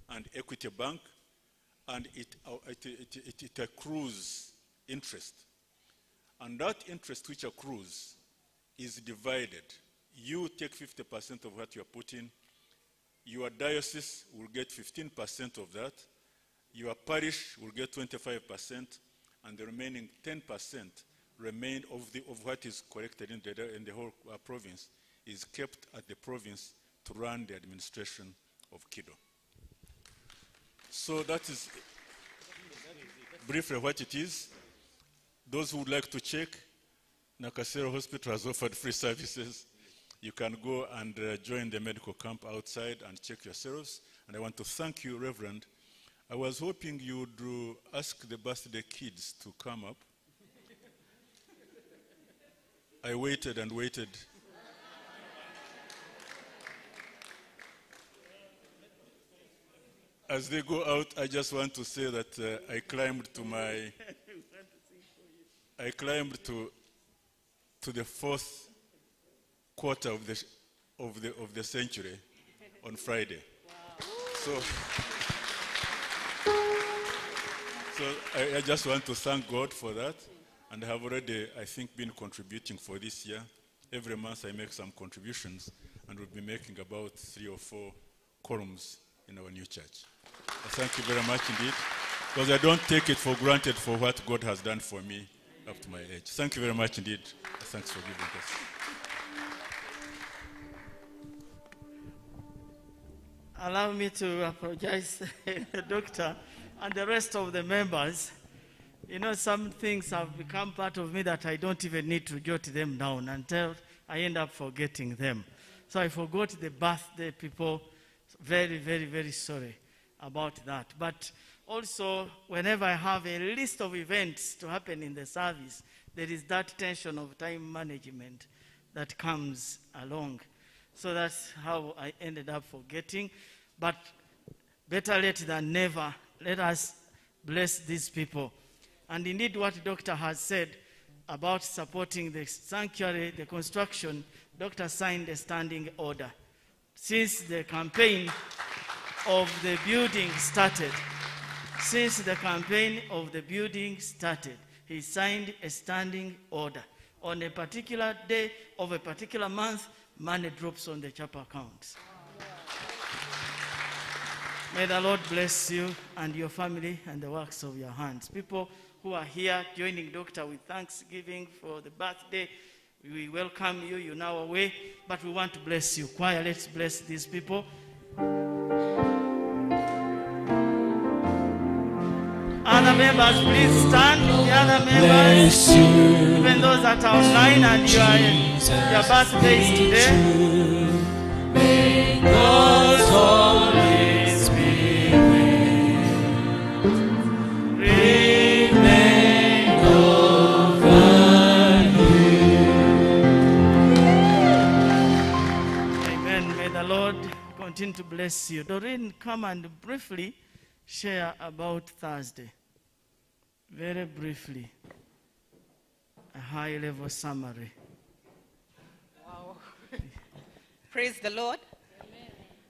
and equity bank, and it, uh, it, it, it, accrues interest. And that interest which accrues is divided. You take 50% of what you are putting, your diocese will get 15% of that, your parish will get 25%, and the remaining 10% remain of, the, of what is collected in the, in the whole uh, province is kept at the province to run the administration of Kido. So that is briefly what it is. Those who would like to check, Nakasero Hospital has offered free services. You can go and uh, join the medical camp outside and check yourselves. And I want to thank you, Reverend. I was hoping you would ask the birthday kids to come up. I waited and waited. As they go out, I just want to say that uh, I climbed to my, I climbed to, to the fourth quarter of the, of the, of the century on Friday. So, So I, I just want to thank God for that. And I have already, I think, been contributing for this year. Every month I make some contributions and we'll be making about three or four columns in our new church. I thank you very much indeed. Because I don't take it for granted for what God has done for me up to my age. Thank you very much indeed. Thanks for giving us. Allow me to apologize, *laughs* Doctor, and the rest of the members. You know, some things have become part of me that I don't even need to jot them down until I end up forgetting them. So I forgot the birthday people. Very, very, very sorry about that. But also, whenever I have a list of events to happen in the service, there is that tension of time management that comes along. So that's how I ended up forgetting. But better late than never. Let us bless these people. And indeed, what the Doctor has said about supporting the sanctuary, the construction, Doctor signed a standing order. Since the campaign of the building started, since the campaign of the building started, he signed a standing order. On a particular day of a particular month, money drops on the chapel accounts. May the Lord bless you and your family and the works of your hands. People who are here joining Doctor with thanksgiving for the birthday, we welcome you. You're now away, but we want to bless you. Choir, let's bless these people. Other members, please stand. The other members, even those that are online and you are, your birthday is today. God's continue to bless you. Doreen, come and briefly share about Thursday. Very briefly. A high level summary. Wow. *laughs* Praise the Lord.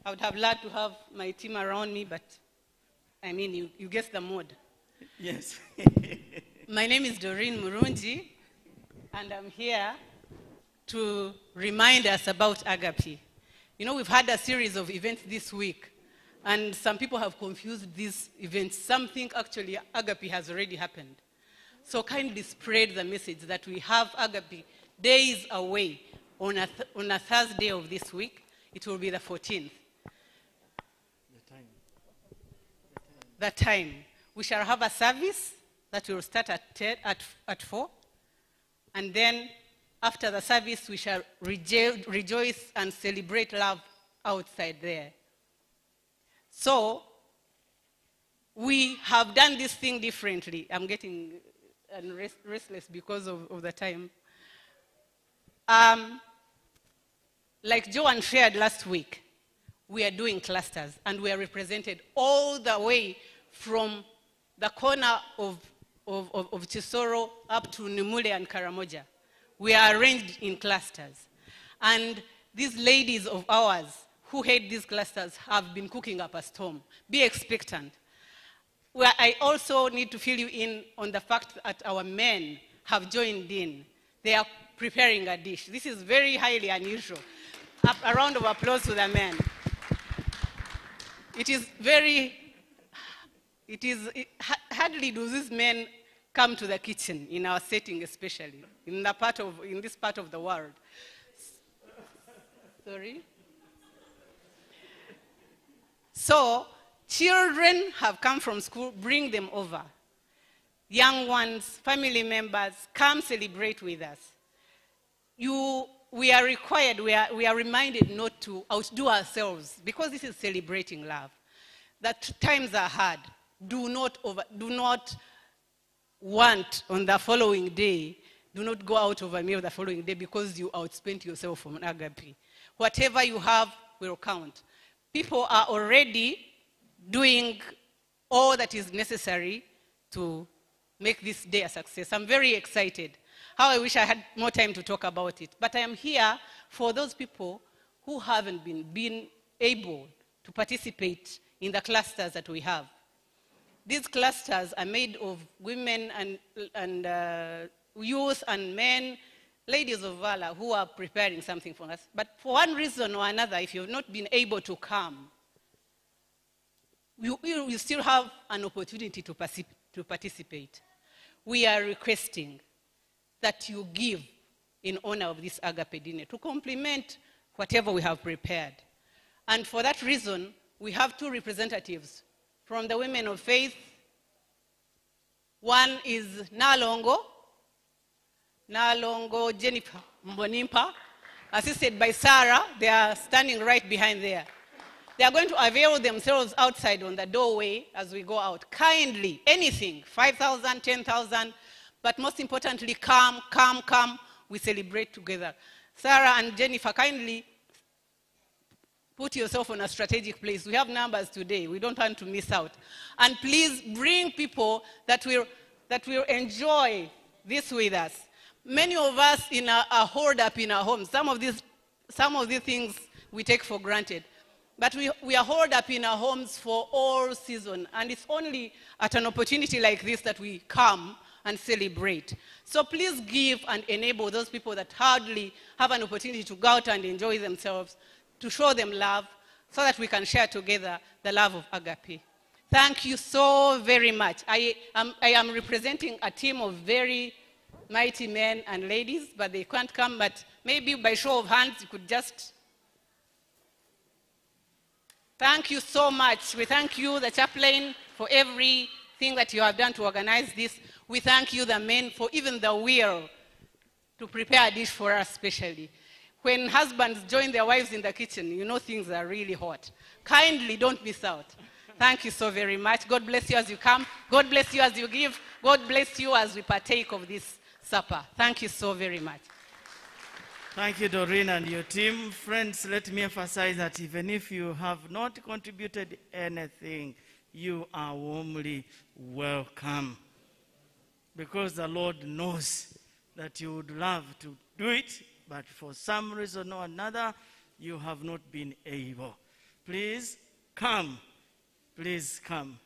I would have loved to have my team around me, but I mean, you, you guess the mood. Yes. *laughs* My name is Doreen Murunji, and I'm here to remind us about Agape. You know, we've had a series of events this week, and some people have confused these events. Some think actually Agape has already happened. So kindly spread the message that we have Agape days away on a, th- on a Thursday of this week. It will be the 14th. The time. The time. We shall have a service that will start at, 10, at, at 4. And then after the service, we shall rejo- rejoice and celebrate love outside there. So, we have done this thing differently. I'm getting uh, rest- restless because of, of the time. Um, like Joan shared last week, we are doing clusters and we are represented all the way from the corner of, of, of, of Kisoro up to Nimule and Karamoja. We are arranged in clusters. And these ladies of ours who head these clusters have been cooking up a storm. Be expectant. Where I also need to fill you in on the fact that our men have joined in. They are preparing a dish. This is very highly unusual. A round of applause to the men. It is very, it is, it, hardly do these men come to the kitchen in our setting especially, in, the part of, in this part of the world. Sorry? So, children have come from school, bring them over. Young ones, family members, come celebrate with us. You, we are required, we are, we are reminded not to outdo ourselves because this is celebrating love. That times are hard. Do not, over, do not want on the following day, do not go out of a meal the following day because you outspent yourself on agape. Whatever you have will count. People are already doing all that is necessary to make this day a success. I'm very excited. How I wish I had more time to talk about it. But I am here for those people who haven't been, been able to participate in the clusters that we have. These clusters are made of women and, and uh, youth and men, ladies of valor who are preparing something for us. But for one reason or another, if you've not been able to come, you, you still have an opportunity to, to participate. We are requesting that you give in honor of this agape dinner to complement whatever we have prepared. And for that reason, we have two representatives from the women of faith. One is Nalongo, Nalongo Jennifer Mbonimpa, assisted by Sarah. They are standing right behind there. They are going to avail themselves outside on the doorway as we go out. Kindly, anything, 5,000, 10,000, but most importantly, come, come, come. We celebrate together. Sarah and Jennifer, kindly put yourself on a strategic place. We have numbers today. We don't want to miss out. And please bring people that will, that will enjoy this with us. Many of us in a, a hold up in our homes. Some of these, some of these things we take for granted. But we, we are holed up in our homes for all season. And it's only at an opportunity like this that we come and celebrate. So please give and enable those people that hardly have an opportunity to go out and enjoy themselves, to show them love, so that we can share together the love of agape. Thank you so very much. I am, I am representing a team of very mighty men and ladies, but they can't come. But maybe by show of hands, you could just Thank you so much. We thank you, the chaplain, for everything that you have done to organize this. We thank you, the men, for even the will to prepare a dish for us specially. When husbands join their wives in the kitchen, you know things are really hot. Kindly don't miss out. Thank you so very much. God bless you as you come. God bless you as you give. God bless you as we partake of this supper. Thank you so very much. Thank you, Doreen, and your team. Friends, let me emphasize that even if you have not contributed anything, you are warmly welcome. Because the Lord knows that you would love to do it, but for some reason or another, you have not been able. Please come. Please come.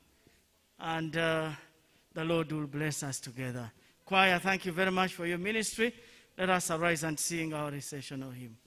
And uh, the Lord will bless us together. Choir, thank you very much for your ministry. Let us arise and sing our recessional hymn.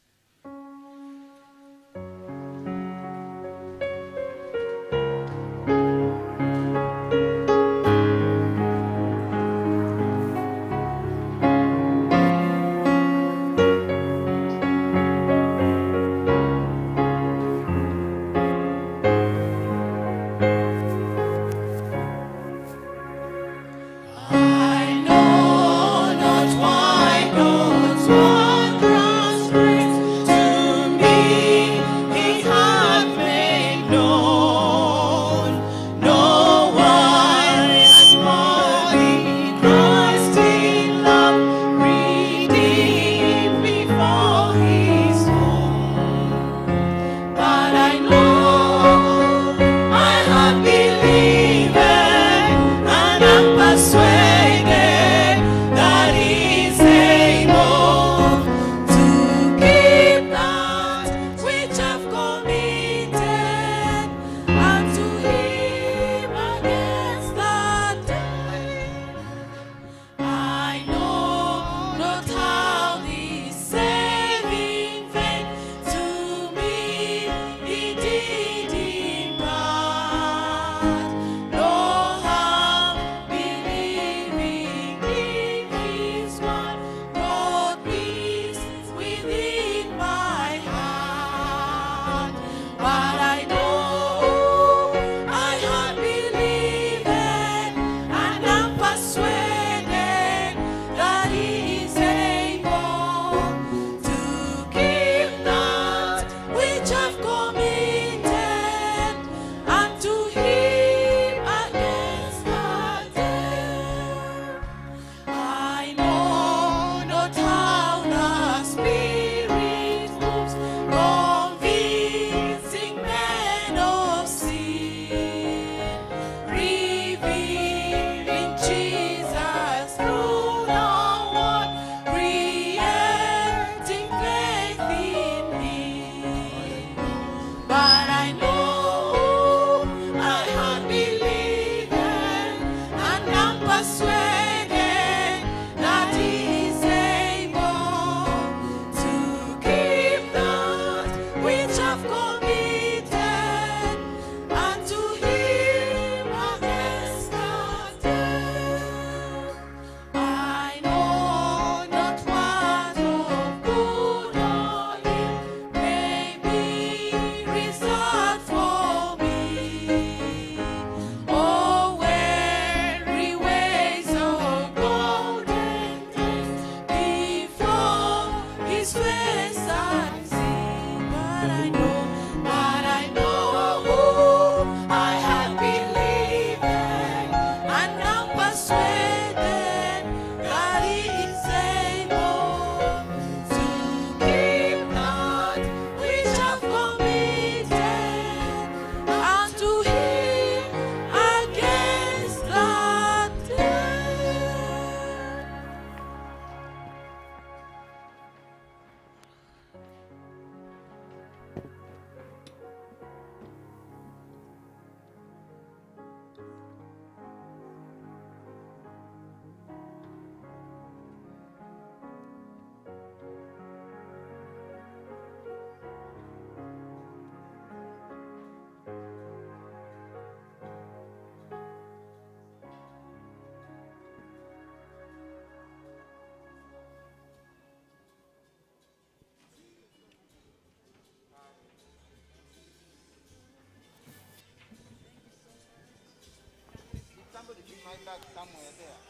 Bag somewhere there. A,